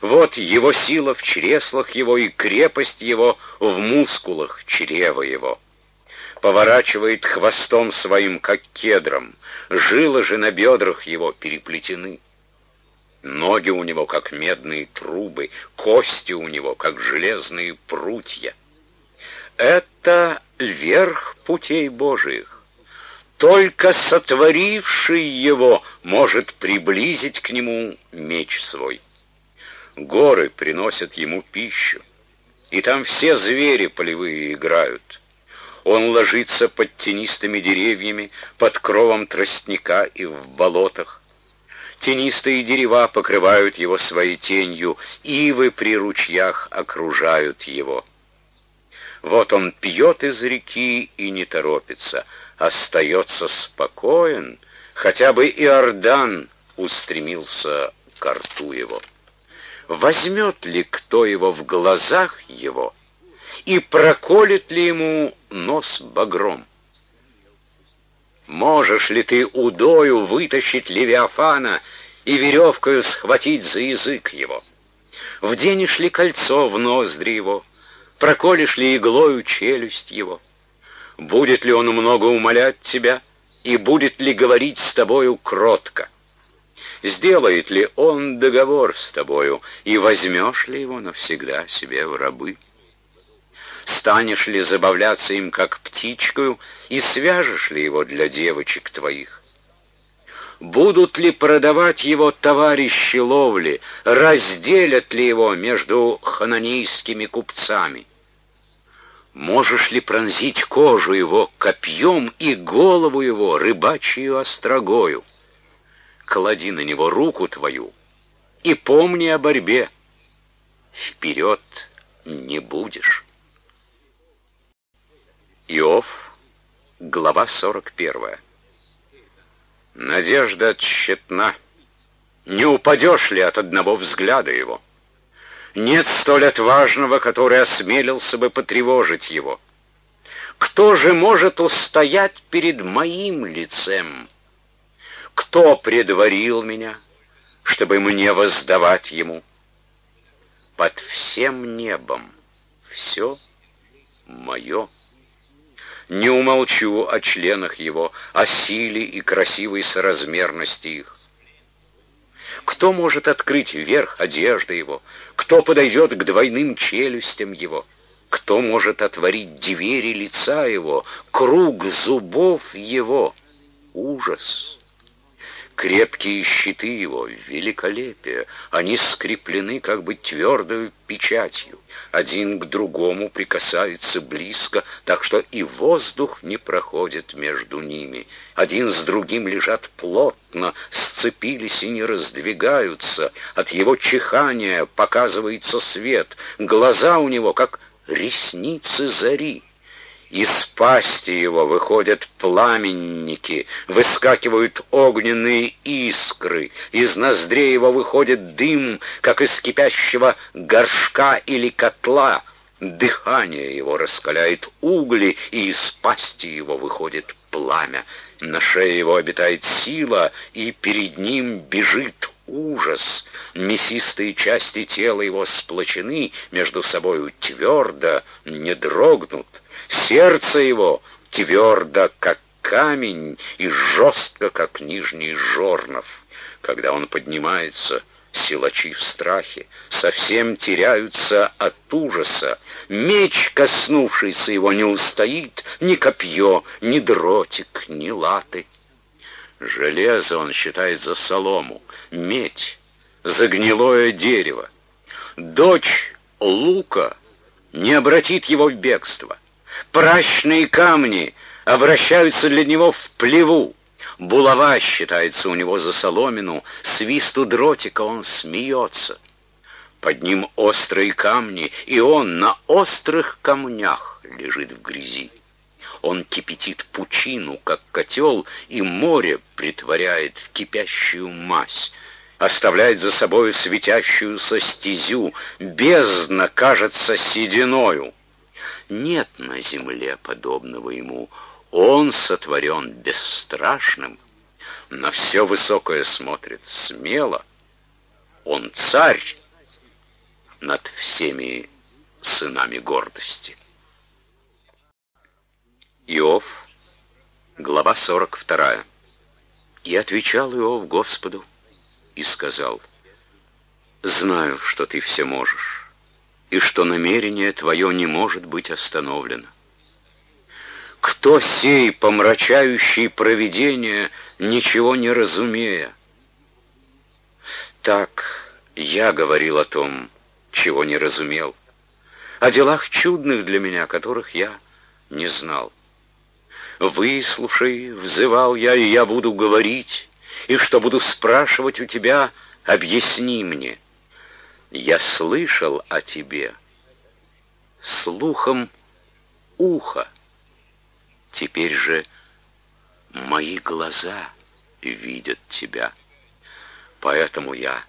[SPEAKER 1] Вот его сила в чреслах его и крепость его в мускулах чрева его. Поворачивает хвостом своим, как кедром, жилы же на бедрах его переплетены. Ноги у него, как медные трубы, кости у него, как железные прутья. Это верх путей Божиих. Только сотворивший его может приблизить к нему меч свой. Горы приносят ему пищу, и там все звери полевые играют. Он ложится под тенистыми деревьями, под кровом тростника и в болотах. Тенистые дерева покрывают его своей тенью, ивы при ручьях окружают его. Вот он пьет из реки и не торопится, остается спокоен, хотя бы Иордан устремился к рту его. Возьмет ли кто его в глазах его и проколет ли ему нос багром? Можешь ли ты удою вытащить Левиафана и веревкою схватить за язык его? Вденешь ли кольцо в ноздри его? Проколешь ли иглою челюсть его? Будет ли он много умолять тебя, и будет ли говорить с тобою кротко? Сделает ли он договор с тобою, и возьмешь ли его навсегда себе в рабы? Станешь ли забавляться им, как птичкою, и свяжешь ли его для девочек твоих? Будут ли продавать его товарищи ловли, разделят ли его между хананейскими купцами? Можешь ли пронзить кожу его копьем и голову его рыбачью острогою? Клади на него руку твою и помни о борьбе. Вперед не будешь. Иов, глава сорок первая. Надежда тщетна. Не упадешь ли от одного взгляда его? Нет столь отважного, который осмелился бы потревожить его. Кто же может устоять перед моим лицем? Кто предварил меня, чтобы мне воздавать ему? Под всем небом все мое. Не умолчу о членах его, о силе и красивой соразмерности их. Кто может открыть верх одежды его? Кто подойдет к двойным челюстям его? Кто может отворить двери лица его, круг зубов его? Ужас! Крепкие щиты его, великолепие, они скреплены как бы твердою печатью. Один к другому прикасается близко, так что и воздух не проходит между ними. Один с другим лежат плотно, сцепились и не раздвигаются. От его чихания показывается свет, глаза у него как ресницы зари. Из пасти его выходят пламенники, выскакивают огненные искры, из ноздрей его выходит дым, как из кипящего горшка или котла. Дыхание его раскаляет угли, и из пасти его выходит пламя. На шее его обитает сила, и перед ним бежит ужас. Мясистые части тела его сплочены между собою твердо, не дрогнут. Сердце его твердо, как камень, и жестко, как нижний жорнов. Когда он поднимается, силачи в страхе, совсем теряются от ужаса. Меч, коснувшийся его, не устоит, ни копье, ни дротик, ни латы. Железо он считает за солому, медь, за гнилое дерево. Дочь Лука не обратит его в бегство. Прачные камни обращаются для него в плеву. Булава считается у него за соломину, свисту дротика он смеется. Под ним острые камни, и он на острых камнях лежит в грязи. Он кипятит пучину, как котел, и море притворяет в кипящую мазь оставляет за собою светящуюся стезю, бездна кажется сединою. Нет на земле подобного ему. Он сотворен бесстрашным, на все высокое смотрит смело. Он царь над всеми сынами гордости. Иов, глава 42. И отвечал Иов Господу и сказал, «Знаю, что ты все можешь и что намерение твое не может быть остановлено. Кто сей, помрачающий провидение, ничего не разумея? Так я говорил о том, чего не разумел, о делах чудных для меня, которых я не знал. Выслушай, взывал я, и я буду говорить, и что буду спрашивать у тебя, объясни мне — я слышал о тебе слухом уха. Теперь же мои глаза видят тебя. Поэтому я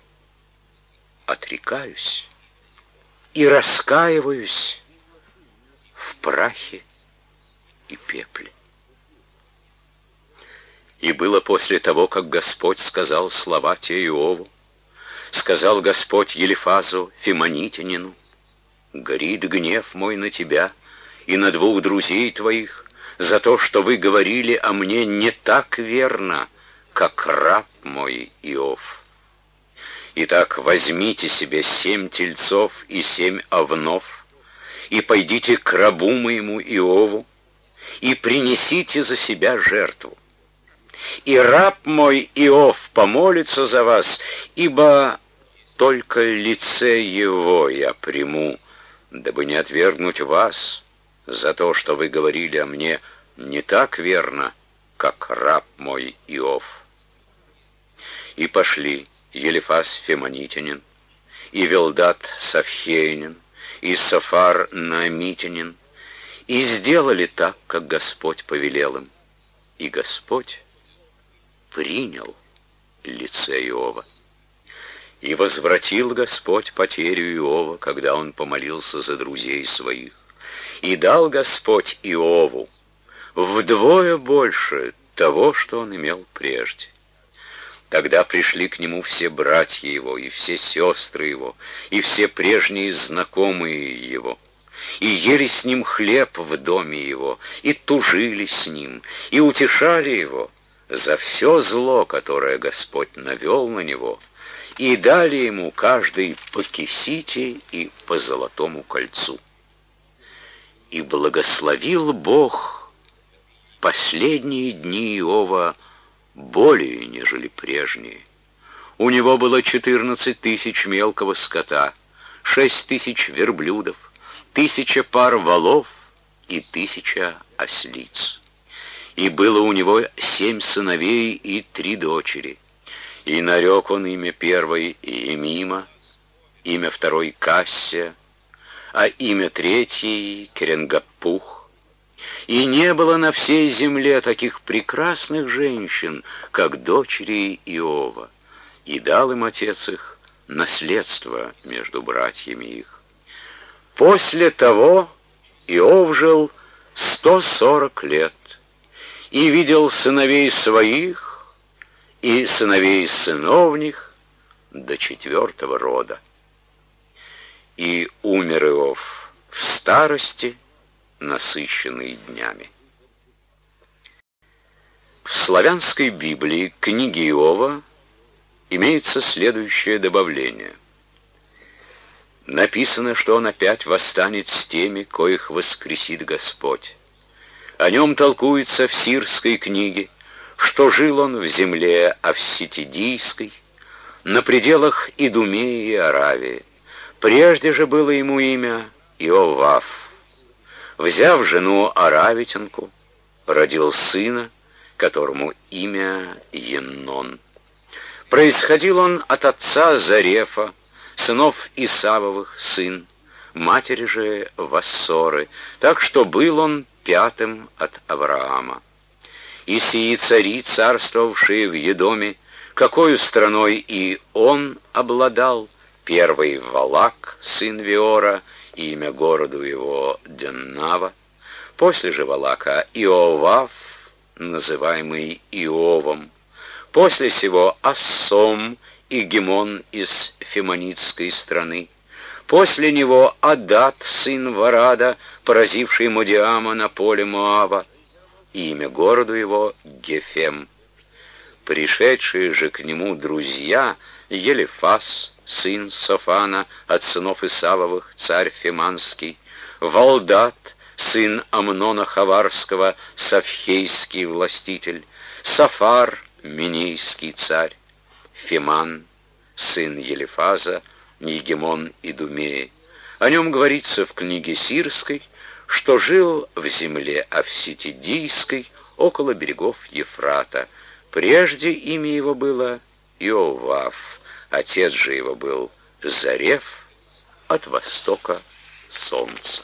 [SPEAKER 1] отрекаюсь и раскаиваюсь в прахе и пепле. И было после того, как Господь сказал слова те сказал Господь Елифазу Фимонитянину, «Горит гнев мой на тебя и на двух друзей твоих за то, что вы говорили о мне не так верно, как раб мой Иов. Итак, возьмите себе семь тельцов и семь овнов, и пойдите к рабу моему Иову, и принесите за себя жертву. И раб мой Иов помолится за вас, ибо только лице его я приму, дабы не отвергнуть вас за то, что вы говорили о мне не так верно, как раб мой Иов. И пошли Елифас Фемонитянин, и Велдат Савхейнин, и Сафар Наамитянин, и сделали так, как Господь повелел им. И Господь принял лице Иова. И возвратил Господь потерю Иова, когда он помолился за друзей своих. И дал Господь Иову вдвое больше того, что он имел прежде. Тогда пришли к нему все братья его, и все сестры его, и все прежние знакомые его, и ели с ним хлеб в доме его, и тужили с ним, и утешали его за все зло, которое Господь навел на него, и дали ему каждый по кисите и по золотому кольцу. И благословил Бог последние дни Иова более, нежели прежние. У него было четырнадцать тысяч мелкого скота, шесть тысяч верблюдов, тысяча пар валов и тысяча ослиц. И было у него семь сыновей и три дочери. И нарек он имя первой Емима, имя второй Кассия, а имя третьей Керенгапух, и не было на всей земле таких прекрасных женщин, как дочери Иова, и дал им отец их наследство между братьями их. После того Иов жил сто сорок лет и видел сыновей своих и сыновей сыновних до четвертого рода. И умер Иов в старости, насыщенный днями. В славянской Библии книги Иова имеется следующее добавление. Написано, что он опять восстанет с теми, коих воскресит Господь. О нем толкуется в сирской книге, что жил он в земле Авситидийской, на пределах Идумеи и Аравии. Прежде же было ему имя Иовав. Взяв жену Аравитинку, родил сына, которому имя Еннон. Происходил он от отца Зарефа, сынов Исавовых сын, матери же Вассоры, так что был он пятым от Авраама. И сии цари, царствовавшие в Едоме, какой страной и он обладал, первый Валак, сын Виора, имя городу его Деннава, после же Валака Иовав, называемый Иовом, после сего Ассом и Гемон из Фемонитской страны, после него Адат, сын Варада, поразивший Модиама на поле Моава, имя городу его Гефем. Пришедшие же к нему друзья Елифас, сын Софана, от сынов Исавовых, царь Фиманский, Валдат, сын Амнона Хаварского, Савхейский властитель, Сафар, Минейский царь, Фиман, сын Елифаза, Егемон Идумеи. О нем говорится в книге Сирской, что жил в земле Авситидийской, около берегов Ефрата. Прежде имя его было Иовав. Отец же его был Зарев от востока солнца.